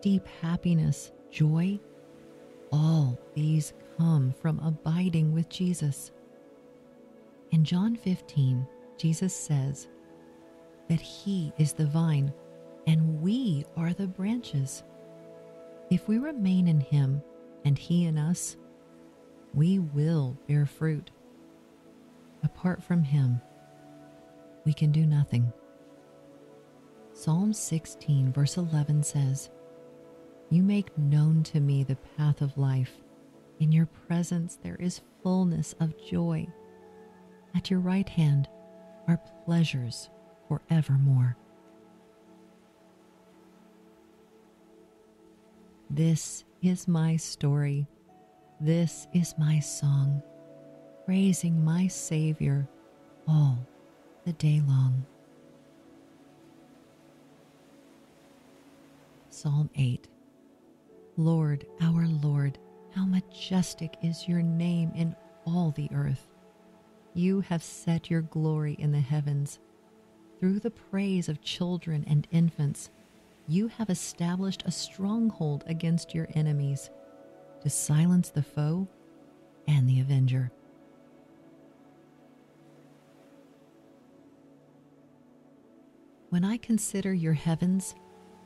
deep happiness, joy, all these come from abiding with Jesus. In John 15, Jesus says that He is the vine and we are the branches. If we remain in Him and He in us, we will bear fruit. Apart from Him, we can do nothing. Psalm 16, verse 11 says, You make known to me the path of life. In your presence there is fullness of joy. At your right hand are pleasures forevermore. This is my story. This is my song, praising my Savior all the day long. Psalm 8 Lord, our Lord, how majestic is your name in all the earth. You have set your glory in the heavens. Through the praise of children and infants, you have established a stronghold against your enemies to silence the foe and the avenger. When I consider your heavens,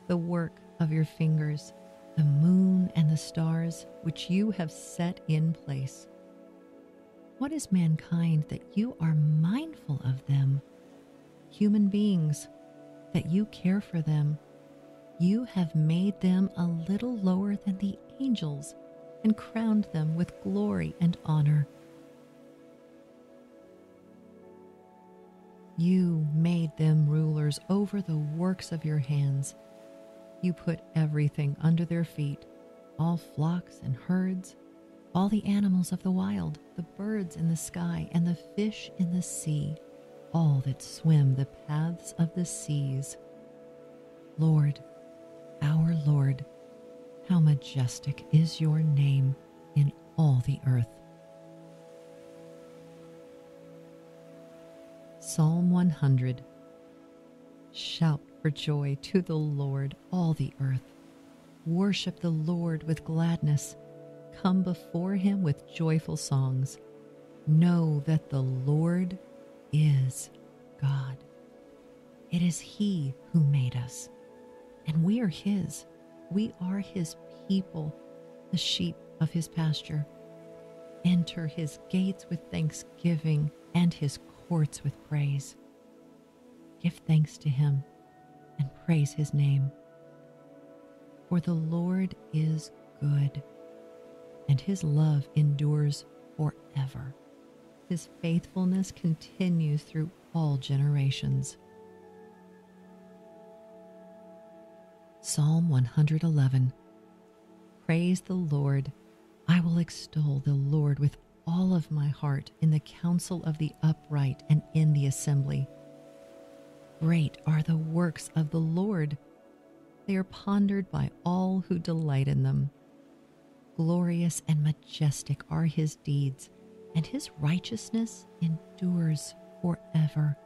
the work of your fingers, the moon and the stars which you have set in place, what is mankind that you are mindful of them? Human beings, that you care for them you have made them a little lower than the angels and crowned them with glory and honor. You made them rulers over the works of your hands. You put everything under their feet all flocks and herds, all the animals of the wild, the birds in the sky, and the fish in the sea, all that swim the paths of the seas. Lord, our Lord, how majestic is your name in all the earth. Psalm 100 Shout for joy to the Lord, all the earth. Worship the Lord with gladness. Come before him with joyful songs. Know that the Lord is God. It is he who made us and we are His. We are His people, the sheep of His pasture. Enter His gates with thanksgiving and His courts with praise. Give thanks to Him and praise His name. For the Lord is good, and His love endures forever. His faithfulness continues through all generations. Psalm 111 Praise the Lord. I will extol the Lord with all of my heart in the council of the upright and in the assembly. Great are the works of the Lord. They are pondered by all who delight in them. Glorious and majestic are his deeds, and his righteousness endures forever.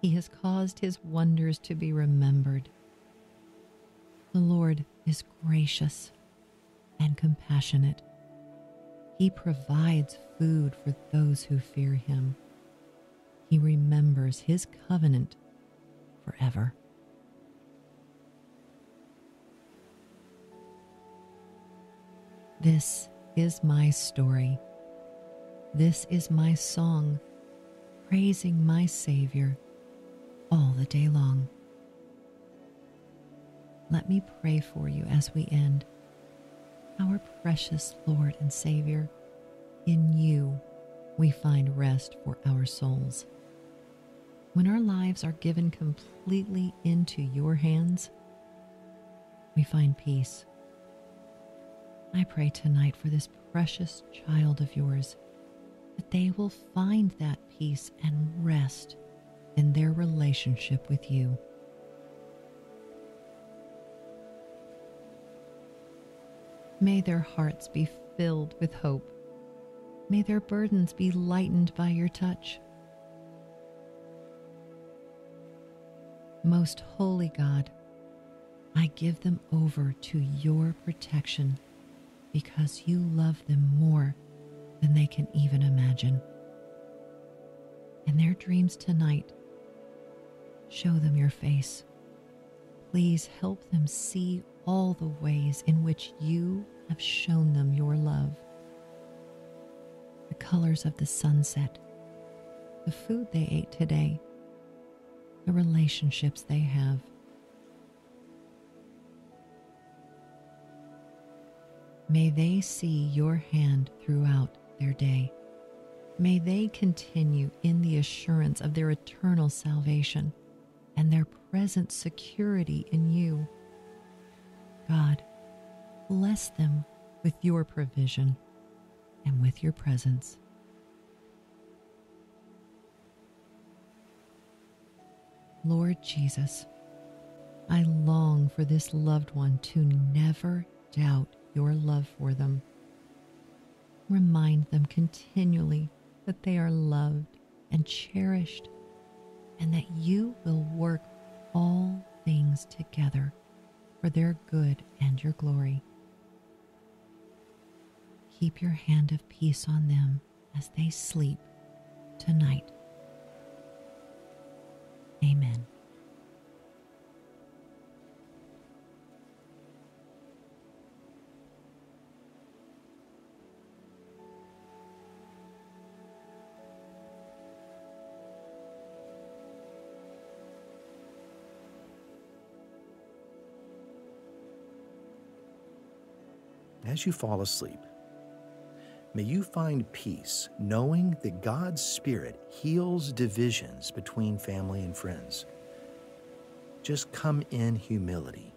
He has caused his wonders to be remembered the Lord is gracious and compassionate. He provides food for those who fear him. He remembers his covenant forever. This is my story. This is my song, praising my Savior all the day long let me pray for you as we end. Our precious Lord and Savior, in you we find rest for our souls. When our lives are given completely into your hands, we find peace. I pray tonight for this precious child of yours that they will find that peace and rest in their relationship with you. May their hearts be filled with hope. May their burdens be lightened by your touch. Most holy God, I give them over to your protection because you love them more than they can even imagine. In their dreams tonight, show them your face. Please help them see all the ways in which you have shown them your love. The colors of the sunset, the food they ate today, the relationships they have. May they see your hand throughout their day. May they continue in the assurance of their eternal salvation and their present security in you. God, bless them with your provision and with your presence. Lord Jesus, I long for this loved one to never doubt your love for them. Remind them continually that they are loved and cherished, and that you will work all things together for their good and your glory. Keep your hand of peace on them as they sleep tonight. Amen. As you fall asleep, may you find peace knowing that God's Spirit heals divisions between family and friends. Just come in humility.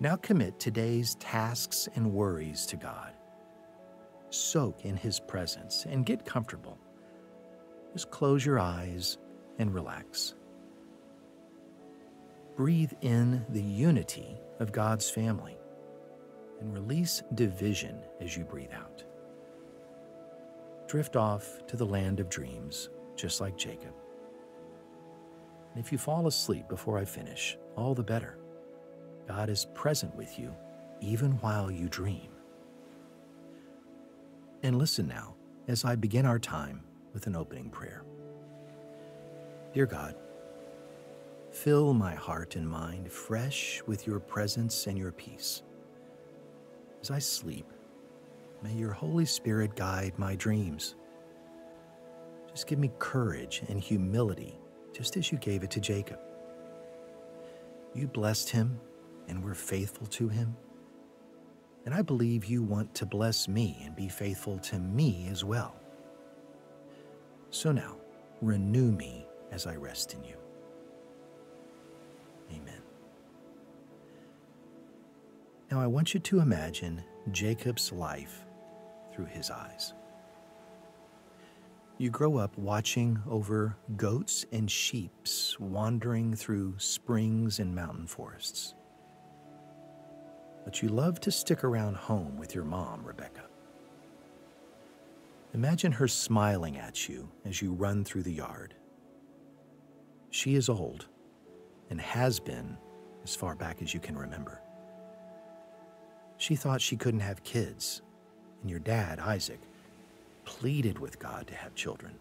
Now commit today's tasks and worries to God. Soak in His presence and get comfortable. Just close your eyes and relax. Breathe in the unity of God's family and release division as you breathe out. Drift off to the land of dreams, just like Jacob. And if you fall asleep before I finish, all the better. God is present with you even while you dream. And listen now as I begin our time with an opening prayer. Dear God, fill my heart and mind fresh with your presence and your peace. As I sleep, may your Holy Spirit guide my dreams. Just give me courage and humility, just as you gave it to Jacob. You blessed him and were faithful to him. And I believe you want to bless me and be faithful to me as well. So now, renew me as I rest in you. Amen. Now I want you to imagine Jacob's life through his eyes. You grow up watching over goats and sheeps wandering through springs and mountain forests. But you love to stick around home with your mom, Rebecca. Imagine her smiling at you as you run through the yard. She is old and has been as far back as you can remember. She thought she couldn't have kids, and your dad, Isaac, pleaded with God to have children.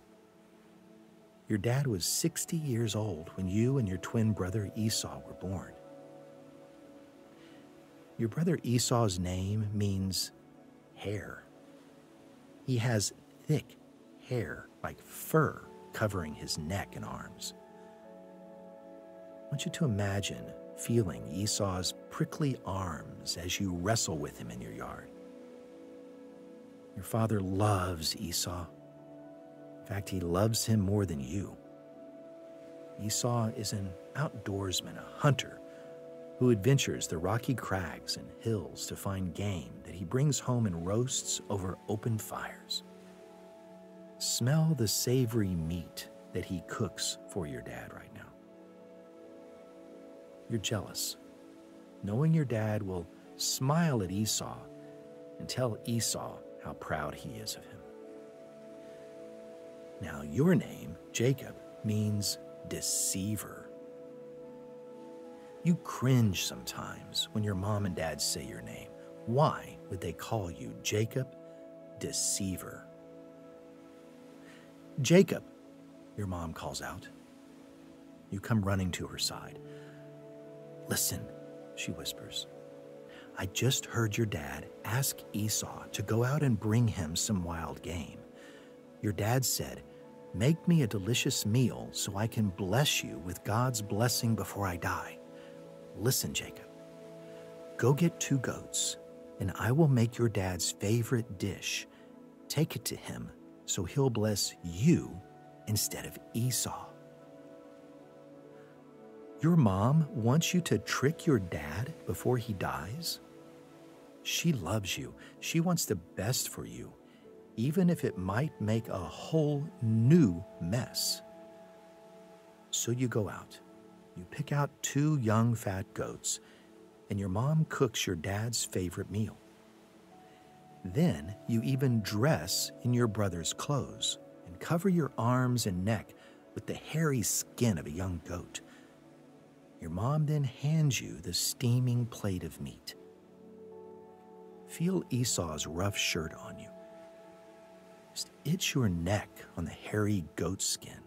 Your dad was 60 years old when you and your twin brother Esau were born. Your brother Esau's name means hair. He has thick hair like fur covering his neck and arms. I want you to imagine feeling Esau's prickly arms as you wrestle with him in your yard. Your father loves Esau. In fact, he loves him more than you. Esau is an outdoorsman, a hunter who adventures the rocky crags and hills to find game that he brings home and roasts over open fires. Smell the savory meat that he cooks for your dad right. You're jealous, knowing your dad will smile at Esau and tell Esau how proud he is of him. Now, your name, Jacob, means deceiver. You cringe sometimes when your mom and dad say your name. Why would they call you Jacob, deceiver? Jacob, your mom calls out. You come running to her side. Listen, she whispers. I just heard your dad ask Esau to go out and bring him some wild game. Your dad said, Make me a delicious meal so I can bless you with God's blessing before I die. Listen, Jacob. Go get two goats, and I will make your dad's favorite dish. Take it to him so he'll bless you instead of Esau. Your mom wants you to trick your dad before he dies? She loves you. She wants the best for you even if it might make a whole new mess. So you go out, you pick out two young fat goats, and your mom cooks your dad's favorite meal. Then you even dress in your brother's clothes and cover your arms and neck with the hairy skin of a young goat. Your mom then hands you the steaming plate of meat. Feel Esau's rough shirt on you just itch your neck on the hairy goat skin.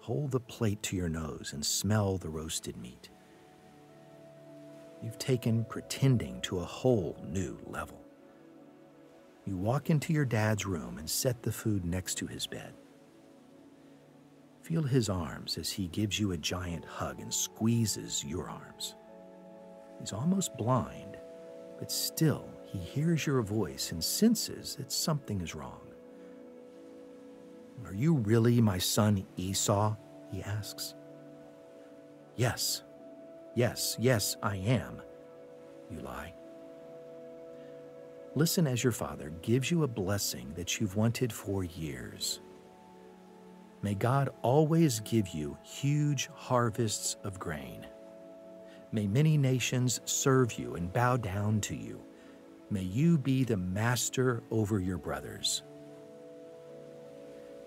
Hold the plate to your nose and smell the roasted meat. You've taken pretending to a whole new level. You walk into your dad's room and set the food next to his bed. Feel his arms as he gives you a giant hug and squeezes your arms. He's almost blind, but still he hears your voice and senses that something is wrong. Are you really my son Esau? He asks. Yes, yes, yes, I am. You lie. Listen as your father gives you a blessing that you've wanted for years. May God always give you huge harvests of grain. May many nations serve you and bow down to you. May you be the master over your brothers.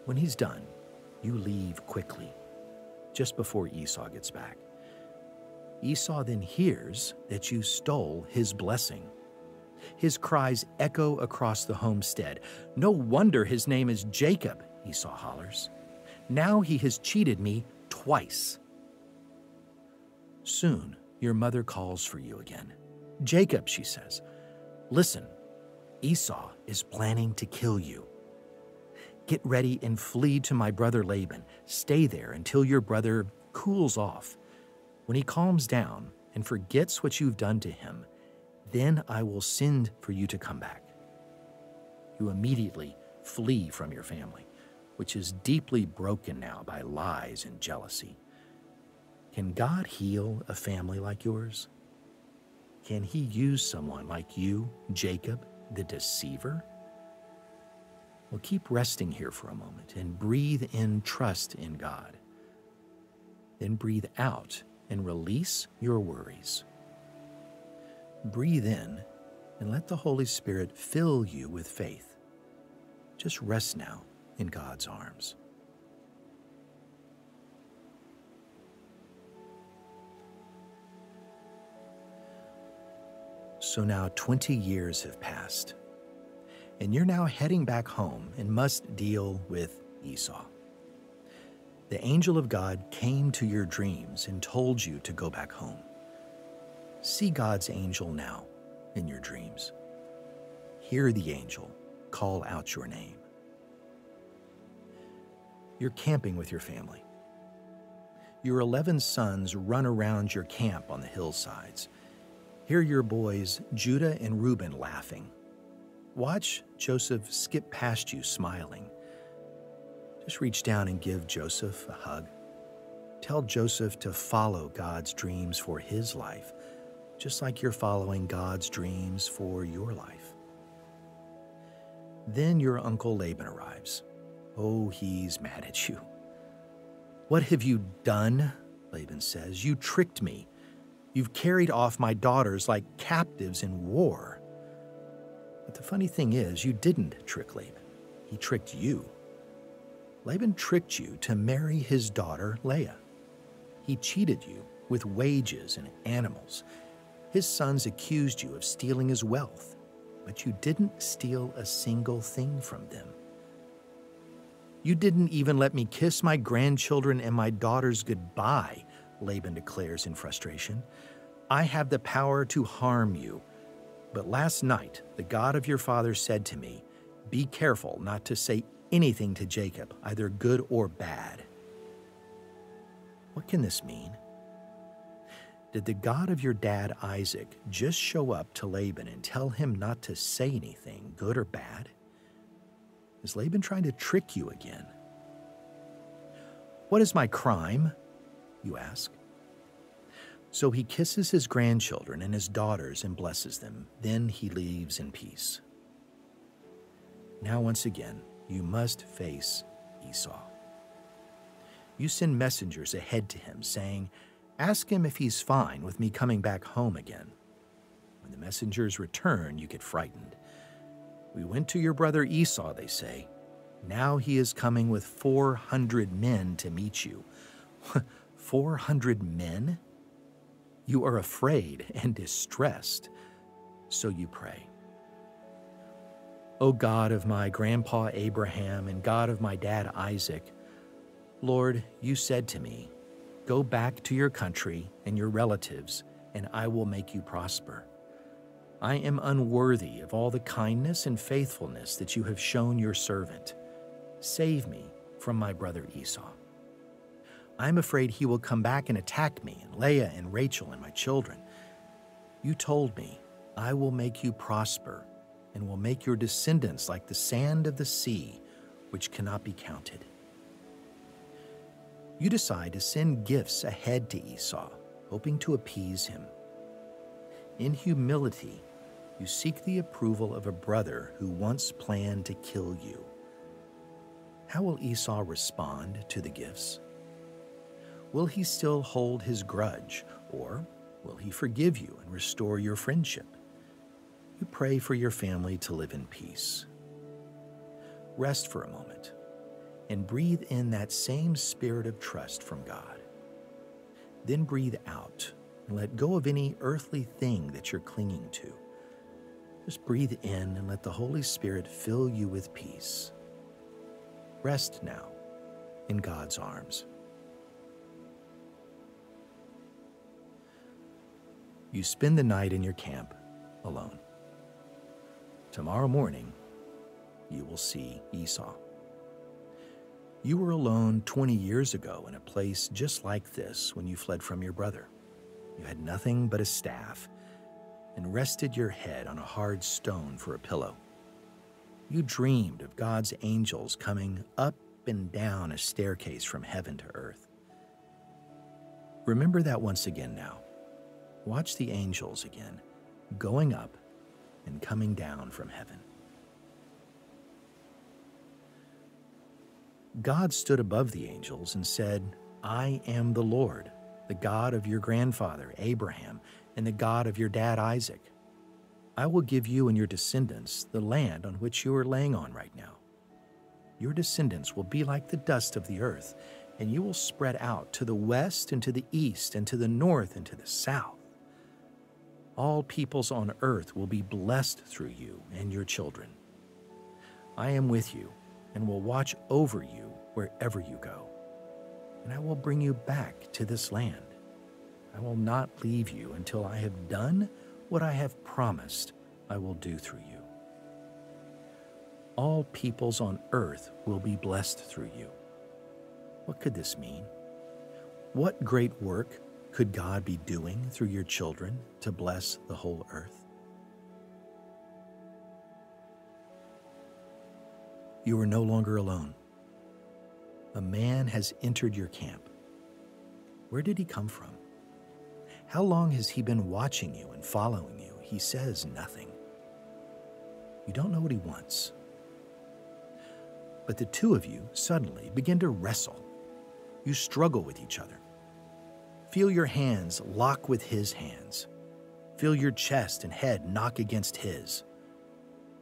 When he's done, you leave quickly, just before Esau gets back. Esau then hears that you stole his blessing. His cries echo across the homestead. No wonder his name is Jacob, Esau hollers. Now he has cheated me twice. Soon, your mother calls for you again. Jacob, she says, Listen, Esau is planning to kill you. Get ready and flee to my brother Laban. Stay there until your brother cools off. When he calms down and forgets what you've done to him, then I will send for you to come back. You immediately flee from your family, which is deeply broken now by lies and jealousy. Can God heal a family like yours? Can he use someone like you, Jacob, the deceiver? Well, keep resting here for a moment and breathe in trust in God. Then breathe out and release your worries. Breathe in and let the Holy Spirit fill you with faith. Just rest now in God's arms. So now 20 years have passed, and you're now heading back home and must deal with Esau. The angel of God came to your dreams and told you to go back home. See God's angel now in your dreams. Hear the angel call out your name. You're camping with your family. Your 11 sons run around your camp on the hillsides Hear your boys, Judah and Reuben, laughing. Watch Joseph skip past you smiling. Just reach down and give Joseph a hug. Tell Joseph to follow God's dreams for his life, just like you're following God's dreams for your life. Then your uncle Laban arrives. Oh, he's mad at you. What have you done? Laban says. You tricked me. You've carried off my daughters like captives in war. But the funny thing is, you didn't trick Laban. He tricked you. Laban tricked you to marry his daughter Leah. He cheated you with wages and animals. His sons accused you of stealing his wealth, but you didn't steal a single thing from them. You didn't even let me kiss my grandchildren and my daughters goodbye, Laban declares in frustration. I have the power to harm you. But last night, the God of your father said to me, Be careful not to say anything to Jacob, either good or bad. What can this mean? Did the God of your dad Isaac just show up to Laban and tell him not to say anything, good or bad? Is Laban trying to trick you again? What is my crime? You ask. So he kisses his grandchildren and his daughters and blesses them. Then he leaves in peace. Now, once again, you must face Esau. You send messengers ahead to him, saying, Ask him if he's fine with me coming back home again. When the messengers return, you get frightened. We went to your brother Esau, they say. Now he is coming with 400 men to meet you. 400 men? You are afraid and distressed, so you pray. O God of my grandpa Abraham and God of my dad Isaac, Lord, you said to me, Go back to your country and your relatives, and I will make you prosper. I am unworthy of all the kindness and faithfulness that you have shown your servant. Save me from my brother Esau. I am afraid he will come back and attack me, and Leah and Rachel and my children. You told me, I will make you prosper and will make your descendants like the sand of the sea, which cannot be counted. You decide to send gifts ahead to Esau, hoping to appease him. In humility, you seek the approval of a brother who once planned to kill you. How will Esau respond to the gifts? Will he still hold his grudge, or will he forgive you and restore your friendship? you pray for your family to live in peace. Rest for a moment and breathe in that same spirit of trust from God. Then breathe out and let go of any earthly thing that you're clinging to. Just breathe in and let the Holy Spirit fill you with peace. Rest now in God's arms. You spend the night in your camp alone. Tomorrow morning, you will see Esau. You were alone 20 years ago in a place just like this when you fled from your brother. You had nothing but a staff and rested your head on a hard stone for a pillow. You dreamed of God's angels coming up and down a staircase from heaven to earth. Remember that once again now. Watch the angels again, going up and coming down from heaven. God stood above the angels and said, I am the Lord, the God of your grandfather Abraham and the God of your dad Isaac. I will give you and your descendants the land on which you are laying on right now. Your descendants will be like the dust of the earth, and you will spread out to the west and to the east and to the north and to the south all peoples on earth will be blessed through you and your children. I am with you and will watch over you wherever you go, and I will bring you back to this land. I will not leave you until I have done what I have promised I will do through you. All peoples on earth will be blessed through you. What could this mean? What great work could God be doing through your children to bless the whole earth? You are no longer alone. A man has entered your camp. Where did he come from? How long has he been watching you and following you? He says nothing. You don't know what he wants. But the two of you suddenly begin to wrestle. You struggle with each other. Feel your hands lock with his hands. Feel your chest and head knock against his.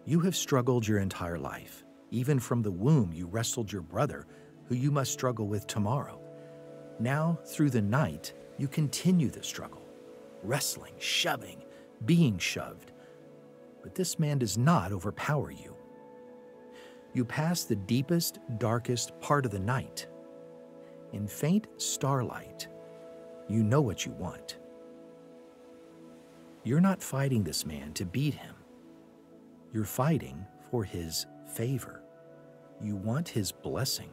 You have struggled your entire life. Even from the womb, you wrestled your brother who you must struggle with tomorrow. Now, through the night, you continue the struggle, wrestling, shoving, being shoved. But this man does not overpower you. You pass the deepest, darkest part of the night. In faint starlight, you know what you want. You're not fighting this man to beat him. You're fighting for his favor. You want his blessing.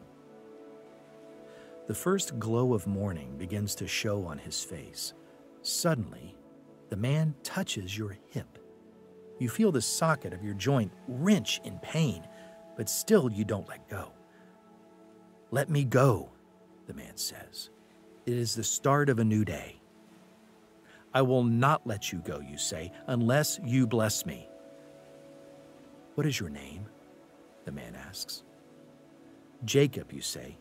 The first glow of morning begins to show on his face. Suddenly, the man touches your hip. You feel the socket of your joint wrench in pain, but still you don't let go. Let me go, the man says. It is the start of a new day. I will not let you go, you say, unless you bless me. What is your name? The man asks. Jacob, you say.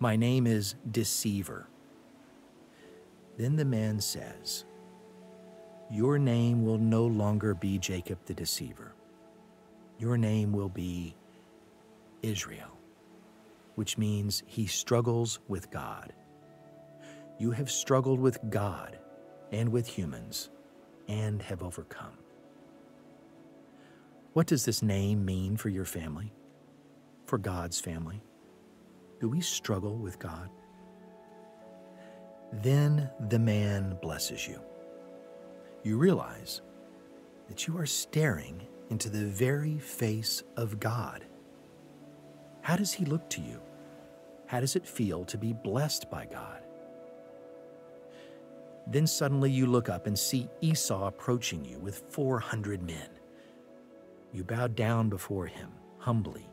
My name is Deceiver. Then the man says, Your name will no longer be Jacob the Deceiver. Your name will be Israel, which means he struggles with God. You have struggled with God and with humans and have overcome. What does this name mean for your family? For God's family? Do we struggle with God? Then the man blesses you. You realize that you are staring into the very face of God. How does he look to you? How does it feel to be blessed by God? Then suddenly you look up and see Esau approaching you with 400 men. You bow down before him humbly.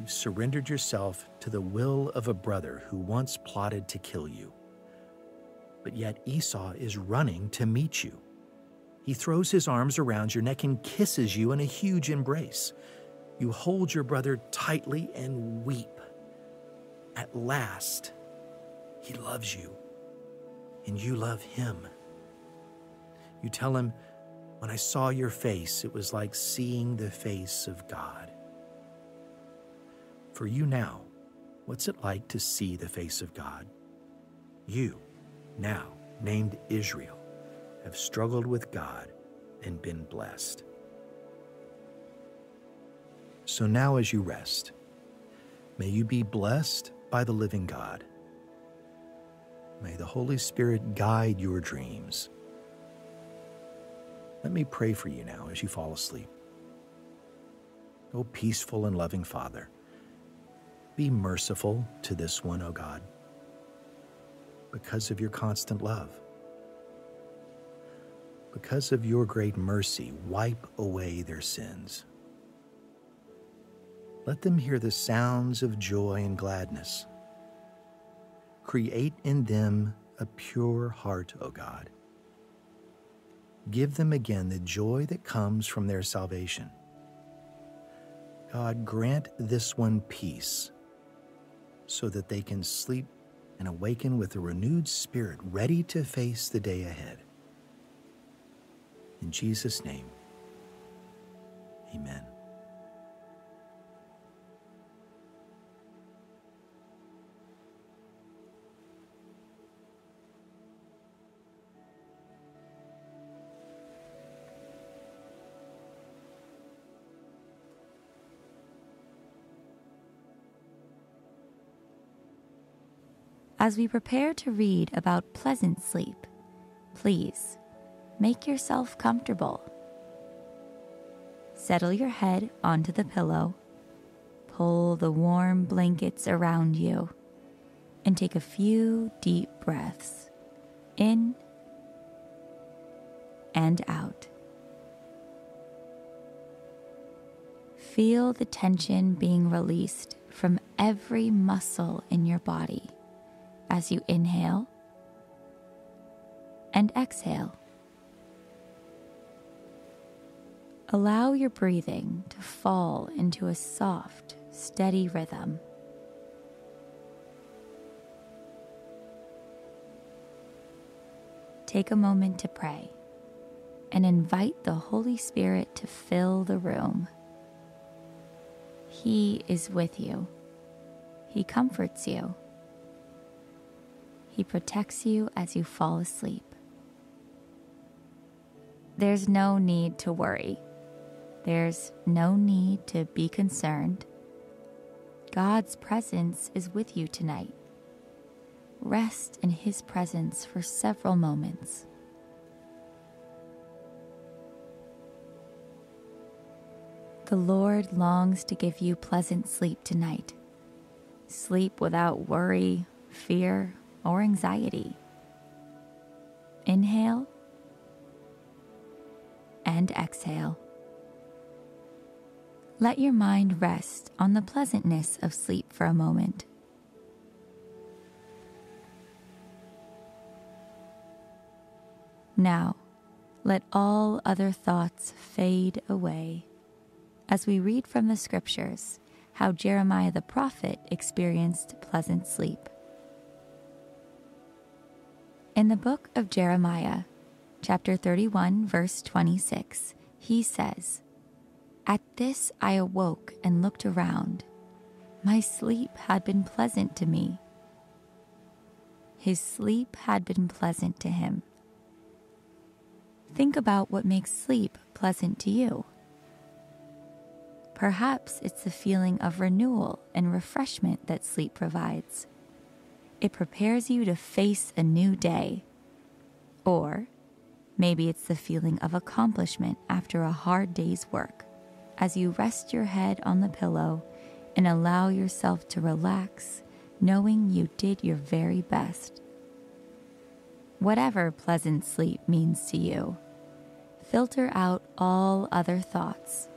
You've surrendered yourself to the will of a brother who once plotted to kill you. But yet Esau is running to meet you. He throws his arms around your neck and kisses you in a huge embrace. You hold your brother tightly and weep. At last, he loves you, and you love him. You tell him, When I saw your face, it was like seeing the face of God. For you now, what's it like to see the face of God? You, now named Israel, have struggled with God and been blessed. So now, as you rest, may you be blessed by the living God. May the Holy Spirit guide your dreams. Let me pray for you now as you fall asleep. O peaceful and loving Father, be merciful to this one, O God, because of your constant love. Because of your great mercy, wipe away their sins. Let them hear the sounds of joy and gladness. Create in them a pure heart, O God. Give them again the joy that comes from their salvation. God, grant this one peace so that they can sleep and awaken with a renewed spirit, ready to face the day ahead. In Jesus' name, amen. As we prepare to read about pleasant sleep, please make yourself comfortable. Settle your head onto the pillow, pull the warm blankets around you, and take a few deep breaths in and out. Feel the tension being released from every muscle in your body as you inhale and exhale. Allow your breathing to fall into a soft, steady rhythm. Take a moment to pray and invite the Holy Spirit to fill the room. He is with you. He comforts you. He protects you as you fall asleep. There's no need to worry. There's no need to be concerned. God's presence is with you tonight. Rest in His presence for several moments. The Lord longs to give you pleasant sleep tonight. Sleep without worry, fear, or anxiety. Inhale and exhale. Let your mind rest on the pleasantness of sleep for a moment. Now, let all other thoughts fade away as we read from the scriptures how Jeremiah the prophet experienced pleasant sleep. In the book of Jeremiah, chapter 31, verse 26, he says, At this I awoke and looked around. My sleep had been pleasant to me. His sleep had been pleasant to him. Think about what makes sleep pleasant to you. Perhaps it's the feeling of renewal and refreshment that sleep provides. It prepares you to face a new day. Or maybe it's the feeling of accomplishment after a hard day's work as you rest your head on the pillow and allow yourself to relax, knowing you did your very best whatever pleasant sleep means to you. Filter out all other thoughts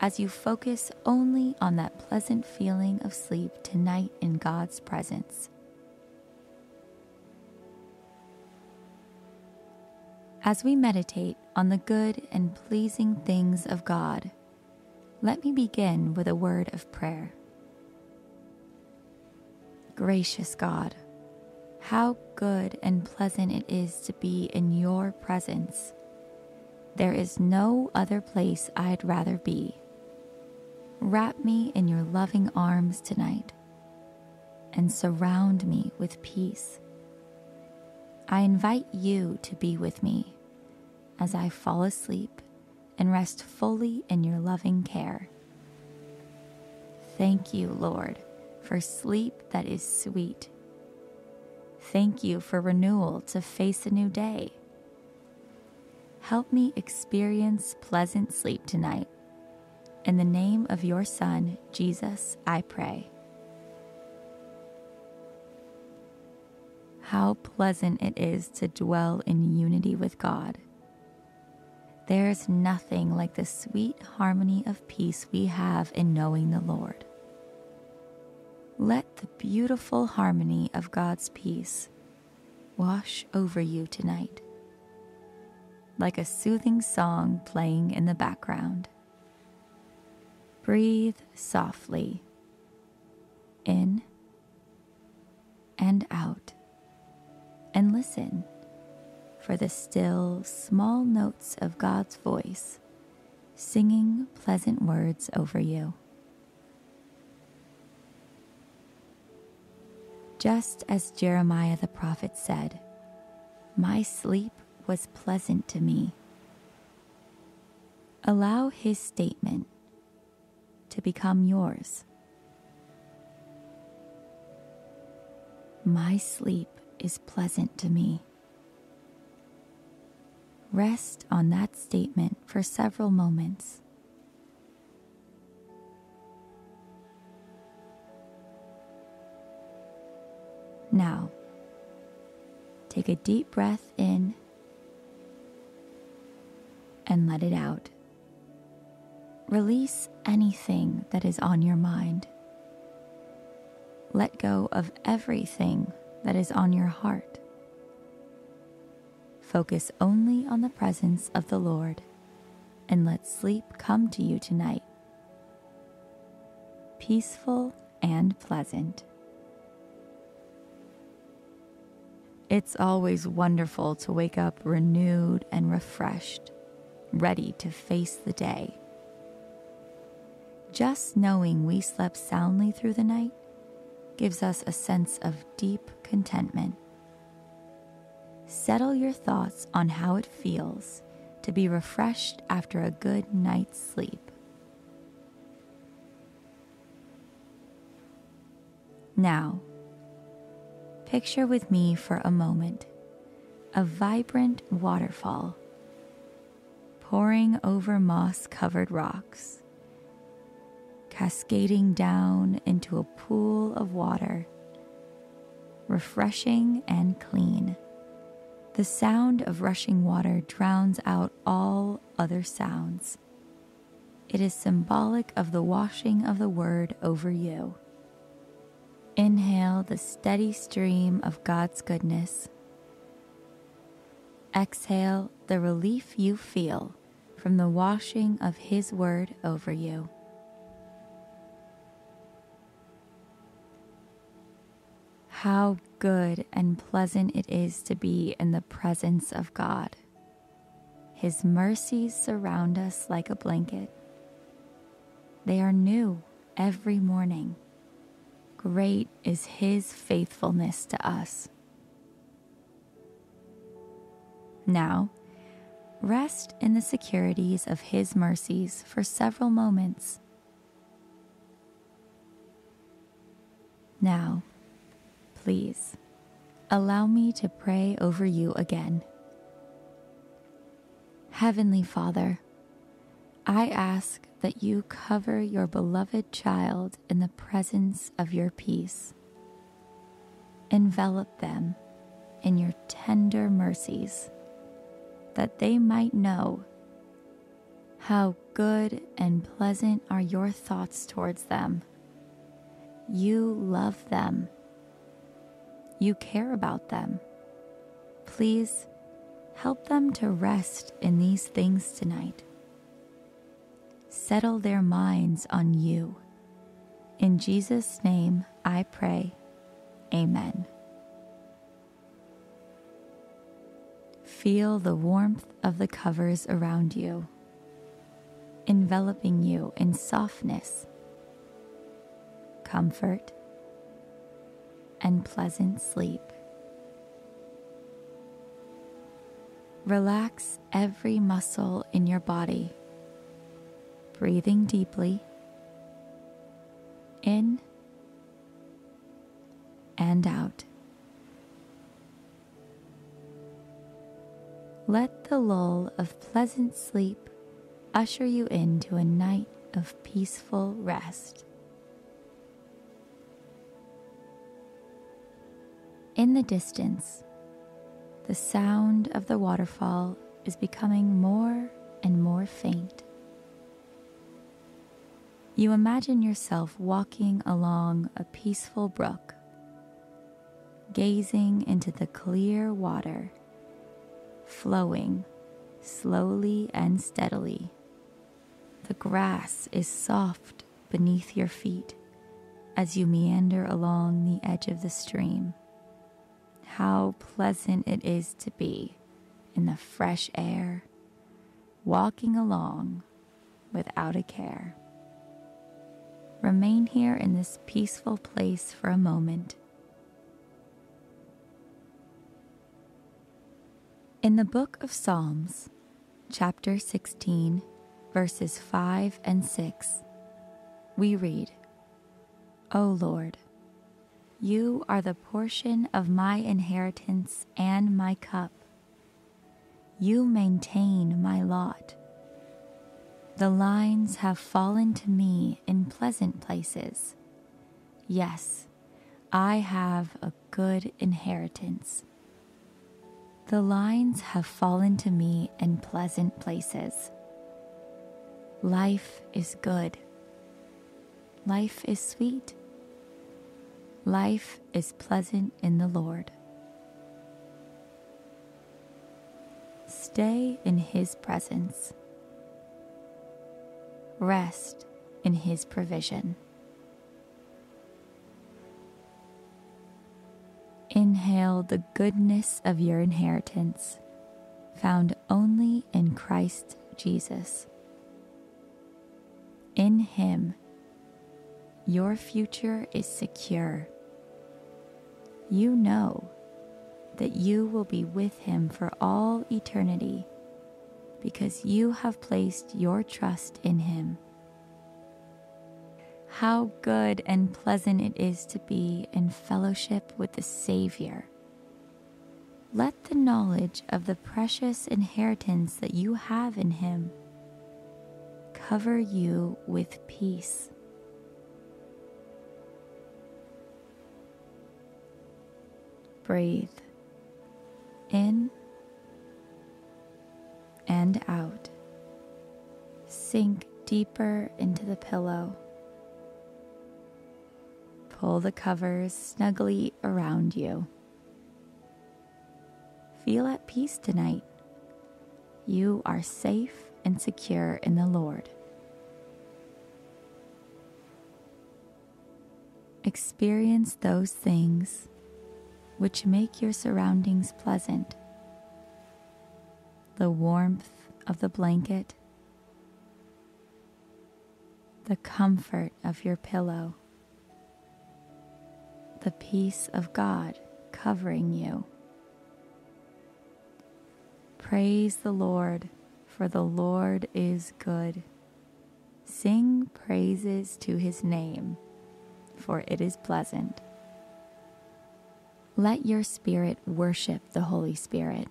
as you focus only on that pleasant feeling of sleep tonight in God's presence. As we meditate on the good and pleasing things of God, let me begin with a word of prayer. Gracious God, how good and pleasant it is to be in your presence. There is no other place I'd rather be. Wrap me in your loving arms tonight and surround me with peace. I invite you to be with me as I fall asleep and rest fully in your loving care. Thank you, Lord, for sleep that is sweet Thank you for renewal to face a new day. Help me experience pleasant sleep tonight. In the name of your Son, Jesus, I pray. How pleasant it is to dwell in unity with God. There is nothing like the sweet harmony of peace we have in knowing the Lord. Let the beautiful harmony of God's peace wash over you tonight, like a soothing song playing in the background. Breathe softly in and out, and listen for the still, small notes of God's voice singing pleasant words over you. Just as Jeremiah the prophet said, My sleep was pleasant to me. Allow his statement to become yours. My sleep is pleasant to me. Rest on that statement for several moments. Now, take a deep breath in and let it out. Release anything that is on your mind. Let go of everything that is on your heart. Focus only on the presence of the Lord and let sleep come to you tonight. Peaceful and pleasant. It's always wonderful to wake up renewed and refreshed, ready to face the day. Just knowing we slept soundly through the night gives us a sense of deep contentment. Settle your thoughts on how it feels to be refreshed after a good night's sleep. Now, picture with me for a moment a vibrant waterfall pouring over moss covered rocks, cascading down into a pool of water, refreshing and clean. The sound of rushing water drowns out all other sounds. It is symbolic of the washing of the Word over you. Inhale the steady stream of God's goodness. Exhale the relief you feel from the washing of His Word over you. How good and pleasant it is to be in the presence of God. His mercies surround us like a blanket. They are new every morning. Great is His faithfulness to us. Now, rest in the securities of His mercies for several moments. Now, please, allow me to pray over you again. Heavenly Father, I ask that you cover your beloved child in the presence of your peace. Envelop them in your tender mercies, that they might know how good and pleasant are your thoughts towards them. You love them you care about them. Please help them to rest in these things tonight. Settle their minds on you. In Jesus' name I pray. Amen. Feel the warmth of the covers around you, enveloping you in softness, comfort, and pleasant sleep. Relax every muscle in your body, breathing deeply in and out. Let the lull of pleasant sleep usher you into a night of peaceful rest. In the distance, the sound of the waterfall is becoming more and more faint. You imagine yourself walking along a peaceful brook, gazing into the clear water, flowing slowly and steadily. The grass is soft beneath your feet as you meander along the edge of the stream how pleasant it is to be in the fresh air, walking along without a care. Remain here in this peaceful place for a moment. In the book of Psalms, chapter 16, verses 5 and 6, we read, O Lord, you are the portion of my inheritance and my cup. You maintain my lot. The lines have fallen to me in pleasant places. Yes, I have a good inheritance. The lines have fallen to me in pleasant places. Life is good. Life is sweet. Life is pleasant in the Lord. Stay in His presence. Rest in His provision. Inhale the goodness of your inheritance, found only in Christ Jesus. In Him, your future is secure you know that you will be with him for all eternity because you have placed your trust in him. How good and pleasant it is to be in fellowship with the Savior. Let the knowledge of the precious inheritance that you have in Him cover you with peace. Breathe in and out. Sink deeper into the pillow. Pull the covers snugly around you. Feel at peace tonight. You are safe and secure in the Lord. Experience those things which make your surroundings pleasant. The warmth of the blanket, the comfort of your pillow the peace of God covering you. Praise the Lord, for the Lord is good. Sing praises to his name, for it is pleasant. Let your spirit worship the Holy Spirit,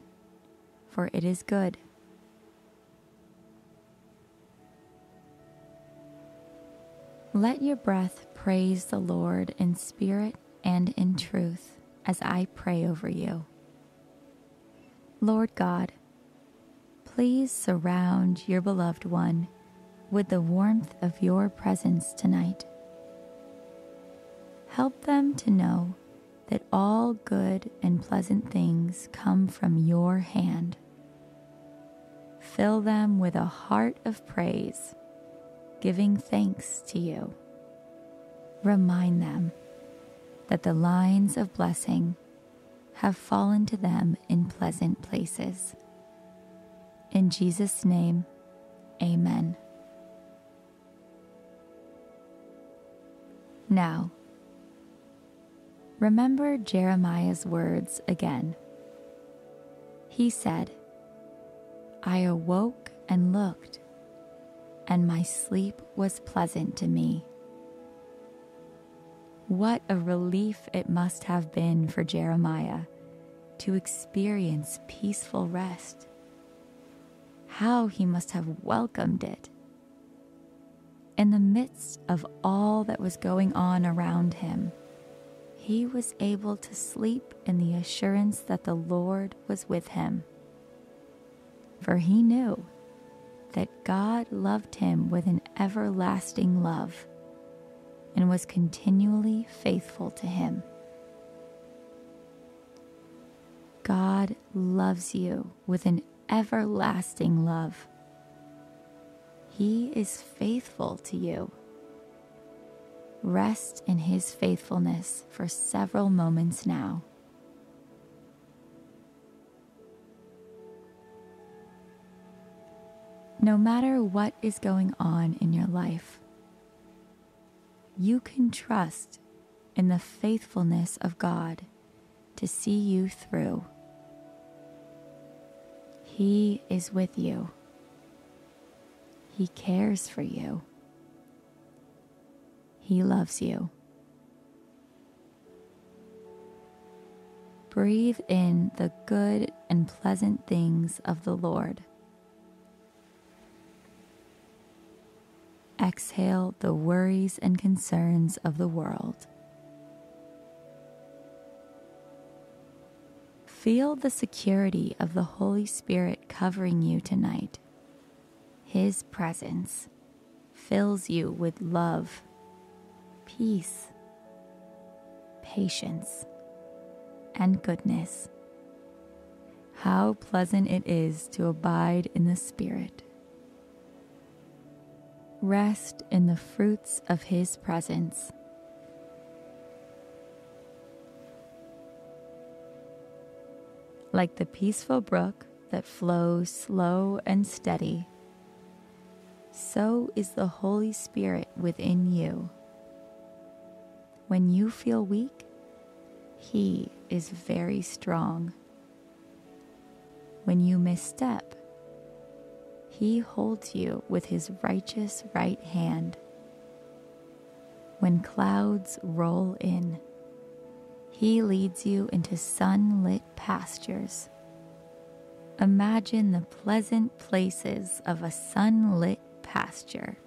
for it is good. Let your breath praise the Lord in spirit and in truth as I pray over you. Lord God, please surround your beloved one with the warmth of your presence tonight. Help them to know that all good and pleasant things come from your hand. Fill them with a heart of praise, giving thanks to you. Remind them that the lines of blessing have fallen to them in pleasant places. In Jesus' name, amen. Now, remember Jeremiah's words again. He said, I awoke and looked, and my sleep was pleasant to me. What a relief it must have been for Jeremiah to experience peaceful rest. How he must have welcomed it. In the midst of all that was going on around him, he was able to sleep in the assurance that the Lord was with him. For he knew that God loved him with an everlasting love and was continually faithful to him. God loves you with an everlasting love. He is faithful to you. Rest in His faithfulness for several moments now. No matter what is going on in your life, you can trust in the faithfulness of God to see you through. He is with you. He cares for you. He loves you. Breathe in the good and pleasant things of the Lord. exhale the worries and concerns of the world. Feel the security of the Holy Spirit covering you tonight. His presence fills you with love, peace, patience, and goodness. How pleasant it is to abide in the Spirit. Rest in the fruits of His presence. Like the peaceful brook that flows slow and steady, so is the Holy Spirit within you. When you feel weak, He is very strong. When you misstep, He holds you with His righteous right hand. When clouds roll in, He leads you into sunlit pastures. Imagine the pleasant places of a sunlit pasture.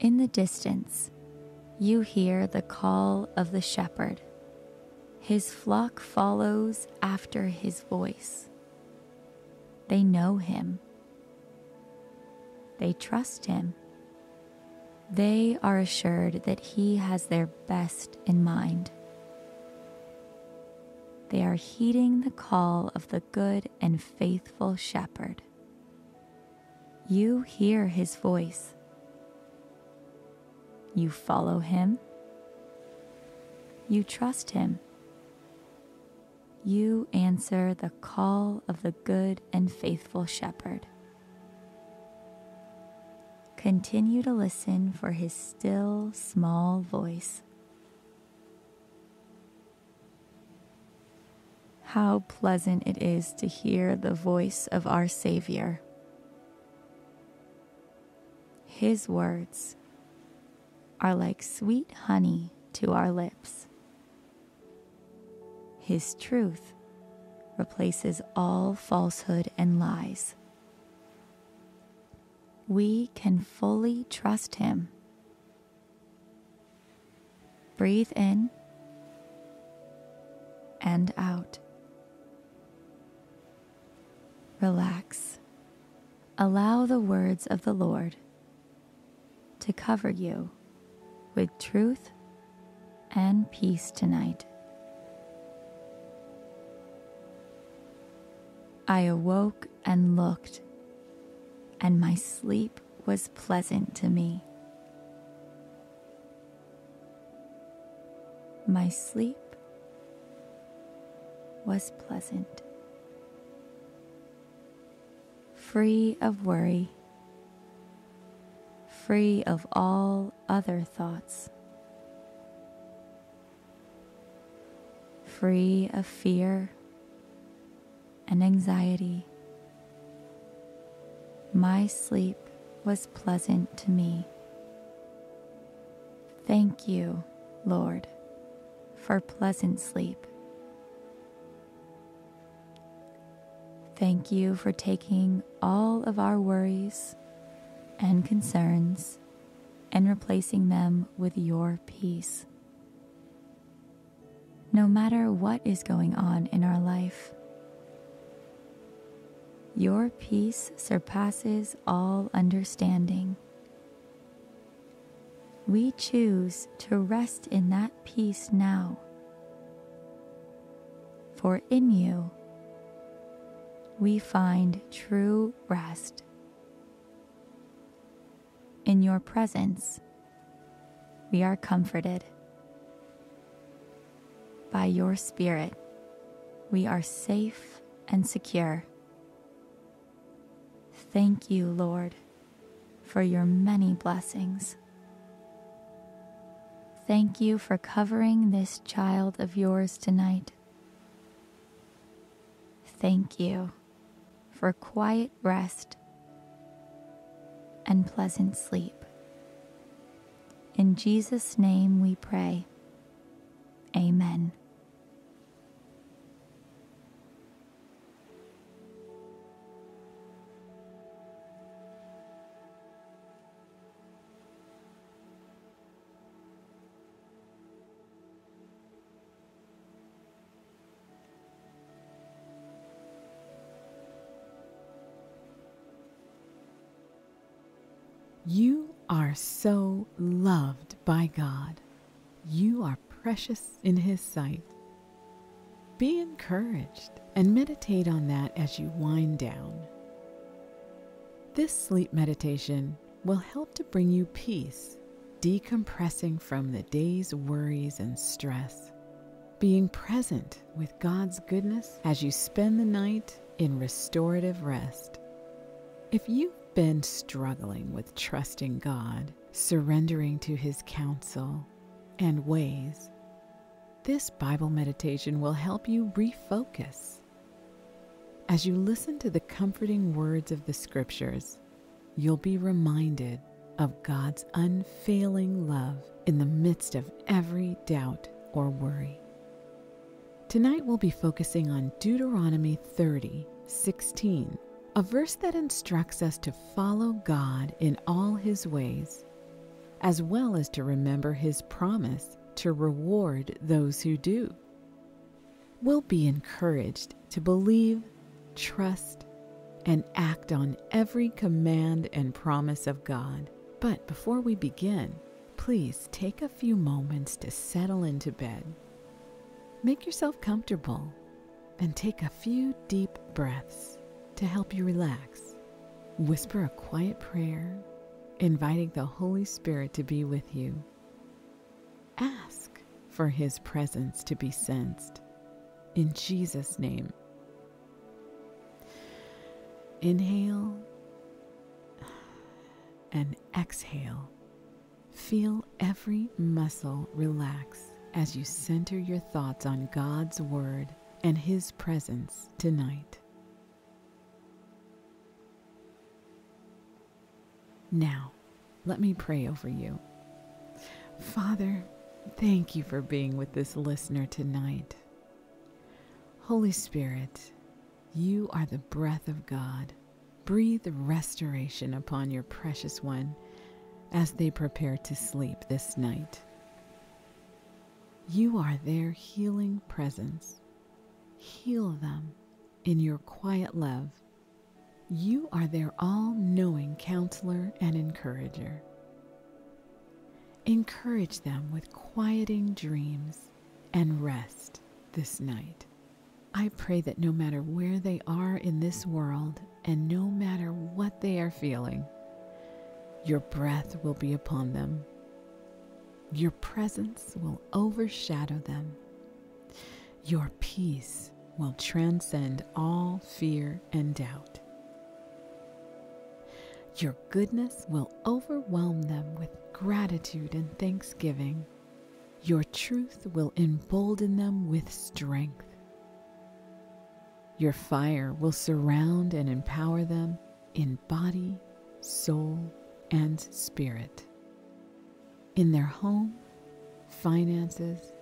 In the distance, you hear the call of the shepherd. His flock follows after his voice. They know him. They trust him. They are assured that he has their best in mind. They are heeding the call of the good and faithful shepherd. You hear his voice. You follow him. You trust him. You answer the call of the good and faithful shepherd. Continue to listen for his still, small voice. How pleasant it is to hear the voice of our Savior. His words are like sweet honey to our lips. His truth replaces all falsehood and lies. We can fully trust Him. Breathe in and out. Relax. Allow the words of the Lord to cover you with truth and peace tonight. I awoke and looked, and my sleep was pleasant to me. My sleep was pleasant free of worry, free of all other thoughts, free of fear and anxiety. My sleep was pleasant to me. Thank you, Lord, for pleasant sleep. Thank you for taking all of our worries and concerns and replacing them with your peace. No matter what is going on in our life, your peace surpasses all understanding. We choose to rest in that peace now. For in you, we find true rest. In your presence, we are comforted. By your Spirit, we are safe and secure. Thank you, Lord, for your many blessings. Thank you for covering this child of yours tonight. Thank you for quiet rest and pleasant sleep. In Jesus' name we pray. Amen. By God. You are precious in His sight. Be encouraged and meditate on that as you wind down. This sleep meditation will help to bring you peace, decompressing from the day's worries and stress, being present with God's goodness as you spend the night in restorative rest. If you've been struggling with trusting God, surrendering to His counsel, and ways. This Bible meditation will help you refocus. As you listen to the comforting words of the Scriptures, you'll be reminded of God's unfailing love in the midst of every doubt or worry. Tonight we'll be focusing on Deuteronomy 30 16, a verse that instructs us to follow God in all his ways, as well as to remember his promise to reward those who do. We'll be encouraged to believe, trust, and act on every command and promise of God. But before we begin, please take a few moments to settle into bed Make yourself comfortable and take a few deep breaths to help you relax. Whisper a quiet prayer, inviting the Holy Spirit to be with you. Ask for His presence to be sensed. In Jesus' name. Inhale and exhale. Feel every muscle relax as you center your thoughts on God's Word and His presence tonight. Now, let me pray over you. Father, thank you for being with this listener tonight. Holy Spirit, you are the breath of God. Breathe restoration upon your precious one as they prepare to sleep this night. You are their healing presence. Heal them in your quiet love. You are their all knowing counselor and encourager. Encourage them with quieting dreams and rest this night. I pray that no matter where they are in this world and no matter what they are feeling, your breath will be upon them your presence will overshadow them. Your peace will transcend all fear and doubt. Your goodness will overwhelm them with gratitude and thanksgiving. Your truth will embolden them with strength. Your fire will surround and empower them in body, soul, and spirit in their home, finances,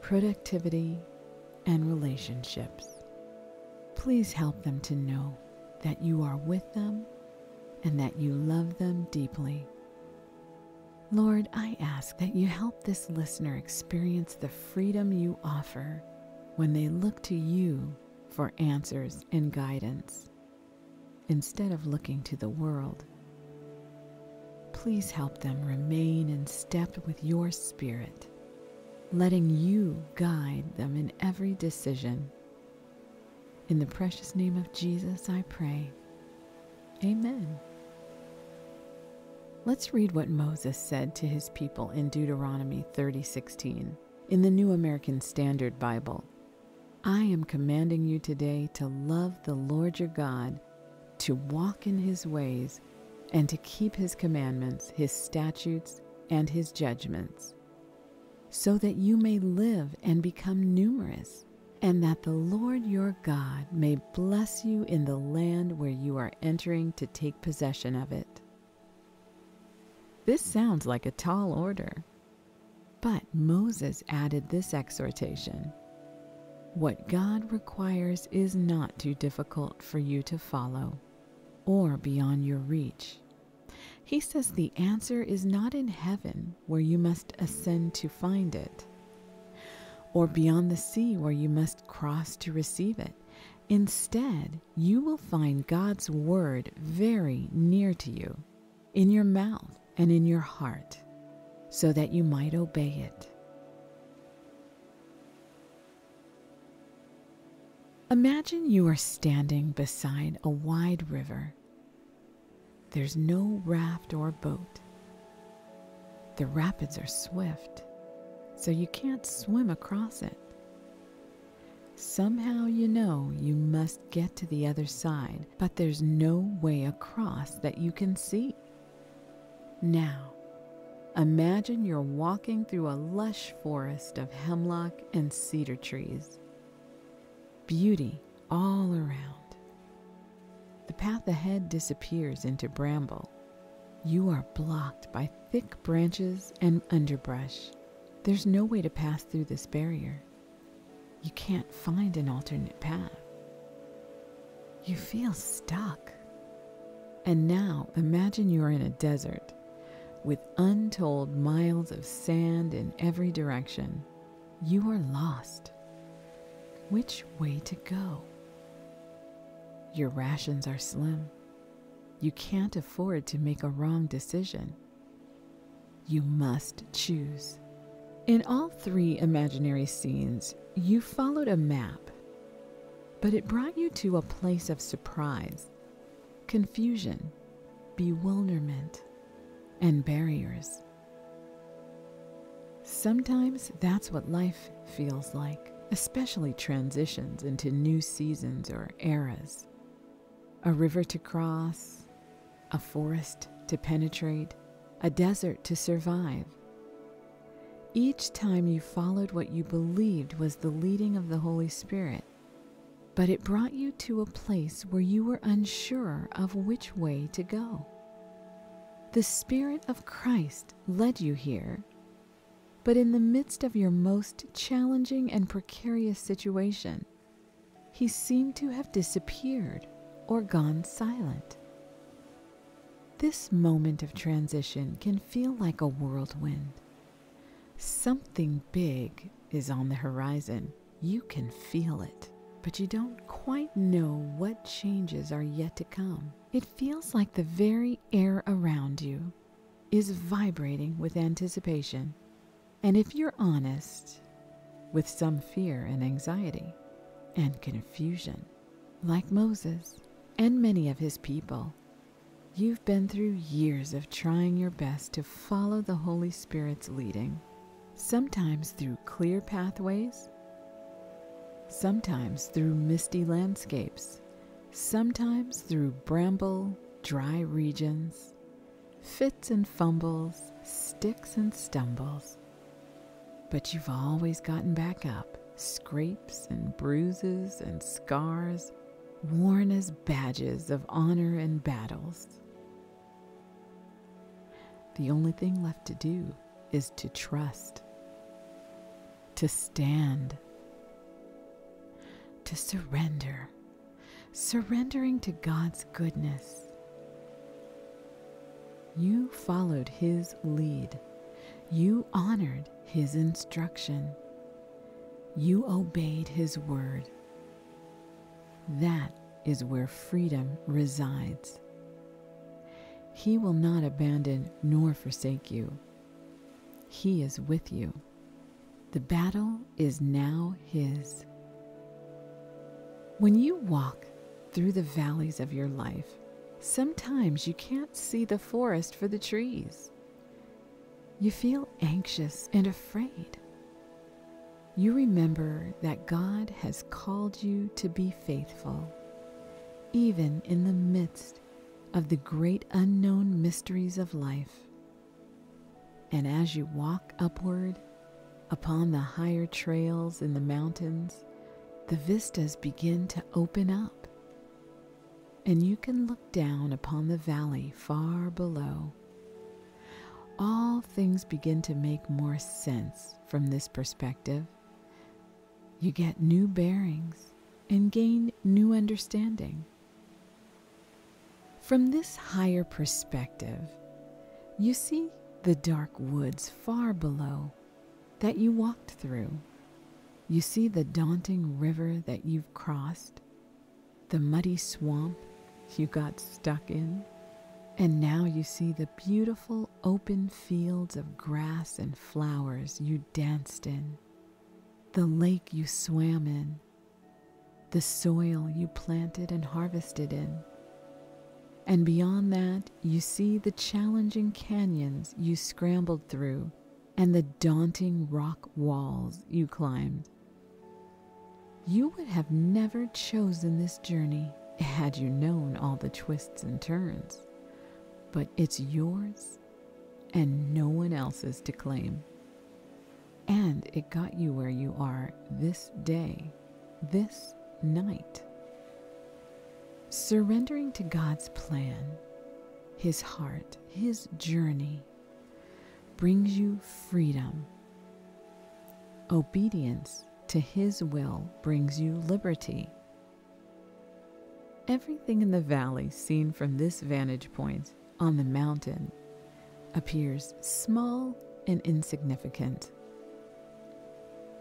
productivity, and relationships. Please help them to know that you are with them and that you love them deeply. Lord, I ask that you help this listener experience the freedom you offer when they look to you for answers and guidance instead of looking to the world please help them remain in step with your spirit, letting you guide them in every decision. In the precious name of Jesus, I pray. Amen. Let's read what Moses said to his people in Deuteronomy 30:16 in the New American Standard Bible. I am commanding you today to love the Lord your God, to walk in his ways, and to keep his commandments, his statutes, and his judgments, so that you may live and become numerous, and that the Lord your God may bless you in the land where you are entering to take possession of it. This sounds like a tall order, but Moses added this exhortation. What God requires is not too difficult for you to follow or beyond your reach. He says the answer is not in heaven, where you must ascend to find it, or beyond the sea, where you must cross to receive it. Instead, you will find God's word very near to you, in your mouth and in your heart, so that you might obey it. Imagine you are standing beside a wide river there's no raft or boat. The rapids are swift, so you can't swim across it. Somehow you know you must get to the other side, but there's no way across that you can see. Now, Imagine you're walking through a lush forest of hemlock and cedar trees. Beauty all around. The path ahead disappears into bramble. You are blocked by thick branches and underbrush. There's no way to pass through this barrier. You can't find an alternate path. You feel stuck. And now imagine you're in a desert with untold miles of sand in every direction. You are lost. Which way to go? Your rations are slim. You can't afford to make a wrong decision. You must choose. In all three imaginary scenes, you followed a map, but it brought you to a place of surprise, confusion, bewilderment, and barriers. Sometimes that's what life feels like, especially transitions into new seasons or eras. A river to cross, a forest to penetrate, a desert to survive. Each time you followed what you believed was the leading of the Holy Spirit, but it brought you to a place where you were unsure of which way to go. The Spirit of Christ led you here, but in the midst of your most challenging and precarious situation, he seemed to have disappeared or gone silent. This moment of transition can feel like a whirlwind. Something big is on the horizon. You can feel it, but you don't quite know what changes are yet to come. It feels like the very air around you is vibrating with anticipation. And if you're honest, with some fear and anxiety and confusion, like Moses and many of his people, you've been through years of trying your best to follow the Holy Spirit's leading, sometimes through clear pathways, sometimes through misty landscapes sometimes through bramble, dry regions, fits and fumbles, sticks and stumbles. But you've always gotten back up, scrapes and bruises and scars, worn as badges of honor and battles. The only thing left to do is to trust, to stand, to surrender surrendering to God's goodness. You followed His lead. You honored His instruction. You obeyed His word. That is where freedom resides. He will not abandon nor forsake you. He is with you. The battle is now His. When you walk through the valleys of your life, sometimes you can't see the forest for the trees. You feel anxious and afraid. You remember that God has called you to be faithful, even in the midst of the great unknown mysteries of life. And as you walk upward upon the higher trails in the mountains, the vistas begin to open up and you can look down upon the valley far below. All things begin to make more sense from this perspective. You get new bearings and gain new understanding. From this higher perspective, you see the dark woods far below that you walked through. You see the daunting river that you've crossed, the muddy swamp you got stuck in. And now you see the beautiful open fields of grass and flowers you danced in, the lake you swam in, the soil you planted and harvested in. And beyond that, you see the challenging canyons you scrambled through and the daunting rock walls you climbed. You would have never chosen this journey had you known all the twists and turns. But it's yours and no one else's to claim. And it got you where you are this day, this night. Surrendering to God's plan, His heart, His journey brings you freedom. Obedience to His will brings you liberty. Everything in the valley seen from this vantage point on the mountain appears small and insignificant.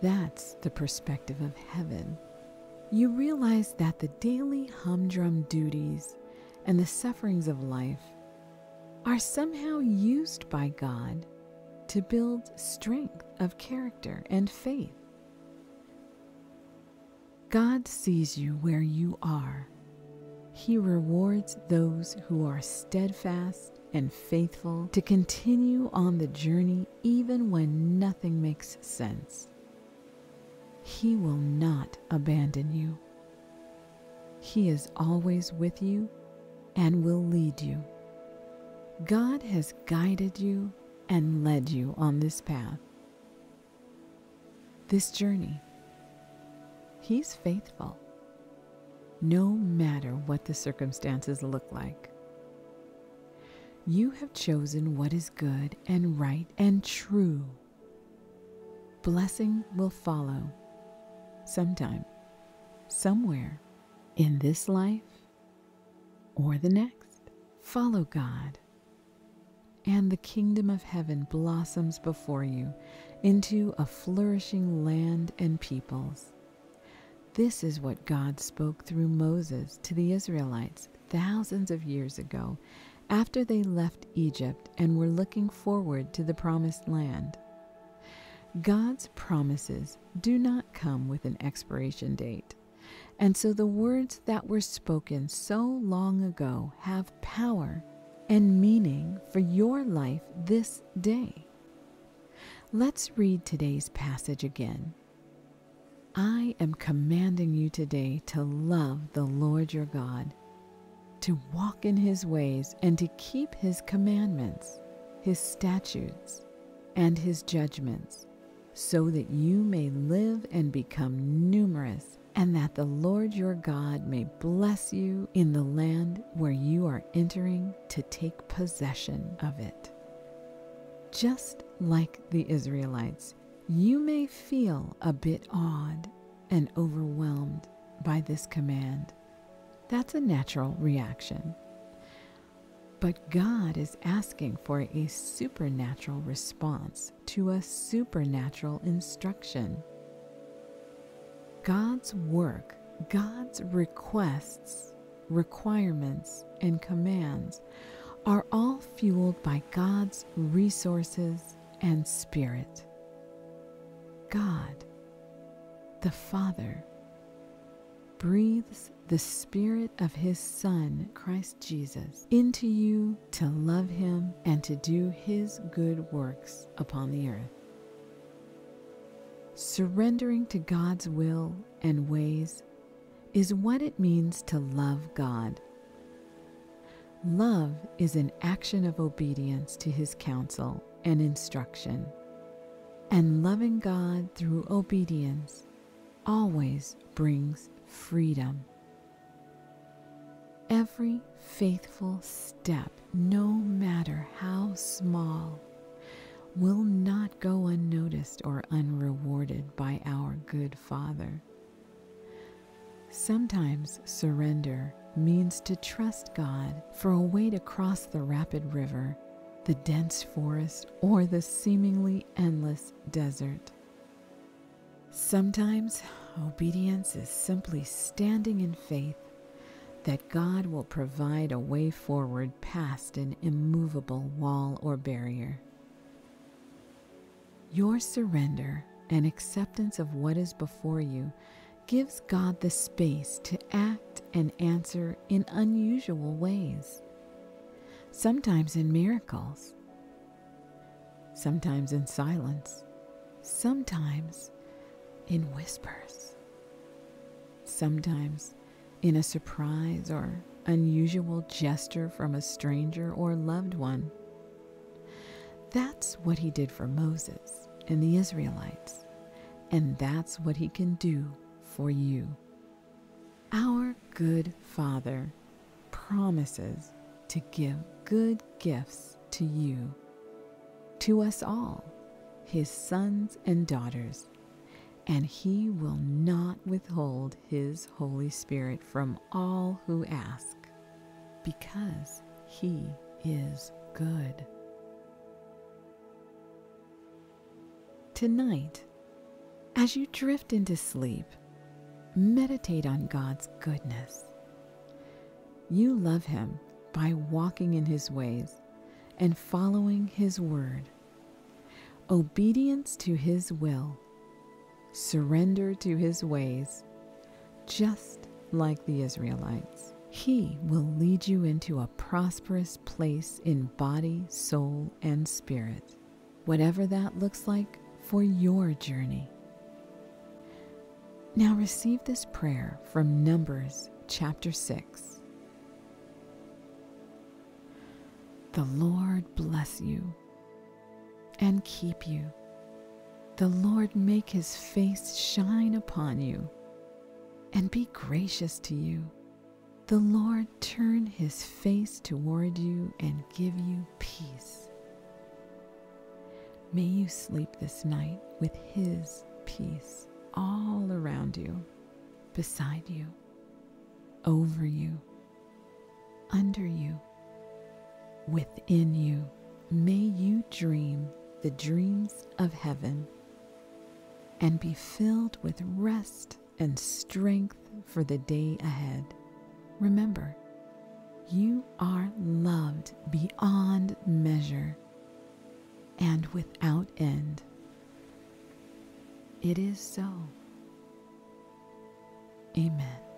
That's the perspective of heaven. You realize that the daily humdrum duties and the sufferings of life are somehow used by God to build strength of character and faith. God sees you where you are. He rewards those who are steadfast and faithful to continue on the journey even when nothing makes sense. He will not abandon you. He is always with you and will lead you. God has guided you and led you on this path. This journey, He's faithful, no matter what the circumstances look like. You have chosen what is good and right and true. Blessing will follow sometime, somewhere, in this life or the next. Follow God, and the kingdom of heaven blossoms before you into a flourishing land and peoples. This is what God spoke through Moses to the Israelites thousands of years ago after they left Egypt and were looking forward to the promised land. God's promises do not come with an expiration date. And so the words that were spoken so long ago have power and meaning for your life this day. Let's read today's passage again. I am commanding you today to love the Lord your God, to walk in his ways, and to keep his commandments, his statutes, and his judgments so that you may live and become numerous, and that the Lord your God may bless you in the land where you are entering to take possession of it. Just like the Israelites, you may feel a bit awed and overwhelmed by this command. That's a natural reaction. But God is asking for a supernatural response to a supernatural instruction. God's work, God's requests, requirements, and commands are all fueled by God's resources and spirit. God, the Father, breathes the Spirit of His Son, Christ Jesus, into you to love Him and to do His good works upon the earth. Surrendering to God's will and ways is what it means to love God. Love is an action of obedience to His counsel and instruction. And loving God through obedience always brings freedom. Every faithful step, no matter how small, will not go unnoticed or unrewarded by our good Father. Sometimes surrender means to trust God for a way to cross the rapid river, the dense forest, or the seemingly endless desert. Sometimes obedience is simply standing in faith that God will provide a way forward past an immovable wall or barrier. Your surrender and acceptance of what is before you gives God the space to act and answer in unusual ways, sometimes in miracles, sometimes in silence, sometimes in whispers, sometimes in a surprise or unusual gesture from a stranger or loved one. That's what he did for Moses and the Israelites, and that's what he can do for you. Our good Father promises to give good gifts to you, to us all, his sons and daughters, and he will not withhold his Holy Spirit from all who ask, because he is good. Tonight, as you drift into sleep, meditate on God's goodness. You love Him by walking in His ways and following His word. Obedience to His will, surrender to His ways, just like the Israelites. He will lead you into a prosperous place in body, soul, and spirit. Whatever that looks like for your journey. Now receive this prayer from Numbers chapter 6. The Lord bless you and keep you. The Lord make his face shine upon you and be gracious to you. The Lord turn his face toward you and give you peace. May you sleep this night with his peace all around you, beside you, over you, under you, within you. May you dream the dreams of heaven and be filled with rest and strength for the day ahead. Remember, you are loved beyond measure and without end. It is so. Amen.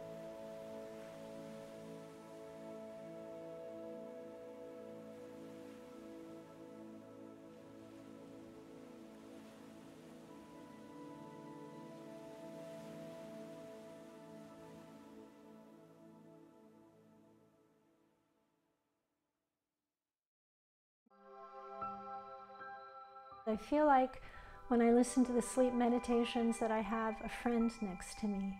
I feel like when I listen to the sleep meditations that I have a friend next to me